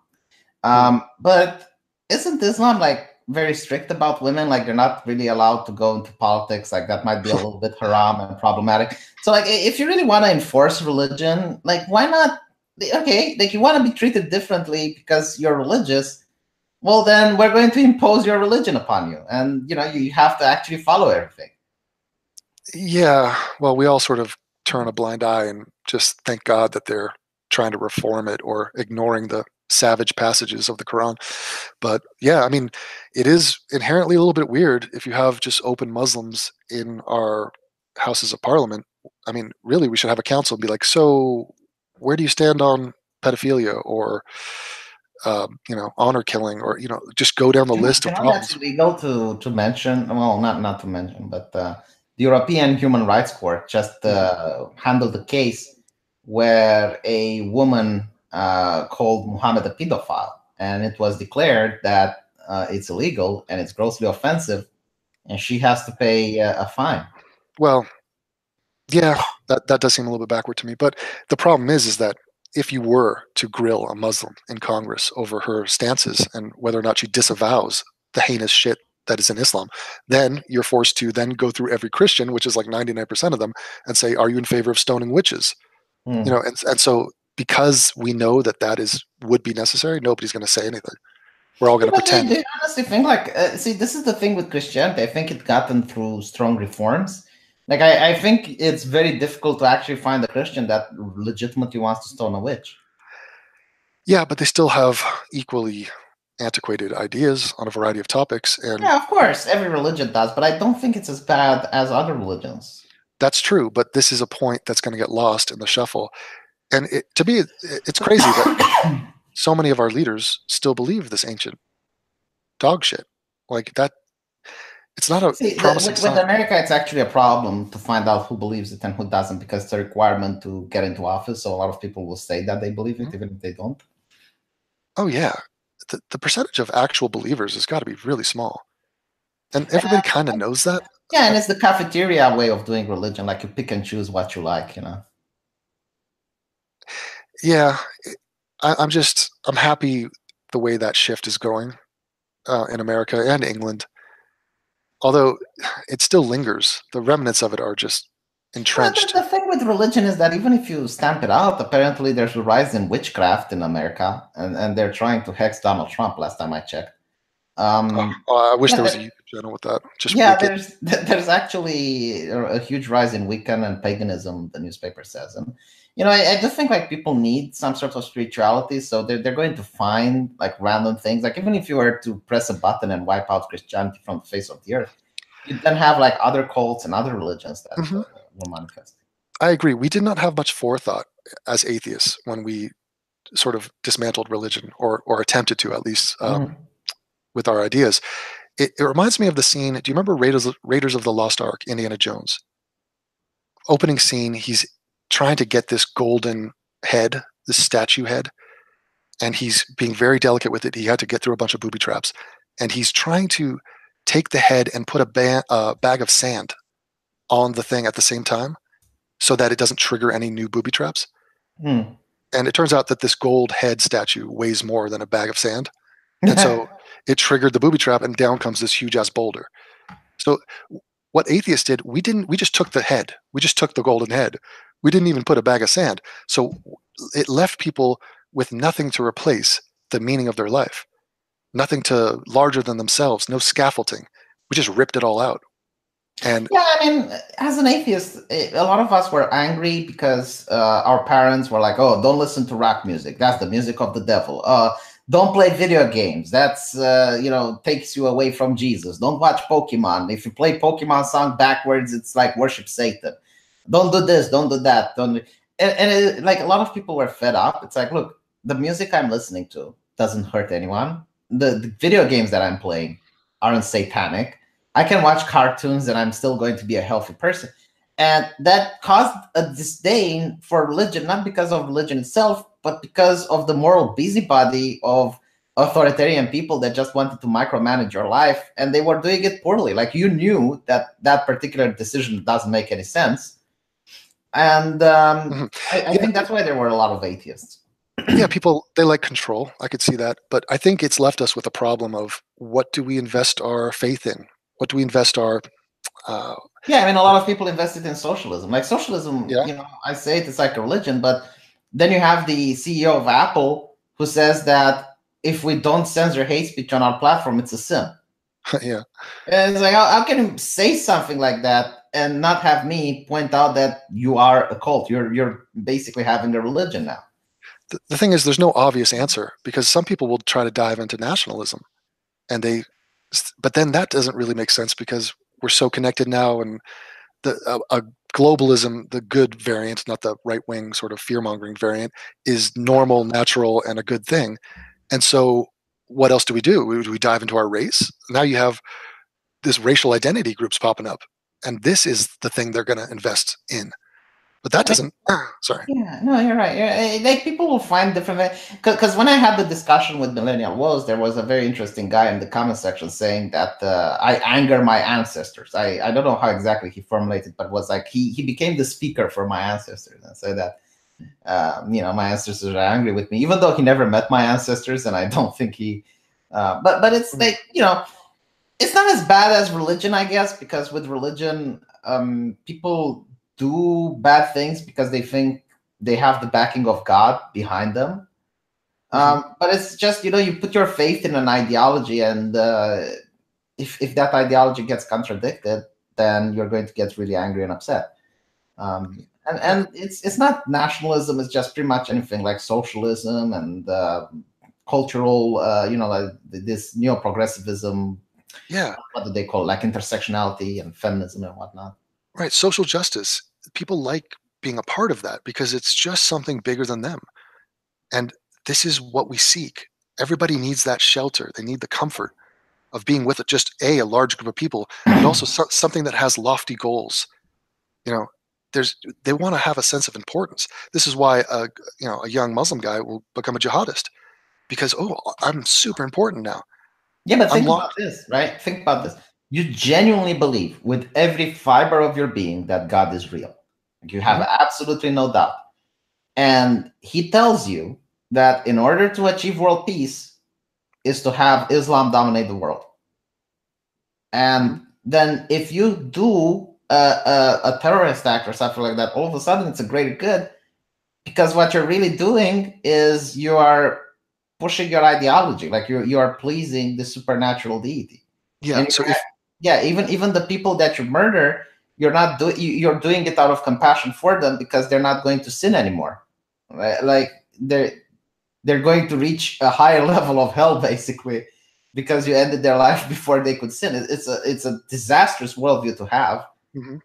um, but isn't Islam like very strict about women? Like they're not really allowed to go into politics. Like that might be a <laughs> little bit haram and problematic. So like, if you really want to enforce religion, like why not? Okay, like you want to be treated differently because you're religious. Well, then we're going to impose your religion upon you, and you know you have to actually follow everything. Yeah, well, we all sort of turn a blind eye and just thank God that they're trying to reform it or ignoring the savage passages of the Quran. But yeah, I mean, it is inherently a little bit weird if you have just open Muslims in our houses of parliament. I mean, really, we should have a council and be like, so where do you stand on pedophilia or, um, you know, honor killing, or you know, just go down the you list know, of problems. That's illegal to to mention. Well, not not to mention, but uh, the European Human Rights Court just uh, handled a case where a woman uh, called Muhammad a pedophile, and it was declared that uh, it's illegal and it's grossly offensive, and she has to pay uh, a fine. Well, yeah, that, that does seem a little bit backward to me. But the problem is, is that if you were to grill a Muslim in Congress over her stances and whether or not she disavows the heinous shit that is in Islam, then you're forced to then go through every Christian, which is like 99% of them, and say, "Are you in favor of stoning witches?" Hmm. You know, and and so because we know that that is would be necessary, nobody's going to say anything. We're all going to But pretend. You honestly think like uh, see this is the thing with Christianity. I think it gotten through strong reforms. Like I, I think it's very difficult to actually find a Christian that legitimately wants to stone a witch. Yeah, but they still have equally antiquated ideas on a variety of topics, and Yeah, of course, every religion does, but I don't think it's as bad as other religions. that's true. But this is a point that's going to get lost in the shuffle. And it, to me, it, it's crazy that <coughs> so many of our leaders still believe this ancient dog shit. Like that, it's not a See, promising with, with. America, it's actually a problem to find out who believes it and who doesn't because it's a requirement to get into office. So a lot of people will say that they believe Mm-hmm. it, even if they don't. Oh yeah, the, the percentage of actual believers has got to be really small, and everybody kind of knows that. Yeah, and it's the cafeteria way of doing religion. Like you pick and choose what you like, you know. Yeah, I, I'm just I'm happy the way that shift is going uh, in America and England. Although it still lingers, the remnants of it are just Well, entrenched. the, the thing with religion is that even if you stamp it out, apparently there's a rise in witchcraft in America, and, and they're trying to hex Donald Trump. Last time I checked. Um, Oh, I wish yeah, there was a YouTube channel with that. Just yeah, there's <laughs> there's actually a a huge rise in Wiccan and paganism. The newspaper says, and you know, I, I just think like people need some sort of spirituality, so they're they're going to find like random things. Like even if you were to press a button and wipe out Christianity from the face of the earth, you then have like other cults and other religions that Mhm. uh, will manifest. I agree. We did not have much forethought as atheists when we sort of dismantled religion, or or attempted to at least um, Mhm. with our ideas. It, it reminds me of the scene. Do you remember Raiders Raiders of the Lost Ark, Indiana Jones? Opening scene. He's trying to get this golden head, this statue head, and he's being very delicate with it. He had to get through a bunch of booby traps, and he's trying to take the head and put a ba- uh, bag of sand on the thing at the same time, so that it doesn't trigger any new booby traps. Hmm. And it turns out that this gold head statue weighs more than a bag of sand. And so <laughs> it triggered the booby trap, and down comes this huge ass boulder. So what atheists did, we didn't. We just took the head. We just took the golden head. We didn't even put a bag of sand. So it left people with nothing to replace the meaning of their life, nothing to larger than themselves, no scaffolding. We just ripped it all out. And Yeah, I mean, as an atheist, eh, a lot of us were angry because uh, our parents were like, "Oh, don't listen to rock music. That's the music of the devil. Uh, don't play video games. That's uh, you know takes you away from Jesus. Don't watch Pokemon. If you play Pokemon song backwards, it's like worship Satan. Don't do this. Don't do that. Don't." do-" And, and it, like a lot of people were fed up. It's like, look, the music I'm listening to doesn't hurt anyone. The, the video games that I'm playing aren't satanic. I can watch cartoons and I'm still going to be a healthy person. And that caused a disdain for religion, not because of religion itself, but because of the moral busybody of authoritarian people that just wanted to micromanage your life and they were doing it poorly like you knew that that particular decision doesn't make any sense and um, Mhm. I, I Yeah. think that's why there were a lot of atheists yeah, people they like control. I could see that, but I think it's left us with a problem of what do we invest our faith in? What do we invest our uh, yeah i mean a lot of people invested in socialism like socialism Yeah. you know i say it, it's like a religion but then you have the ceo of apple who says that if we don't censor hate speech on our platform it's a sin <laughs> yeah, And it's like, how, how can you say something like that and not have me point out that you are a cult? You're you're basically having a religion now. the, the thing is there's no obvious answer because some people will try to dive into nationalism and they but then that doesn't really make sense because we're so connected now and the a, a globalism the good variant not the right wing sort of fear mongering variant is normal natural and a good thing. And so what else do we do? We, we dive into our race. Now you have this racial identity groups popping up and this is the thing they're going to invest in but that doesn't sorry Yeah, no, you're right. You're, eh, like people will find different because when I had the discussion with Millennial Woes, there was a very interesting guy in the comment section saying that uh, I anger my ancestors. I, I don't know how exactly he formulated, but was like he he became the speaker for my ancestors and said that um, you know my ancestors are angry with me, even though he never met my ancestors, and I don't think he. Uh, but but it's like you know, it's not as bad as religion, I guess, because with religion, um, people do bad things because they think they have the backing of God behind them. Um, but it's just you know you put your faith in an ideology, and uh, if if that ideology gets contradicted, then you're going to get really angry and upset. Um, and and it's it's not nationalism; it's just pretty much anything like socialism and uh, cultural, uh, you know, like this neo progressivism. yeah What do they call it? like intersectionality and feminism and whatnot? Right. Social justice. People like being a part of that because it's just something bigger than them. And this is what we seek. Everybody needs that shelter. They need the comfort of being with it, just a, a large group of people, but also <clears throat> so, something that has lofty goals. You know, there's they want to have a sense of importance. This is why a you know a young Muslim guy will become a jihadist because oh I'm super important now. Yeah, but think Unlock- about this, right? Think about this. You genuinely believe with every fiber of your being that God is real. You have mm-hmm. absolutely no doubt. And he tells you that in order to achieve world peace is to have Islam dominate the world. And then if you do a, a, a terrorist act or something like that, all of a sudden it's a greater good because what you're really doing is you are pushing your ideology like you you are pleasing the supernatural deity Yeah. So if yeah even even the people that you murder you're not doing you're doing it out of compassion for them because they're not going to sin anymore right? like they're they're going to reach a higher <laughs> level of hell basically because you ended their life <laughs> before they could sin it's a it's a disastrous worldview to have Mhm.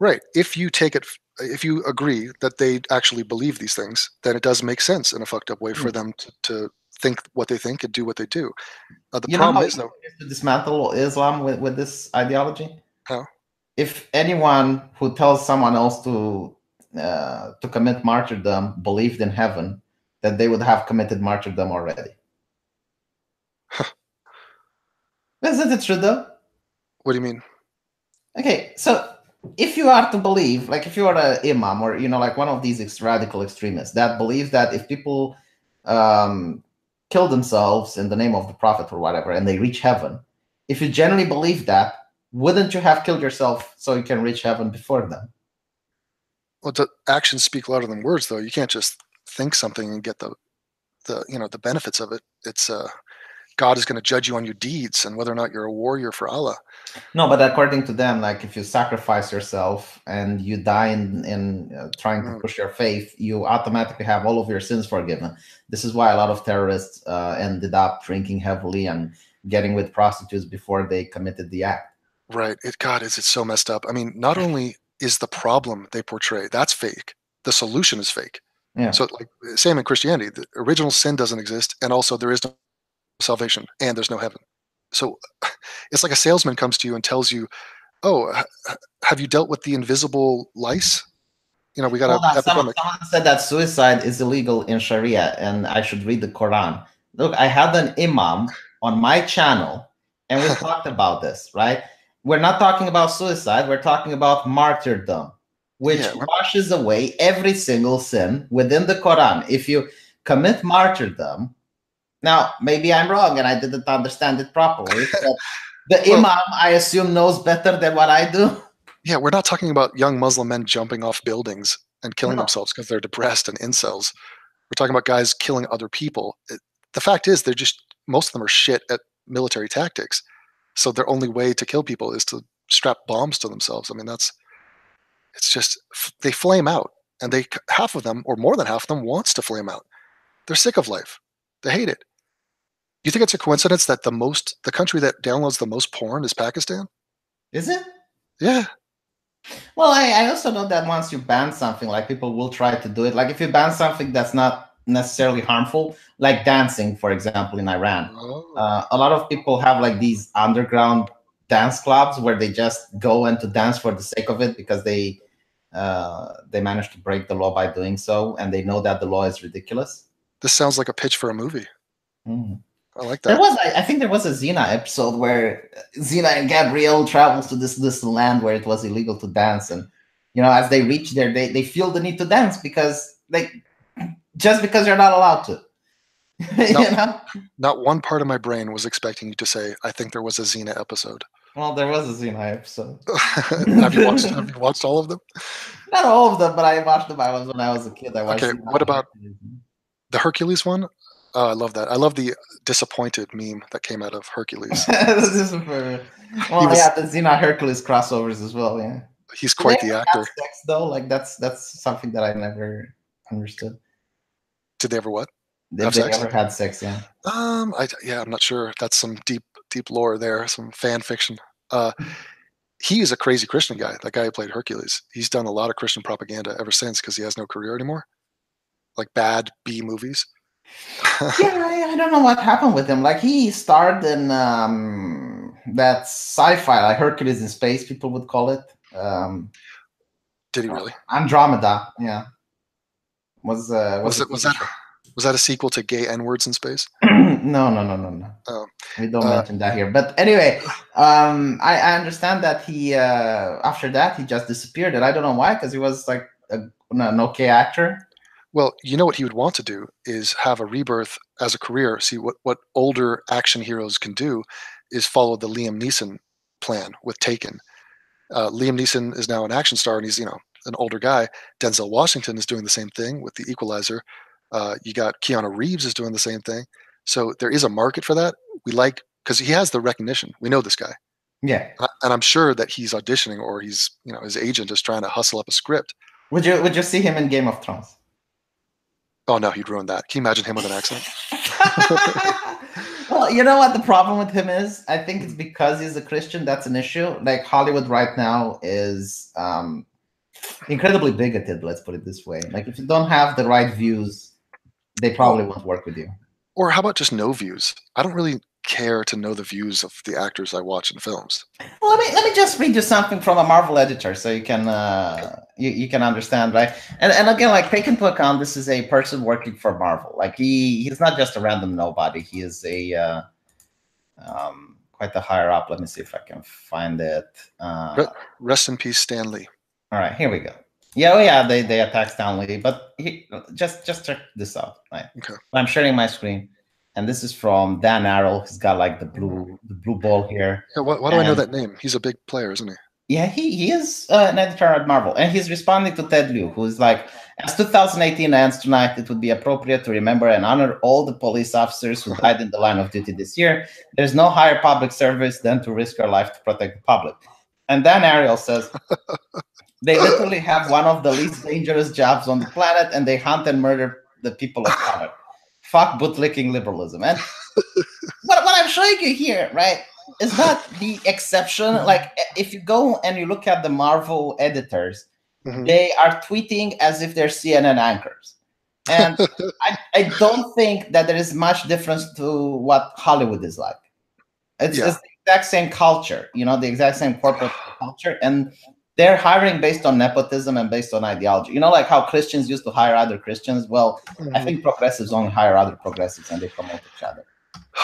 Right. If you take it, if you agree that they actually believe these things, then it does make sense in a fucked up way for Mm. them to, to think what they think and do what they do. Uh, the you problem is, though, to dismantle Islam with, with this ideology? How? If anyone who tells someone else to uh, to commit martyrdom believed in heaven, that they would have committed martyrdom already. Isn't it true though? what do you mean? Okay, so if you are to believe, like if you are an imam or you know, like one of these ex- radical extremists that believes that if people um, kill themselves in the name of the prophet or whatever, and they reach heaven, if you generally believe that, wouldn't you have killed yourself so you can reach heaven before them? Well, actions speak louder than words, though. You can't just think something and get the, the you know, the benefits of it. It's uh, God is going to judge you on your deeds and whether or not you're a warrior for Allah. No, but according to them, like if you sacrifice yourself and you die in, in uh, trying to Mm. push your faith, you automatically have all of your sins forgiven. This is why a lot of terrorists uh, ended up drinking heavily and getting with prostitutes before they committed the act. Right. It God is it's so messed up. I mean, not only is the problem they portray that's fake, the solution is fake. Yeah. So like same in Christianity, the original sin doesn't exist, and also there is no salvation and there's no heaven. So <laughs> it's like a salesman comes to you and tells you, "Oh, h- h- have you dealt with the invisible lice? You know, we got Hold a on, someone, someone said that suicide is illegal in Sharia and I should read the Quran. look, I had an imam on my channel, and we <laughs> talked about this, right? We're not talking about suicide. We're talking about martyrdom, which Yeah, washes away every single sin within the Quran. If you commit martyrdom, now maybe I'm wrong and I didn't understand it properly. <laughs> But the Well- imam, I assume, knows better than what I do. Yeah, we're not talking about young Muslim men jumping off buildings and killing No. themselves because they're depressed and incels. We're talking about guys killing other people. It- the fact is, they're just most of them are shit at military tactics. So their only way to kill people is to strap bombs to themselves. I mean, that's it's just they flame out, and they half of them or more than half of them wants to flame out. They're sick of life. They hate it. You think it's a coincidence that the most the country that downloads the most porn is Pakistan? Is it? Yeah, Well, I, I also know that once you ban something, like people will try to do it. Like if you ban something that's not necessarily harmful, like dancing, for example, in Iran, Oh. uh, a lot of people have like these underground dance clubs where they just go and to dance for the sake of it because they uh, they managed to break the law by doing so, and they know that the law is ridiculous. this sounds like a pitch for a movie. Mm. I like that. There was, I, I think, there was a Xena episode where Xena and Gabrielle travels to this this land where it was illegal to dance, and you know, as they reach there, they they feel the need to dance because like just because you're not allowed to. <laughs> you No. know. Not one part of my brain was expecting you to say, "I think there was a Xena episode." Well, there was a Xena episode. <laughs> have you watched? Have <laughs> you watched all of them? Not all of them, but I watched them. I was when I was a kid. I watched. Okay, Xena what about- Hercules. The Hercules one. Oh, I love that. I love the disappointed meme that came out of Hercules. this is for, well, was- yeah, the Xena Hercules crossovers as well. Yeah. He's quite the actor. Sex though, like that's that's something that I never understood. Did they ever what? If Have they sex? ever had sex, yeah. Um, I yeah, I'm not sure. That's some deep deep lore there, some fan fiction. Uh, he is a crazy Christian guy. That guy who played Hercules. He's done a lot of Christian propaganda ever since because he has no career anymore. Like bad B movies. yeah, <laughs> I, I don't know what happened with him. Like he starred in um that sci-fi, like Hercules in space, people would call it. Um Did he really? Andromeda, yeah. Was uh Was it was that was that a sequel to Gay N Words in Space? <clears throat> no, no, no, no, no. Oh. We don't Uh, mention that here. But anyway, um, I, I understand that he uh, after that he just disappeared, and I don't know why, because he was like a, an okay actor. Well, you know what he would want to do is have a rebirth as a career. See what what older action heroes can do is follow the Liam Neeson plan with Taken. Uh, Liam Neeson is now an action star, and he's you know an older guy. Denzel Washington is doing the same thing with The Equalizer. Uh, you got Keanu Reeves is doing the same thing. So there is a market for that. We like because he has the recognition. We know this guy, Yeah. Uh, and I'm sure that he's auditioning or he's you know his agent is trying to hustle up a script. Would you would you see him in Game of Thrones? Oh no, he'd ruin that. Can you imagine him with an accent? <laughs> well, you know what the problem with him is? I think it's because he's a Christian. That's an issue. Like Hollywood right now is um, incredibly bigoted. Let's put it this way. Like if you don't have the right views, they probably won't work with you. Or how about just no views? I don't really care to know the views of the actors I watch in films. Well, let me let me just read you something from a Marvel editor, so you can uh, you, you can understand, right? And and again, like take into account, this is a person working for Marvel. Like he he's not just a random nobody. He is a uh, um, quite the higher up. Let me see if I can find it. Uh, Rest in peace, Stan Lee. All right, here we go. Yeah, oh yeah, they they attack Stan Lee, but he, just just check this out. Right, Okay. I'm sharing my screen, and this is from Dan Arrow. He's got like the blue the blue ball here. Yeah, why, why do I know that name? He's a big player, isn't he? Yeah, he, he is uh, an editor at Marvel, and he's responding to Ted Lieu, who's like, as 2018 ends tonight, it would be appropriate to remember and honor all the police officers who died in the line of duty this year. There's no higher public service than to risk your life to protect the public. And then Ariel says, <laughs> they literally have one of the least dangerous jobs on the planet, and they hunt and murder the people of color. Fuck bootlicking liberalism. And what, what I'm showing you here, right? is not the exception. Like if you go and you look at the Marvel editors, Mhm. they are tweeting as if they're CNN anchors. And <laughs> I, I don't think that there is much difference to what Hollywood is like. It's, Yeah. it's the exact same culture, you know, the exact same corporate culture. And they're hiring based on nepotism and based on ideology. You know, like how Christians used to hire other Christians. Well, I Mhm. think progressives only hire other progressives and they promote each other.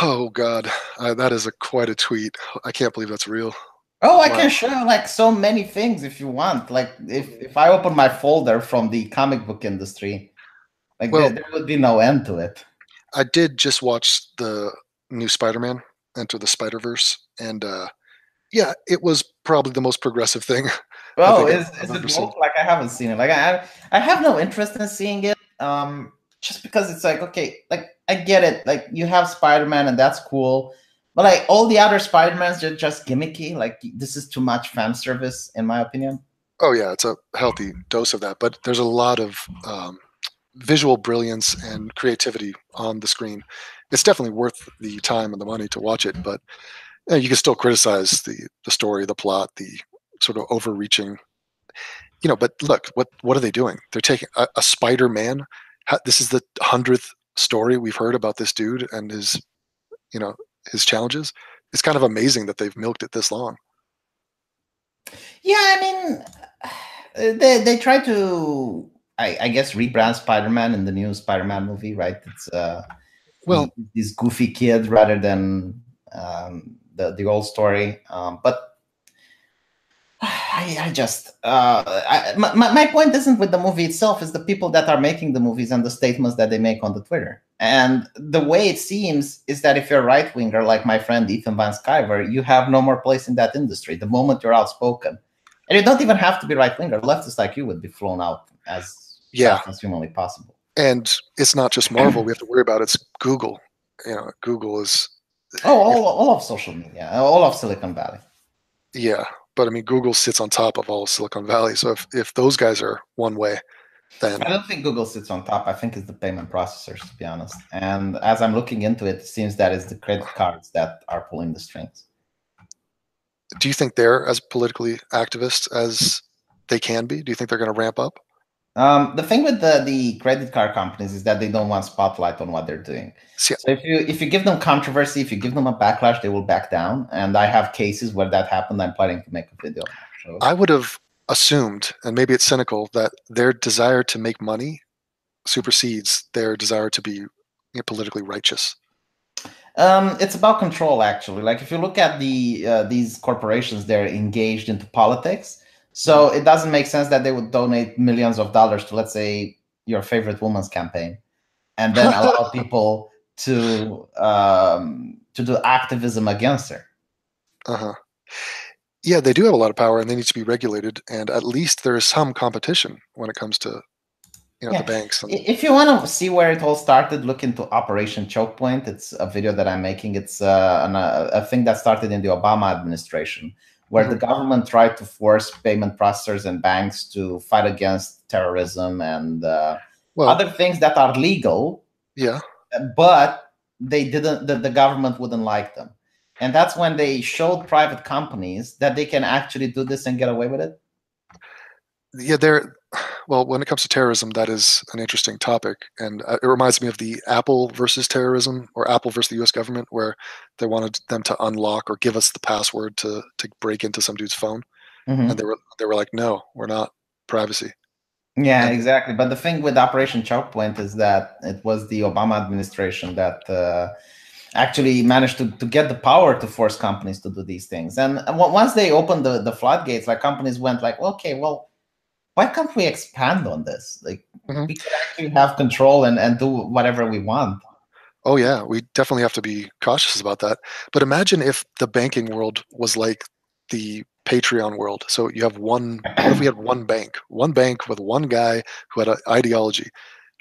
Oh God, uh, that is a quite a tweet. I can't believe that's real. Oh, I Wow. can show like so many things if you want. Like if if I open my folder from the comic book industry, like Well- there, there would be no end to it. I did just watch the new Spider-Man, Enter the Spider-Verse, and uh, yeah, it was probably the most progressive thing. <laughs> Oh, think is, is it seen. woke? Like I haven't seen it. Like I I have no interest in seeing it. Um, just because it's like okay, like I get it. Like you have Spider Man and that's cool, but like all the other Spider Mans are just gimmicky. Like this is too much fan service, in my opinion. Oh yeah, it's a healthy dose of that, but there's a lot of um, visual brilliance and creativity on the screen. It's definitely worth the time and the money to watch it, but uh, you can still criticize the the story, the plot, the sort of overreaching. You know, but look, what what are they doing? They're taking a, a Spider-Man. This is the hundredth story we've heard about this dude and his, you know, his challenges. It's kind of amazing that they've milked it this long. Yeah, I mean, they they try to, I, I guess, rebrand Spider Man in the new Spider Man movie, right? It's uh, Well, this goofy kid rather than um, the the old story. Um, but <sighs> I, I just uh, I, my, my my point isn't with the movie itself; is the people that are making the movies and the statements that they make on the Twitter. And the way it seems is that if you're a right winger, like my friend Ethan Van Sciver, you have no more place in that industry. The moment you're outspoken, and you don't even have to be right winger. Leftists like you would be flown out as Yeah. as humanly possible. and it's not just Marvel we have to worry about. It's Google. You know, Google is Oh, all, all of social media, all of Silicon Valley. yeah, but I mean, Google sits on top of all of Silicon Valley. So if if those guys are one way, then I don't think Google sits on top. I think it's the payment processors, to be honest. And as I'm looking into it, it seems that it's the credit cards that are pulling the strings. do you think they're as politically activist as they can be? Do you think they're going to ramp up? Um, the thing with the, the credit card companies is that they don't want spotlight on what they're doing. See- So if you if you give them controversy, if you give them a backlash, they will back down. And I have cases where that happened. I'm planning to make a video. So I would have assumed, and maybe it's cynical, that their desire to make money supersedes their desire to be you know, politically righteous. Um, it's about control, actually. Like if you look at the uh, these corporations, they're engaged into politics. So it doesn't make sense that they would donate millions of dollars to, let's say, your favorite woman's campaign, and then <laughs> allow people to um, to do activism against her. Uh huh. Yeah, they do have a lot of power, and they need to be regulated. And at least there is some competition when it comes to you know Yeah. the banks. And, If you want to see where it all started, look into Operation Choke Point. It's a video that I'm making. It's uh, an, a, a thing that started in the Obama administration, where the government tried to force payment processors and banks to fight against terrorism and uh, well, other things that are legal, yeah, but they didn't. The, the government wouldn't like them, and that's when they showed private companies that they can actually do this and get away with it. yeah. They're well. When it comes to terrorism, that is an interesting topic, and uh, it reminds me of the Apple versus terrorism, or Apple versus the U.S. government, where they wanted them to unlock or give us the password to to break into some dude's phone, Mhm. and they were they were like, no, we're not privacy. Yeah, And- exactly. But the thing with Operation Choke Point is that it was the Obama administration that uh, actually managed to, to get the power to force companies to do these things. And on- once they opened the, the floodgates, like companies went like, okay, well, why can't we expand on this? Like Mhm. we could actually have control and, and do whatever we want. Oh yeah, we definitely have to be cautious about that. But imagine if the banking world was like the Patreon world. So you have one. What if we had one bank, one bank with one guy who had an ideology?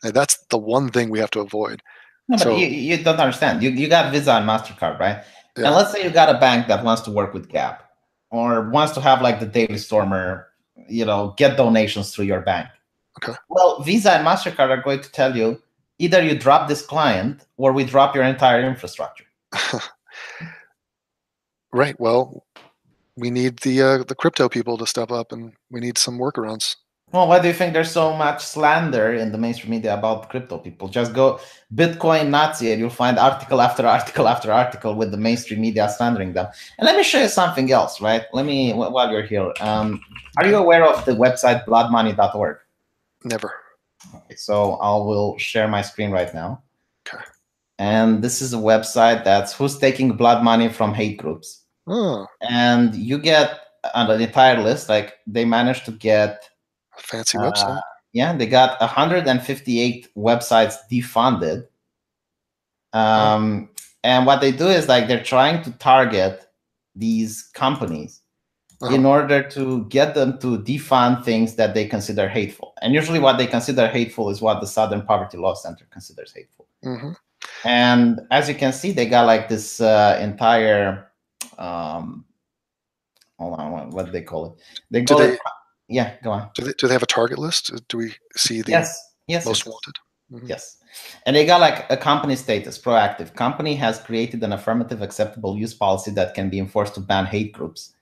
And that's the one thing we have to avoid. No, but So- you, you don't understand. You, you got Visa and MasterCard, right? Yeah. And let's say you got a bank that wants to work with Gap or wants to have like the Daily Stormer, you know, get donations through your bank. Okay. Well, Visa and MasterCard are going to tell you either you drop this client or we drop your entire infrastructure. <laughs> Right. Well, we need the uh, the crypto people to step up, and we need some workarounds. Well, why do you think there's so much slander in the mainstream media about crypto people? Just go Bitcoin Nazi and you'll find article after <laughs> article after article with the mainstream media slandering them. And let me show you something else, right? Let me, while you're here, um, are you aware of the website bloodmoney.org? Never. Okay, so I will share my screen right now. Okay. And this is a website that's who's taking blood money from hate groups. Oh, And you get the entire list, like they managed to get fancy uh, website. yeah, they got 158 websites defunded. Um, and what they do is like they're trying to target these companies in order to get them to defund things that they consider hateful. And usually, what they consider hateful is what the Southern Poverty Law Center considers hateful. hmm And as you can see, they got like this uh, entire. Um, hold on, what, what do they call it? They Do call they- it. Yeah, go on. Do they, do they have a target list? Do we see the Yes, yes, most yes. wanted? Mhm. Yes. And they got like a company status, proactive. Company has created an affirmative acceptable use policy that can be enforced to ban hate groups.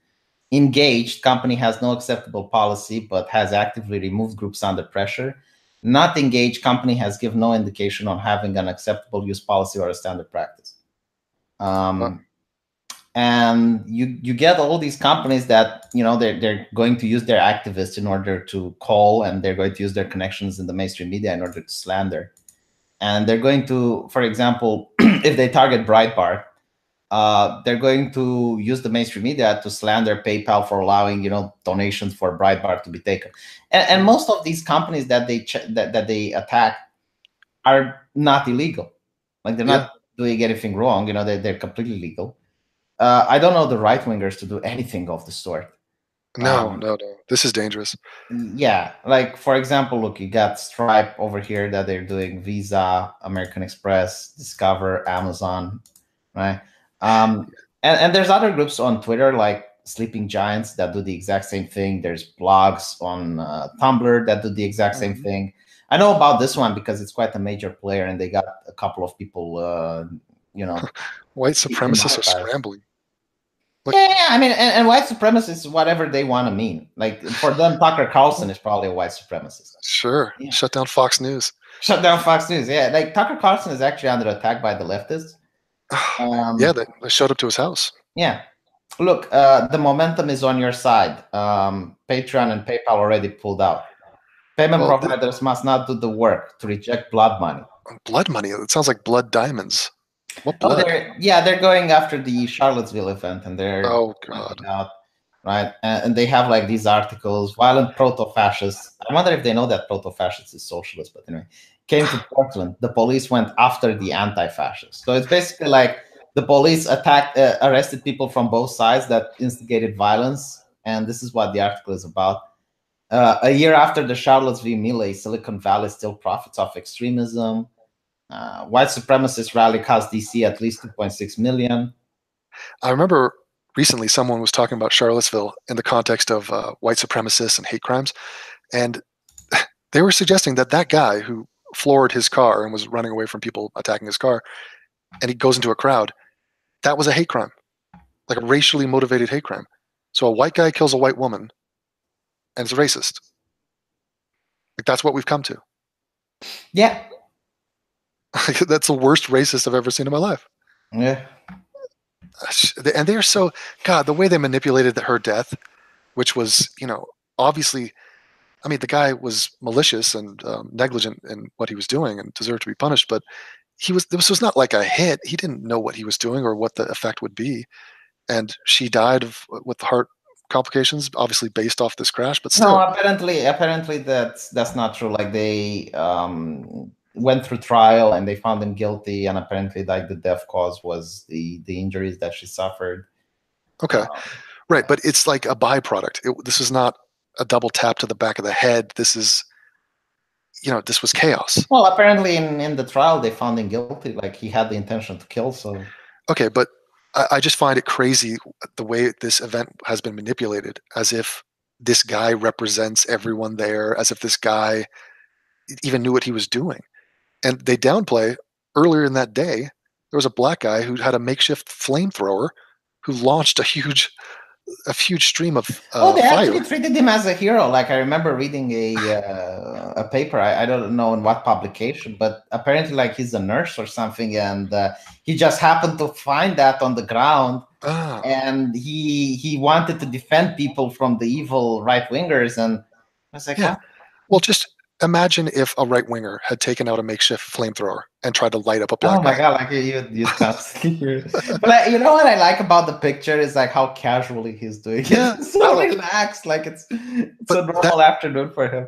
Engaged, company has no acceptable policy but has actively removed groups under pressure. Not engaged, company has given no indication on having an acceptable use policy or a standard practice. Um, Wow. And you you get all these companies that you know they're they're going to use their activists in order to call and they're going to use their connections in the mainstream media in order to slander. And they're going to for example <clears throat> if they target breitbart uh, they're going to use the mainstream media to slander paypal for allowing you know donations for breitbart to be taken. And, and most of these companies that they ch- that, that they attack are not illegal. Like they're not doing anything wrong you know they're, they're completely legal uh, I don't know the right wingers to do anything of the sort. No, Um, no, no. This is dangerous. Yeah, like for example, look, you got Stripe over here that they're doing Visa, American Express, Discover, Amazon, right? Um, and, and there's other groups on Twitter like Sleeping Giants that do the exact same thing. There's blogs on uh, Tumblr that do the exact same Mhm. thing. I know about this one because it's quite a major player, and they got a couple of people, uh, you know, <laughs> White supremacists are scrambling. Yeah, I mean, and, and white supremacists, whatever they want to mean. Like for them, Tucker Carlson is probably a white supremacist. Sure. Yeah. Shut down Fox News. Shut down Fox News. Yeah, like Tucker Carlson is actually under attack by the leftists. <sighs> Um, yeah, they, they showed up to his house. yeah. Look, uh, the momentum is on your side. Um, Patreon and PayPal already pulled out. Payment Well, providers must not do the work to reject blood money. Blood money. It sounds like blood diamonds. What Oh, they're, yeah, they're going after the Charlottesville event, and they're Oh, God. out, right? And, and they have like these articles, violent proto-fascists. I wonder if they know that proto-fascists is socialist, but anyway, came to Portland. The police went after the anti-fascists. So it's basically like the police attacked, uh, arrested people from both sides that instigated violence, and this is what the article is about. Uh, a year after the Charlottesville melee, Silicon Valley still profits off extremism. Uh, white supremacist rally cost DC at least 2.6 million. I remember recently someone was talking about Charlottesville in the context of uh, white supremacists and hate crimes, and <laughs> they were suggesting that that guy who floored his car and was running away from people attacking his car, and he goes into a crowd, that was a hate crime, like a racially motivated hate crime. So a white guy kills a white woman, and it's racist. Like that's what we've come to. Yeah, <laughs> that's the worst racist I've ever seen in my life. yeah. and they're so god the way they manipulated her death which was you know obviously i mean the guy was malicious and um, negligent in what he was doing and deserved to be punished but he was this was not like a hit he didn't know what he was doing or what the effect would be and she died of with heart complications obviously based off this crash but still No, apparently, apparently that's that's not true. Like they um, went through trial and they found him guilty, and apparently, like the death cause was the the injuries that she suffered. okay Um, right but it's like a byproduct it, this is not a double tap to the back of the head this is you know this was chaos well, apparently, in in the trial, they found him guilty. Like he had the intention to kill. So Okay, but I, I just find it crazy the way this event has been manipulated, as if this guy represents everyone there, as if this guy even knew what he was doing. And they downplay earlier in that day, there was a black guy who had a makeshift flamethrower who launched a huge a huge stream of uh, oh, they fire. actually treated him as a hero. Like I remember reading a uh, a paper. I, I don't know in what publication, but apparently, like he's a nurse or something, and uh, he just happened to find that on the ground, Ah, and he he wanted to defend people from the evil right wingers, and I was like, Yeah. "What?" well, just imagine if a right winger had taken out a makeshift flamethrower and tried to light up a black Oh my guy. god! Like you, you. <laughs> But like, you know what I like about the picture is like how casually he's doing it. Yeah, It's <laughs> so relaxed, like it's it's a normal afternoon for him.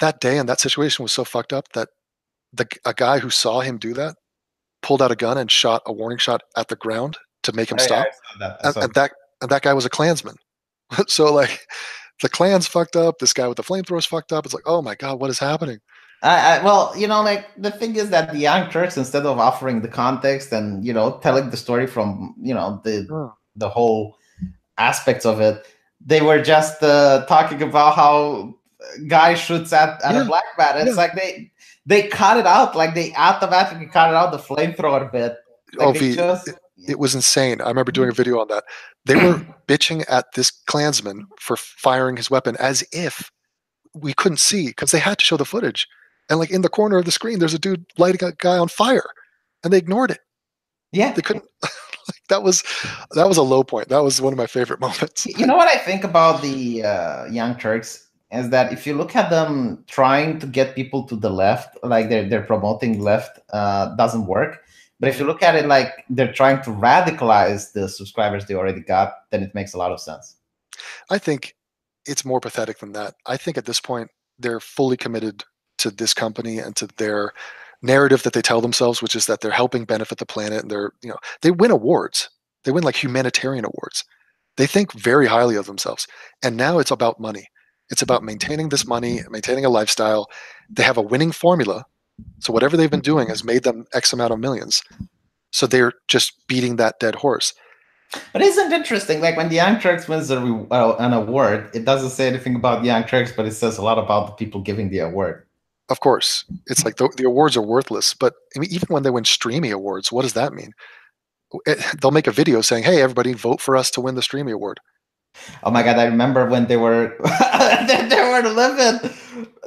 That day and that situation was so fucked up that the a guy who saw him do that pulled out a gun and shot a warning shot at the ground to make him oh, I- I stop. that, and, and that and that guy was a Klansman. <laughs> so like the clan's fucked up. This guy with the flamethrowers fucked up. It's like, oh my god, what is happening? I, I, well, you know, like the thing is that the Young Turks, instead of offering the context and you know telling the story from you know the Oh. the whole aspects of it, they were just uh, talking about how guy shoots at, at Yeah, a black man. It's yeah. like they they cut it out, like they automatically cut it out the flamethrower bit. Like oh, they V, just- it was insane. I remember doing a video on that. They were <clears throat> bitching at this Klansman for firing his weapon as if we couldn't see because they had to show the footage. And like in the corner of the screen, there's a dude lighting a guy on fire, and they ignored it. yeah. They couldn't. <laughs> like that was that was a low point. That was one of my favorite <laughs> moments. You know what I think about the uh, Young Turks is that if you look at them trying to get people to the left, like they're they're promoting left, uh, doesn't work. But if you look at it like they're trying to radicalize the subscribers they already got, then it makes a lot of sense. I think it's more pathetic than that. I think at this point they're fully committed to this company and to their narrative that they tell themselves, which is that they're helping benefit the planet and they're, you know, they win awards. They win like humanitarian awards. They think very highly of themselves. And now it's about money. It's about maintaining this money, maintaining a lifestyle. They have a winning formula. So whatever they've been doing has made them X amount of millions. So they're just beating that dead horse. But isn't it interesting? Like when the Young Turks wins a re- uh, an award, it doesn't say anything about the Young Turks, but it says a lot about the people giving the award. Of course, it's like the, the awards are worthless. But I mean, even when they win Streamy awards, what does that mean? It- they'll make a video saying, "Hey, everybody, vote for us to win the Streamy award." Oh my god, I remember when they were <laughs> they, were livid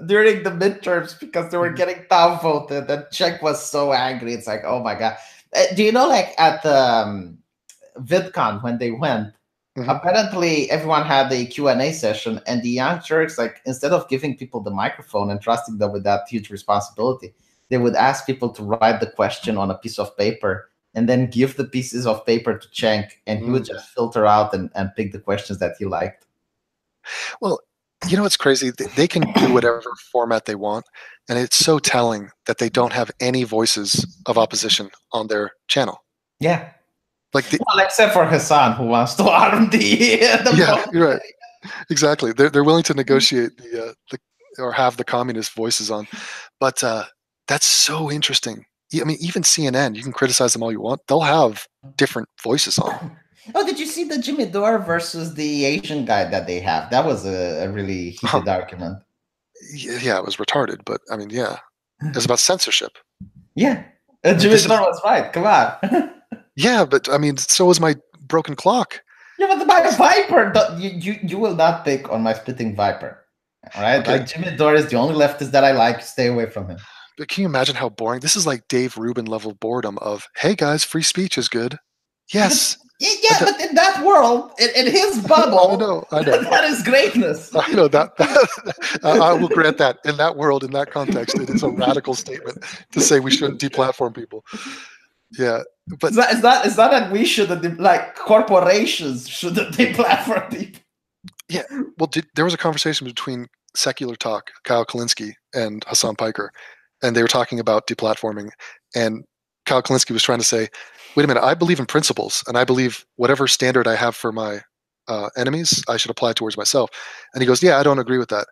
during the midterms because they were getting downvoted and Czech was so angry. It's like, oh my god. Uh, do you know like at um VidCon when they went, Mhm. apparently everyone had a Q&A session and the young Turks, like instead of giving people the microphone and trusting them with that huge responsibility, they would ask people to write the question on a piece of paper and then give the pieces of paper to Cenk and he would just filter out and, and pick the questions that he liked. Well, you know what's crazy? They, they can do whatever format they want, and it's so telling that they don't have any voices of opposition on their channel. Yeah. Like, the, Well, except for Hasan, who wants to <laughs> arm the, the yeah, you're right. Exactly. They're they're willing to negotiate the uh, the or have the communist voices on, but uh, that's so interesting. I mean, even CNN, you can criticize them all you want; they'll have different voices on. <coughs> Oh, did you see the Jimmy Dore versus the Asian guy that they have? That was a, a really heated Huh. argument. Y- Yeah, it was retarded, but I mean, yeah, <sighs> it was about censorship. Yeah. Uh, Jimmy This is- Dore was right. Come on. <laughs> Yeah, but I mean, so was my broken clock. yeah, but my Viper, you, you, you will not pick on my spitting Viper. All right. Okay. Like Jimmy Dore is the only leftist that I like. Stay away from him. But can you imagine how boring? This is like Dave Rubin level boredom of, hey guys, free speech is good. Yes, Yeah, but in that world, in, in his <laughs> bubble, I know, I know. <laughs> that is greatness. I know that. <laughs> that I I will grant that in that world, in that context, it is a radical statement to say we shouldn't deplatform people. Yeah, but It's not, it's not, it's not that we shouldn't, like, corporations shouldn't deplatform people. Yeah. Well, did, there was a conversation between Secular Talk, Kyle Kulinski, and Hasan Piker, and they were talking about deplatforming. And Kyle Kulinski was trying to say, "Wait a minute, I believe in principles, and I believe whatever standard I have for my uh, enemies, I should apply towards myself." And he goes, "Yeah, I don't agree with that."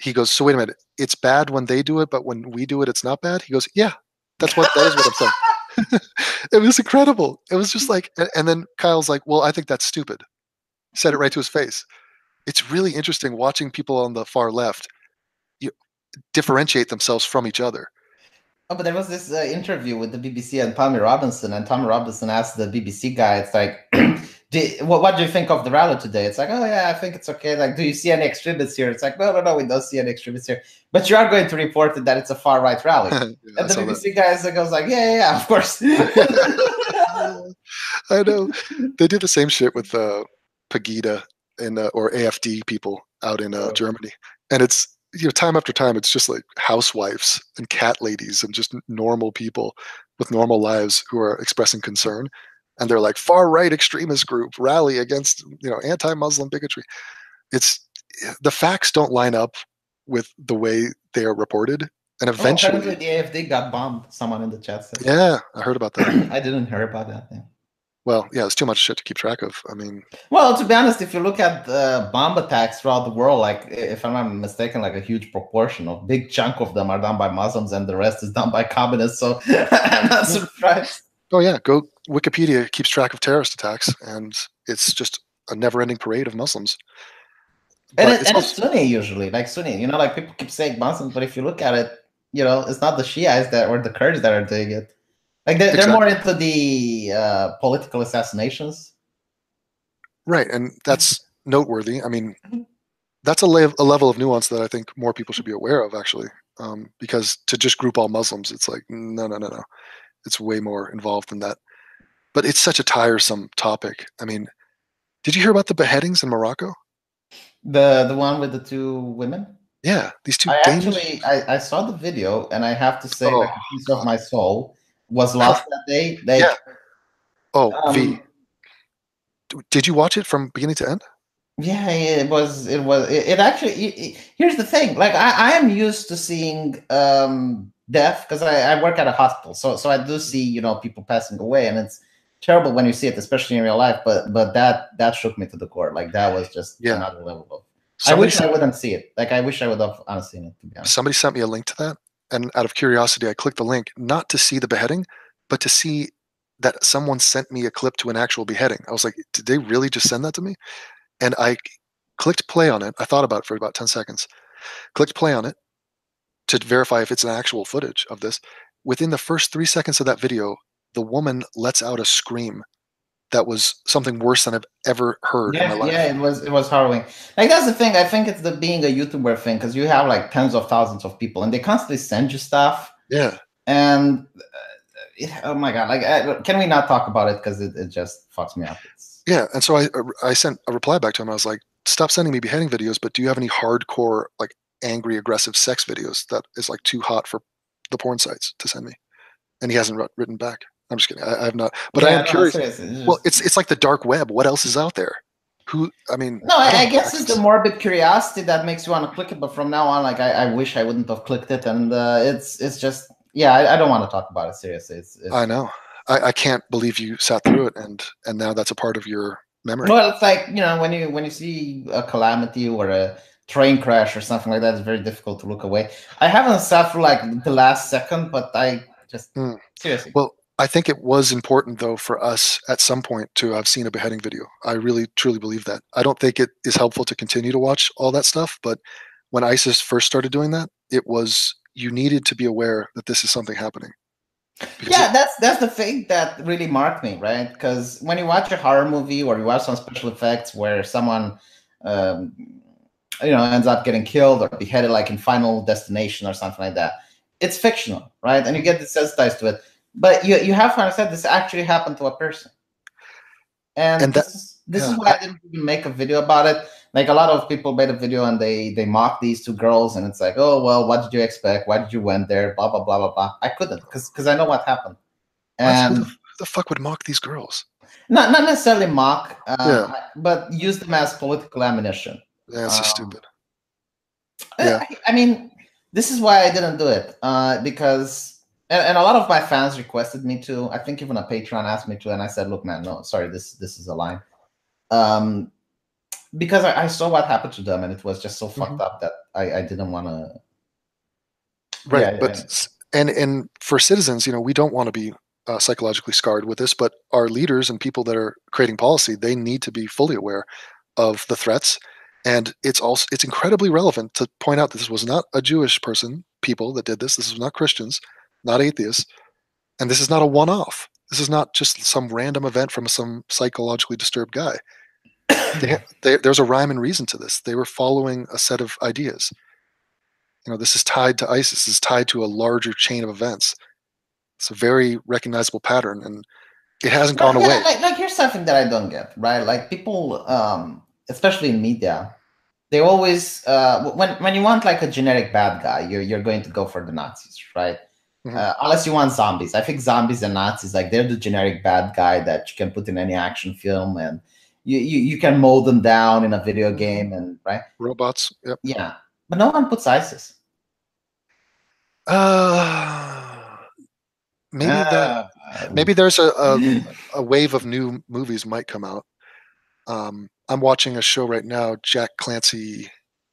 He goes, "So wait a minute, it's bad when they do it, but when we do it, it's not bad." He goes, "Yeah, that's what that is what I'm saying." <laughs> <laughs> it was incredible. It was just like, and, and then Kyle's like, "Well, I think that's stupid." Said it right to his face it's really interesting watching people on the far left you, differentiate themselves from each other. Oh, but there was this uh, interview with the BBC and Tommy Robinson, and Tommy Robinson asked the BBC guy, "It's like, <clears throat> do, what, what do you think of the rally today? It's like, oh yeah, I think it's okay. Like, do you see any extremists here? It's like, no, no, no, we don't see any extremists here. But you are going to report that it's a far right rally. <laughs> Yeah, and the saw that. BBC guys goes like, yeah, yeah, yeah, of course. <laughs> I know they did the same shit with uh, Pegida and uh, or AFD people out in uh, Oh. Germany, and it's you know time after time it's just like housewives and cat ladies and just normal people with normal lives who are expressing concern, and they're like far right extremist group rally against you know anti-Muslim bigotry. It's eh, the facts don't line up with the way they are reported, and Oh, eventually, apparently the AFD got bombed. Someone in the chat said. yeah, I heard about that. <clears throat> I didn't hear about that. yeah. Well, yeah, it's too much shit to keep track of. I mean, Well, to be honest, if you look at the bomb attacks throughout the world, like if I'm not mistaken, like a huge proportion of big chunk of them are done by Muslims, and the rest is done by communists. So <laughs> I'm not surprised. Oh yeah, go Wikipedia keeps track of terrorist attacks, and it's just a never-ending parade of Muslims. And, it, it's and also- it's Sunni usually, like Sunni. You know, like people keep saying Muslims, but if you look at it, you know, it's not the Shiites that or the Kurds that are doing it. Like they're, they're more into the uh, political assassinations. right, and that's <laughs> noteworthy. I mean, Mhm. that's a, le- a level of nuance that I think more people should be aware of, actually, um, because to just group all Muslims, it's like no, no, no, no. It's way more involved than that. But it's such a tiresome topic. I mean, did you hear about the beheadings in Morocco? The the one with the two women. Yeah, these two I Danish. actually I, I saw the video and I have to say Oh, like a piece of my soul was lost that day. Like, Yeah. oh, um, Did you watch it from beginning to end? yeah, it was it was it, it actually it, it- here's the thing. Like I, I am used to seeing um death because I, I work at a hospital. So so I do see, you know, people passing away and it's terrible when you see it, especially in real life. But but that that shook me to the core. Like that was just Yeah. another level of I Somebody wish I wouldn't see it. Like I wish I would have honestly seen it to be honest. somebody sent me a link to that and out of curiosity i clicked the link not to see the beheading but to see that someone sent me a clip to an actual beheading. I was like did they really just send that to me? And i clicked play on it. I thought about it for about 10 seconds. Clicked play on it to verify if it's an actual footage of this. Within the first three seconds of that video the woman lets out a scream that was something worse than i've ever heard in my Yeah, life yeah, it was it was harrowing. Like that's the thing. I think it's the being a YouTuber thing because you have like tens of thousands of people and they constantly send you stuff. yeah And uh, it, oh my god, like uh, can we not talk about it because it, it just fucks me up. It's, Yeah, and so I I sent a reply back to him. I was like, "Stop sending me beheading videos, but do you have any hardcore, like angry, aggressive sex videos that is like too hot for the porn sites to send me?" And he hasn't written back. I'm just kidding. I, have not, but I am no, curious. it's Well, it's it's like the dark web. What else is out there? Who? I mean, no, I, I guess it's the morbid curiosity that makes you want to click it. But from now on, like I, I wish I wouldn't have clicked it, and uh, it's it's just yeah, I, I don't want to talk about it seriously. It's, it's I know. I, I can't believe you sat through it, and and now that's a part of your memory. Well, it's like you know when you when you see a calamity or a train crash or something like that, it's very difficult to look away. I haven't sat through like the last second, but I just Mm. seriously. Well, I think it was important though for us at some point to have seen a beheading video. I really truly believe that. I don't think it is helpful to continue to watch all that stuff, but when ISIS first started doing that, it was you needed to be aware that this is something happening. Because yeah, that's that's the thing that really marked me, right? Because when you watch a horror movie or you watch some special effects where someone, um, you know, ends up getting killed or beheaded, like in Final Destination or something like that, it's fictional, right? And you get desensitized to it. But you you have to understand this actually happened to a person, and, And that- this is this is why I didn't even make a video about it. Like a lot of people made a video and they they mock these two girls, and it's like, oh well, what did you expect? Why did you went there? Blah blah blah blah blah. I couldn't because because I know what happened, why- who, and the, who the fuck would mock these girls? not not necessarily mock, uh, Yeah. but use them as political ammunition. Yeah, it's just Um, stupid. I- Yeah. I, I mean, this is why I didn't do it uh, because, and, and a lot of my fans requested me to. I think even a patron asked me to, and I said, "Look, man, no, sorry, this this is a line," um, because I, I saw what happened to them, and it was just so Mm-hmm. fucked up that I, I didn't want to. Right, yeah, but yeah. and and for citizens, you know, we don't want to be uh, psychologically scarred with this, but our leaders and people that are creating policy, they need to be fully aware of the threats. And it's also it's incredibly relevant to point out that this was not a Jewish person, people that did this. This was not Christians, not atheists, and this is not a one-off. This is not just some random event from some psychologically disturbed guy. <coughs> They, they, there's a rhyme and reason to this. They were following a set of ideas. You know, this is tied to ISIS. This is tied to a larger chain of events. It's a very recognizable pattern, and it hasn't gone Like, away. Like, like here's something that I don't get, right? Like people, um, especially in media, they always uh, when when you want like a generic bad guy, you're you're going to go for the Nazis, right? Mhm. Uh, unless you want zombies. I think zombies and Nazis, like they're the generic bad guy that you can put in any action film and you, you, you can mold them down in a video game and right? Robots. Yep. Yeah. But no one puts ISIS. Uh, maybe that. Uh, Maybe there's a, a <laughs> a wave of new movies might come out. Um, I'm watching a show right now. Jack Clancy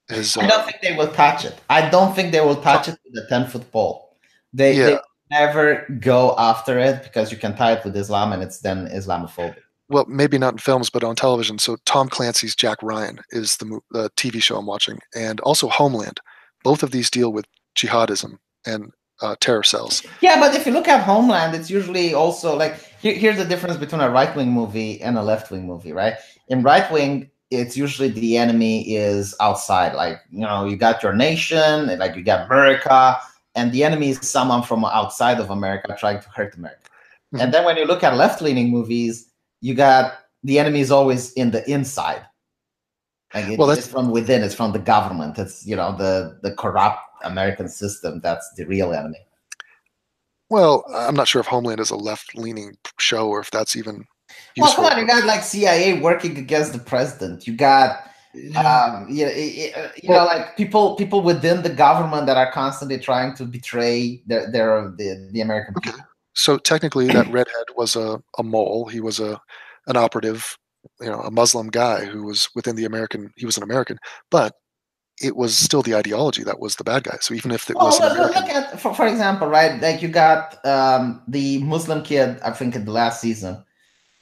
is. I don't Uh, think they will touch it. I don't think they will touch it with a 10 foot pole. They, they never go after it because you can tie it with Islam and it's then Islamophobic. well, maybe not in films, but on television. So Tom Clancy's Jack Ryan is the TV show I'm watching, and also Homeland. Both of these deal with jihadism and uh, terror cells. Yeah, but if you look at Homeland, it's usually also like here, here's the difference between a right wing movie and a left wing movie, right? In right wing, it's usually the enemy is outside, like you know, you got your nation, like you got America, and the enemy is someone from outside of America trying to hurt America. Mhm. And then when you look at left leaning movies, you got the enemy is always in the inside. Like it- Well, that's- it's from within, it's from the government, it's you know the the corrupt American system that's the real enemy. Well, I'm not sure if Homeland is a left-leaning show or if that's even Well, come on, you got like CIA working against the president. You got, um, you, you you know, like people people within the government that are constantly trying to betray their their the, the American Okay. people. so technically, that redhead was a, a mole. He was a an operative, you know, a Muslim guy who was within the American. He was an American, but it was still the ideology that was the bad guy. So even if it Well, was an look, look American, look at for, for example, right? Like you got um, the Muslim kid, I think, in the last season,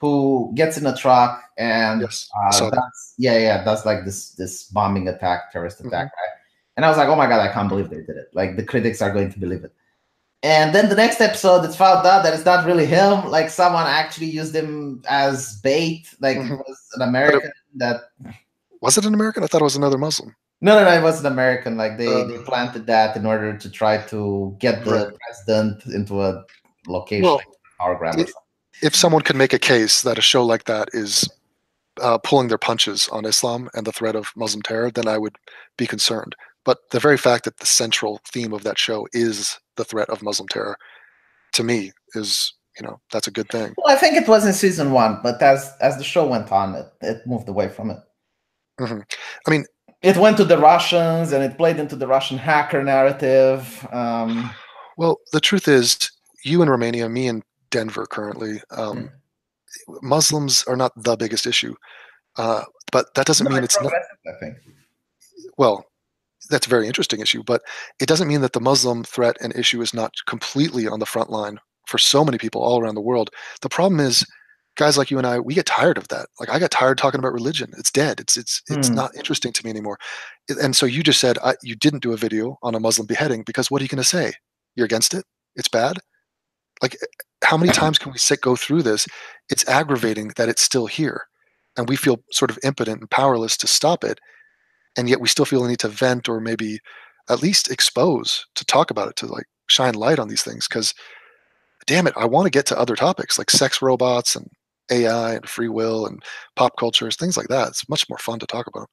who gets in a truck and yes, uh, that's, yeah, yeah, that's like this this bombing attack, terrorist Mm-hmm. attack, right? And I was like, oh my god, I can't believe they did it. Like the critics are going to believe it. And then the next episode, it's found out that it's not really him. Like someone actually used him as bait. Like it Mhm. was an American that. Was it an American? I thought it was another Muslim. No, no, no, it was an American. Like they, Uh, they planted that in order to try to get the Right. president into a location, Well, like power grab. or it- If someone could make a case that a show like that is uh, pulling their punches on Islam and the threat of Muslim terror, then I would be concerned. But the very fact that the central theme of that show is the threat of Muslim terror, to me, is you know that's a good thing. Well, I think it was in season one, but as as the show went on, it, it moved away from it. Mhm. I mean, It went to the Russians, and it played into the Russian hacker narrative. Um, well, the truth is, you in Romania, me in Denver currently, um, Muslims are not the biggest issue. Uh, but that doesn't no, mean it's not. I think. well, that's a very interesting issue, but it doesn't mean that the Muslim threat and issue is not completely on the front line for so many people all around the world. The problem is, guys like you and I, we get tired of that. Like I got tired talking about religion. It's dead. It's it's it's Hmm. not interesting to me anymore. And so you just said I, you didn't do a video on a Muslim beheading because what are you going to say? You're against it? It's bad. Like how many times can we sit go through this? It's aggravating that it's still here, and we feel sort of impotent and powerless to stop it and yet we still feel the need to vent or maybe at least expose to talk about it to like shine light on these things because damn it i want to get to other topics like sex robots and ai and free will and pop cultures things like that it's much more fun to talk about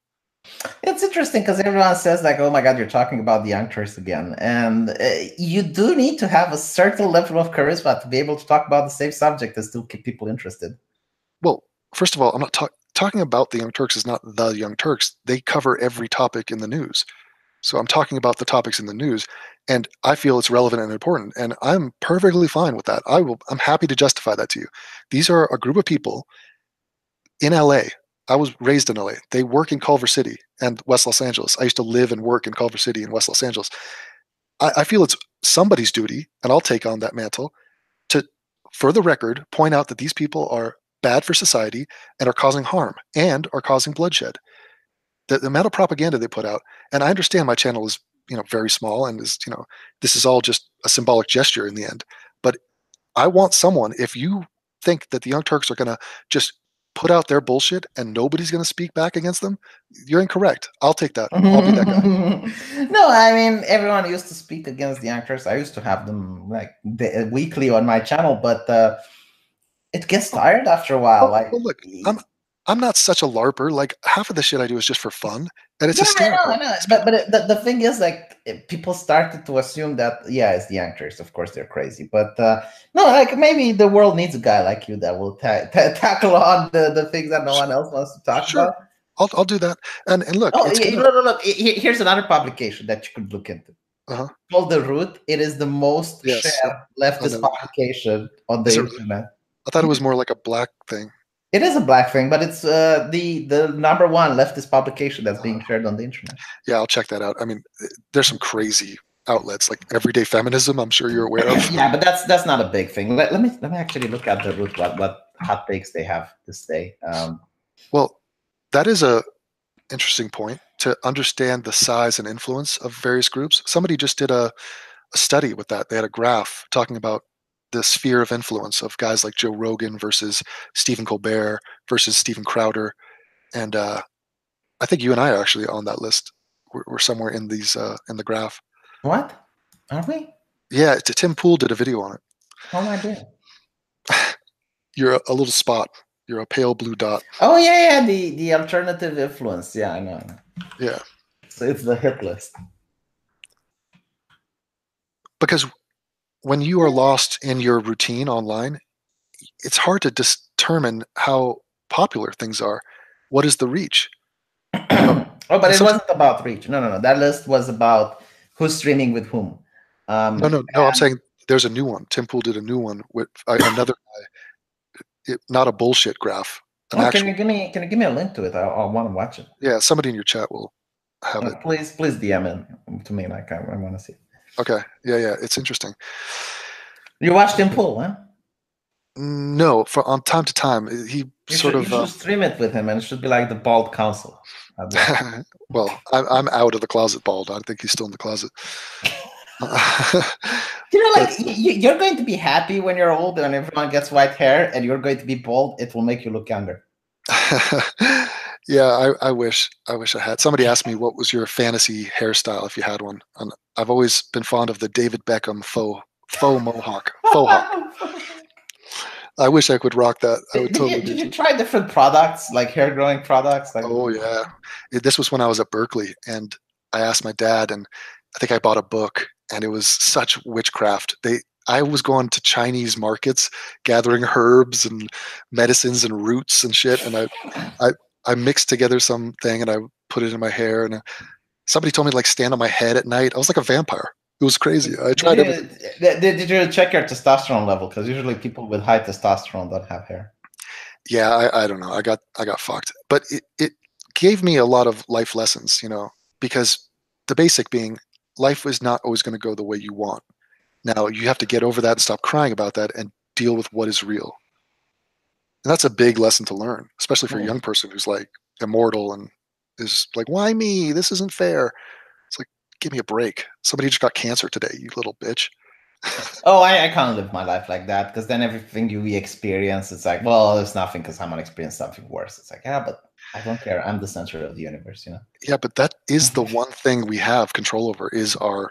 It's interesting because everyone says like, "Oh my God, you're talking about the Young Turks again," and uh, you do need to have a certain level of charisma to be able to talk about the same subject and still keep people interested. well first of all i'm not talk- talking about the young turks is not the young turks. They cover every topic in the news. So i'm talking about the topics in the news and i feel it's relevant and important and i'm perfectly fine with that. I will i'm happy to justify that to you. These are a group of people in la i was raised in la they work in culver city and west los angeles i used to live and work in culver city and west los angeles i, I feel it's somebody's duty and i'll take on that mantle to for the record point out that these people are bad for society and are causing harm and are causing bloodshed. The, the amount of propaganda they put out, and I understand my channel is you know very small and is you know this is all just a symbolic gesture in the end, but I want someone. If you think that the Young Turks are going to just put out their bullshit and nobody's going to speak back against them, you're incorrect. I'll take that. <laughs> I'll be that guy. no, I mean everyone used to speak against the actors. I used to have them like the, weekly on my channel, but uh, it gets tired after a while. Oh, like, well, look, I'm I'm not such a larper. Like half of the shit I do is just for fun, and it's yeah, hysterical. I know, I know. But but it, the, the thing is, like, people started to assume that yeah, it's the actors. Of course, they're crazy. But uh, no, like maybe the world needs a guy like you that will ta- <laughs> ta- tackle on the, the things that no one else wants to talk Sure. about. I'll I'll do that. And and look, Oh, yeah, look, look, look. Here's another publication that you could look into. Uh-huh. Called The Root. It is the most Yes, shared leftist publication on the Is it really? internet. I thought it was more like a black thing. It is a black thing, but it's uh, the the number one leftist publication that's being shared on the internet. Yeah, I'll check that out. I mean, there's some crazy outlets like Everyday Feminism. I'm sure you're aware of. <laughs> yeah, but that's that's not a big thing. Let, let me let me actually look at the root what what hot takes they have this day. Um, Well, that is a interesting point to understand the size and influence of various groups. Somebody just did a, a study with that. They had a graph talking about the sphere of influence of guys like Joe Rogan versus Stephen Colbert versus Steven Crowder, and uh, I think you and I are actually on that list. We're, we're somewhere in these uh, in the graph. what are we? Yeah, Tim Pool did a video on it. How am I doing? <sighs> You're a, a little spot. You're a pale blue dot. Oh yeah, yeah, the the alternative influence. Yeah, I know. Yeah, So it's the hit list. because when you are lost in your routine online, it's hard to determine how popular things are. What is the reach? <clears throat> oh, but it wasn't about reach. No, no, no. That list was about who's streaming with whom. Um, No, no, no. I'm saying there's a new one. Tim Pool did a new one with uh, another guy. It, not a bullshit graph. Oh, actual, can you give me can you give me a link to it? I, I want to watch it. yeah, somebody in your chat will have Uh, it. please, please DM it to me. Like I, I want to see. It. Okay. Yeah, yeah. It's interesting. You watched Tim Pool, huh? No, for on time to time, he You sort should, of. you Uh, stream it with him, and it should be like the bald council. <laughs> Well, I'm, I'm out of the closet, bald. I think he's still in the closet. <laughs> you know, like y- y- you're going to be happy when you're old and everyone gets white hair, and you're going to be bald. It will make you look younger. <laughs> yeah, I, I wish I wish I had. Somebody asked me what was your fantasy hairstyle if you had one, and I've always been fond of the David Beckham faux faux mohawk. <laughs> Faux hawk. I wish I could rock that. I would did totally you, did you try different products, like hair growing products? Like, Oh yeah, It- this was when I was at Berkeley, and I asked my dad, and I think I bought a book, and it was such witchcraft. They, I was going to Chinese markets, gathering herbs and medicines and roots and shit, and I, I, I mixed together something, and I put it in my hair, and somebody told me to like stand on my head at night. I was like a vampire. It was crazy. I tried did, did, did you check your testosterone level? Because usually people with high testosterone don't have hair. yeah I, I don't know i got i got fucked but it, it gave me a lot of life lessons you know because the basic being life is not always going to go the way you want now you have to get over that and stop crying about that and deal with what is real and that's a big lesson to learn especially for a young person who's like immortal and is like why me this isn't fair it's like give me a break somebody just got cancer today you little bitch <laughs> Oh, I, I can't live my life like that because then everything you experience, it's like, well, it's nothing because I'm gonna experience something worse. It's like, yeah, but I don't care. I'm the center of the universe, you know. Yeah, but that is <laughs> the one thing we have control over is our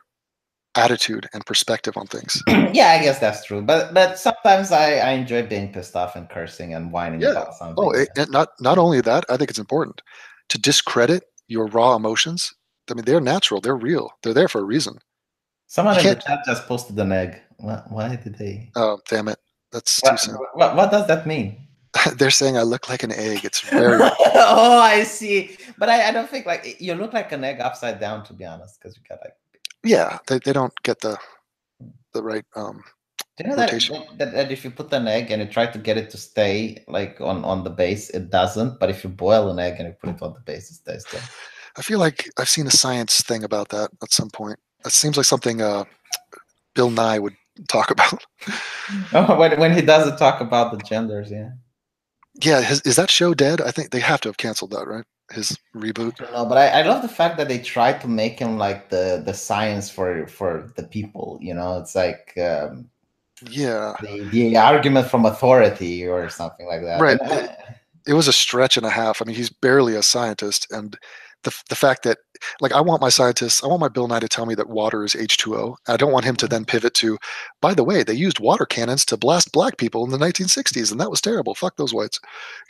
attitude and perspective on things. <clears throat> yeah, I guess that's true. But but sometimes I, I enjoy being pissed off and cursing and whining Yeah. about something. Oh, it, it- not not only that, I think it's important to discredit your raw emotions. I mean, they're natural, they're real, they're there for a reason. Someone in the chat just posted an egg. What, why did they? Oh, damn it, that's too What, soon. what, what does that mean? <laughs> they're saying I look like an egg. It's <laughs> very oh, I see. But I, I don't think like you look like an egg upside down, to be honest, because you got like. Yeah. They, they don't get the the right. Um, Do you know that, that, that if you put an egg and you try to get it to stay like on on the base, it doesn't. But if you boil an egg and you put it on the base, it stays there. I feel like I've seen a science thing about that at some point. It seems like something uh, Bill Nye would talk <laughs> about. Oh, when when he doesn't talk about the genders, yeah. Yeah, his, is that show dead? I think they have to have canceled that, right? His reboot. I don't know, but I, I love the fact that they try to make him like the the science for for the people. You know, it's like um, Yeah, the, the argument from authority or something like that. Right. It was a stretch and a half. I mean, he's barely a scientist, and the the fact that like I want my scientists, I want my Bill Nye to tell me that water is H2O. I don't want him to then pivot to, by the way, they used water cannons to blast black people in the 1960s, and that was terrible. Fuck those whites.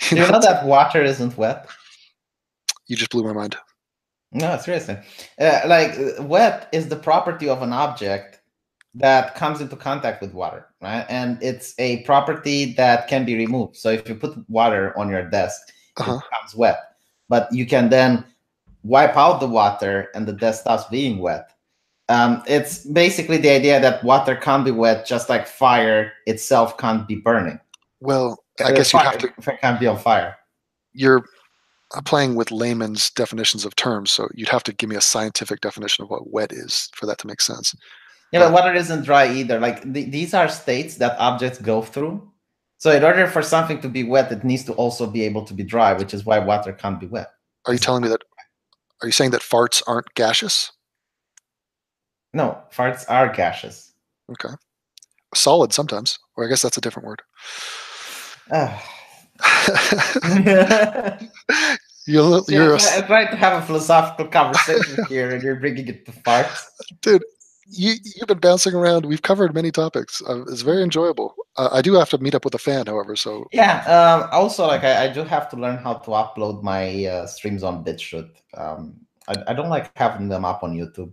do <laughs> you know that water isn't wet? You just blew my mind. No, seriously. Uh, like wet is the property of an object that comes into contact with water, right? And it's a property that can be removed. So if you put water on your desk, Uh-huh. it becomes wet. But you can then wipe out the water and the desk stops being wet. Um, it's basically the idea that water can't be wet, just like fire itself can't be burning. Well, I guess you have to. can't be on fire. You're uh, playing with layman's definitions of terms, so you'd have to give me a scientific definition of what wet is for that to make sense. Yeah, but water isn't dry either. Like th- these are states that objects go through. So in order for something to be wet, it needs to also be able to be dry, which is why water can't be wet. Are you telling me that? Are you saying that farts aren't gaseous? No, farts are gaseous. Okay. Solid sometimes, or I guess that's a different word. <sighs> You're <laughs> you're a, I'm trying to have a philosophical conversation here, and you're bringing it to farts. dude. You you've been bouncing around. We've covered many topics. Uh, it's very enjoyable. Uh, I do have to meet up with a fan, however. So Yeah. Um, also, like I, I do have to learn how to upload my uh, streams on BitChute. Um, I, I don't like having them up on YouTube.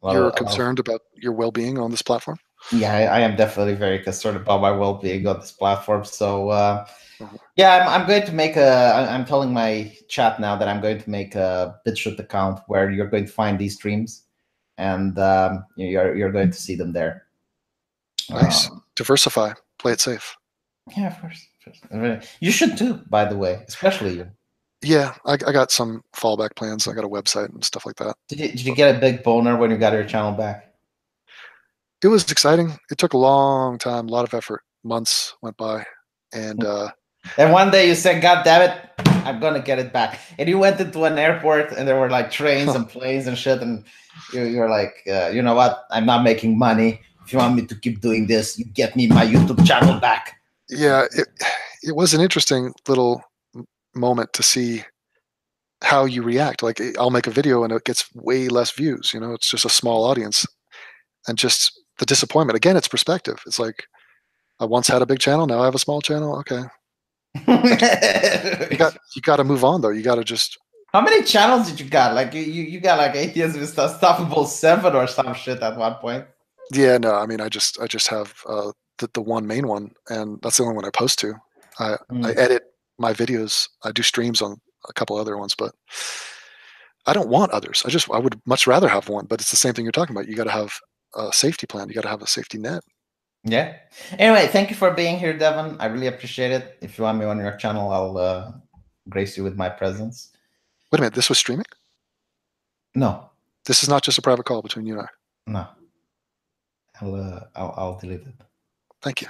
Well, you're concerned about your well-being on this platform. yeah I, I am definitely very concerned about my well-being on this platform so uh. Yeah I'm, I'm going to make a. I'm telling my chat now that i'm going to make a bitchute account where you're going to find these streams and um, you're, you're going to see them there Nice. Um, Diversify. Play it safe. yeah of course, you should too by the way especially you Yeah, I, I got some fallback plans. I got a website and stuff like that. did, you did you get a big boner when you got your channel back It was exciting. It took a long time, a lot of effort. Months went by, and uh, And one day you said, God damn it, I'm gonna get it back. And you went into an airport and there were like trains and <laughs> planes and shit. And you, you're like, uh, you know what? I'm not making money. If you want me to keep doing this, you get me my YouTube channel back. yeah, it it was an interesting little moment to see how you react. Like I'll make a video and it gets way less views. You know, it's just a small audience, and just the disappointment. Again, it's perspective. It's like I once had a big channel, now I have a small channel. Okay, you got you got to move on though. You got to just How many channels did you got? Like you, you got like atheism is unstoppable seven or some shit at one point. yeah. No, I mean, I just I just have uh, the the one main one, and that's the only one I post to. I Mm. edit my videos. I do streams on a couple other ones, but I don't want others. I just I would much rather have one. But it's the same thing you're talking about. You got to have a safety plan. You got to have a safety net. Yeah. Anyway, thank you for being here, Devon. I really appreciate it. If you want me on your channel, I'll uh, grace you with my presence. Wait a minute. This was streaming. No, This is not just a private call between you and I. no. I'll uh, I'll, I'll delete it. Thank you.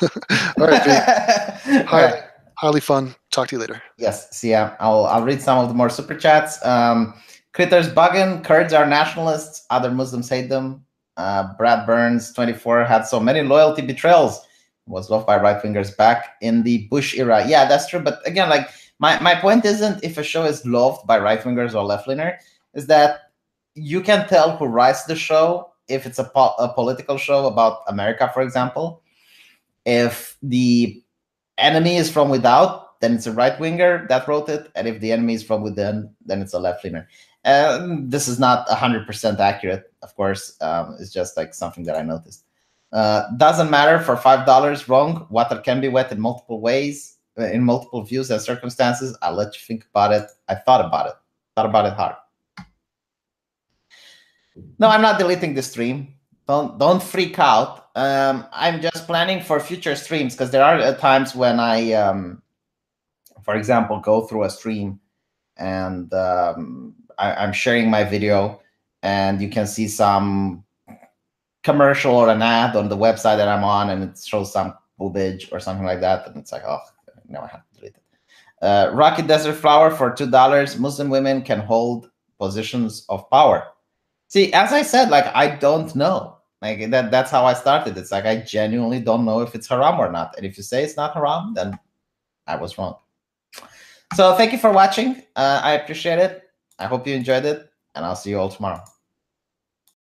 <laughs> All right. <laughs> Hi- right. Highly fun. Talk to you later. Yes. See ya. I'll I'll read some of the more super chats. Um, Critters bugging. Kurds are nationalists. Other Muslims hate them. Uh, Brad Burns, 24, had so many loyalty betrayals. Was loved by right wingers back in the Bush era. Yeah, that's true. But again, like my, my point isn't if a show is loved by right wingers or left winger, is that you can tell who writes the show if it's a, po- a political show about America, for example. If the enemy is from without, then it's a right winger that wrote it, and if the enemy is from within, then it's a left winger. Um, this is not hundred percent accurate, of course. Um, it's just like something that I noticed. Uh, doesn't matter for five dollars. Wrong. Water can be wet in multiple ways, uh, in multiple views and circumstances. I'll let you think about it. I thought about it. Thought about it hard. No, I'm not deleting the stream. Don't don't freak out. Um, I'm just planning for future streams because there are uh, times when I, um, for example, go through a stream and um, I, I'm sharing my video and you can see some commercial or an ad on the website that I'm on and it shows some boobage or something like that. And it's like, oh, no, I have to delete it. Uh, Rocky Desert Flower for $2. Muslim women can hold positions of power. See, as I said, like, I don't know. Like, that, that's how I started. It's like, I genuinely don't know if it's haram or not. And if you say it's not haram, then I was wrong. So thank you for watching. Uh, I appreciate it. I hope you enjoyed it, and I'll see you all tomorrow.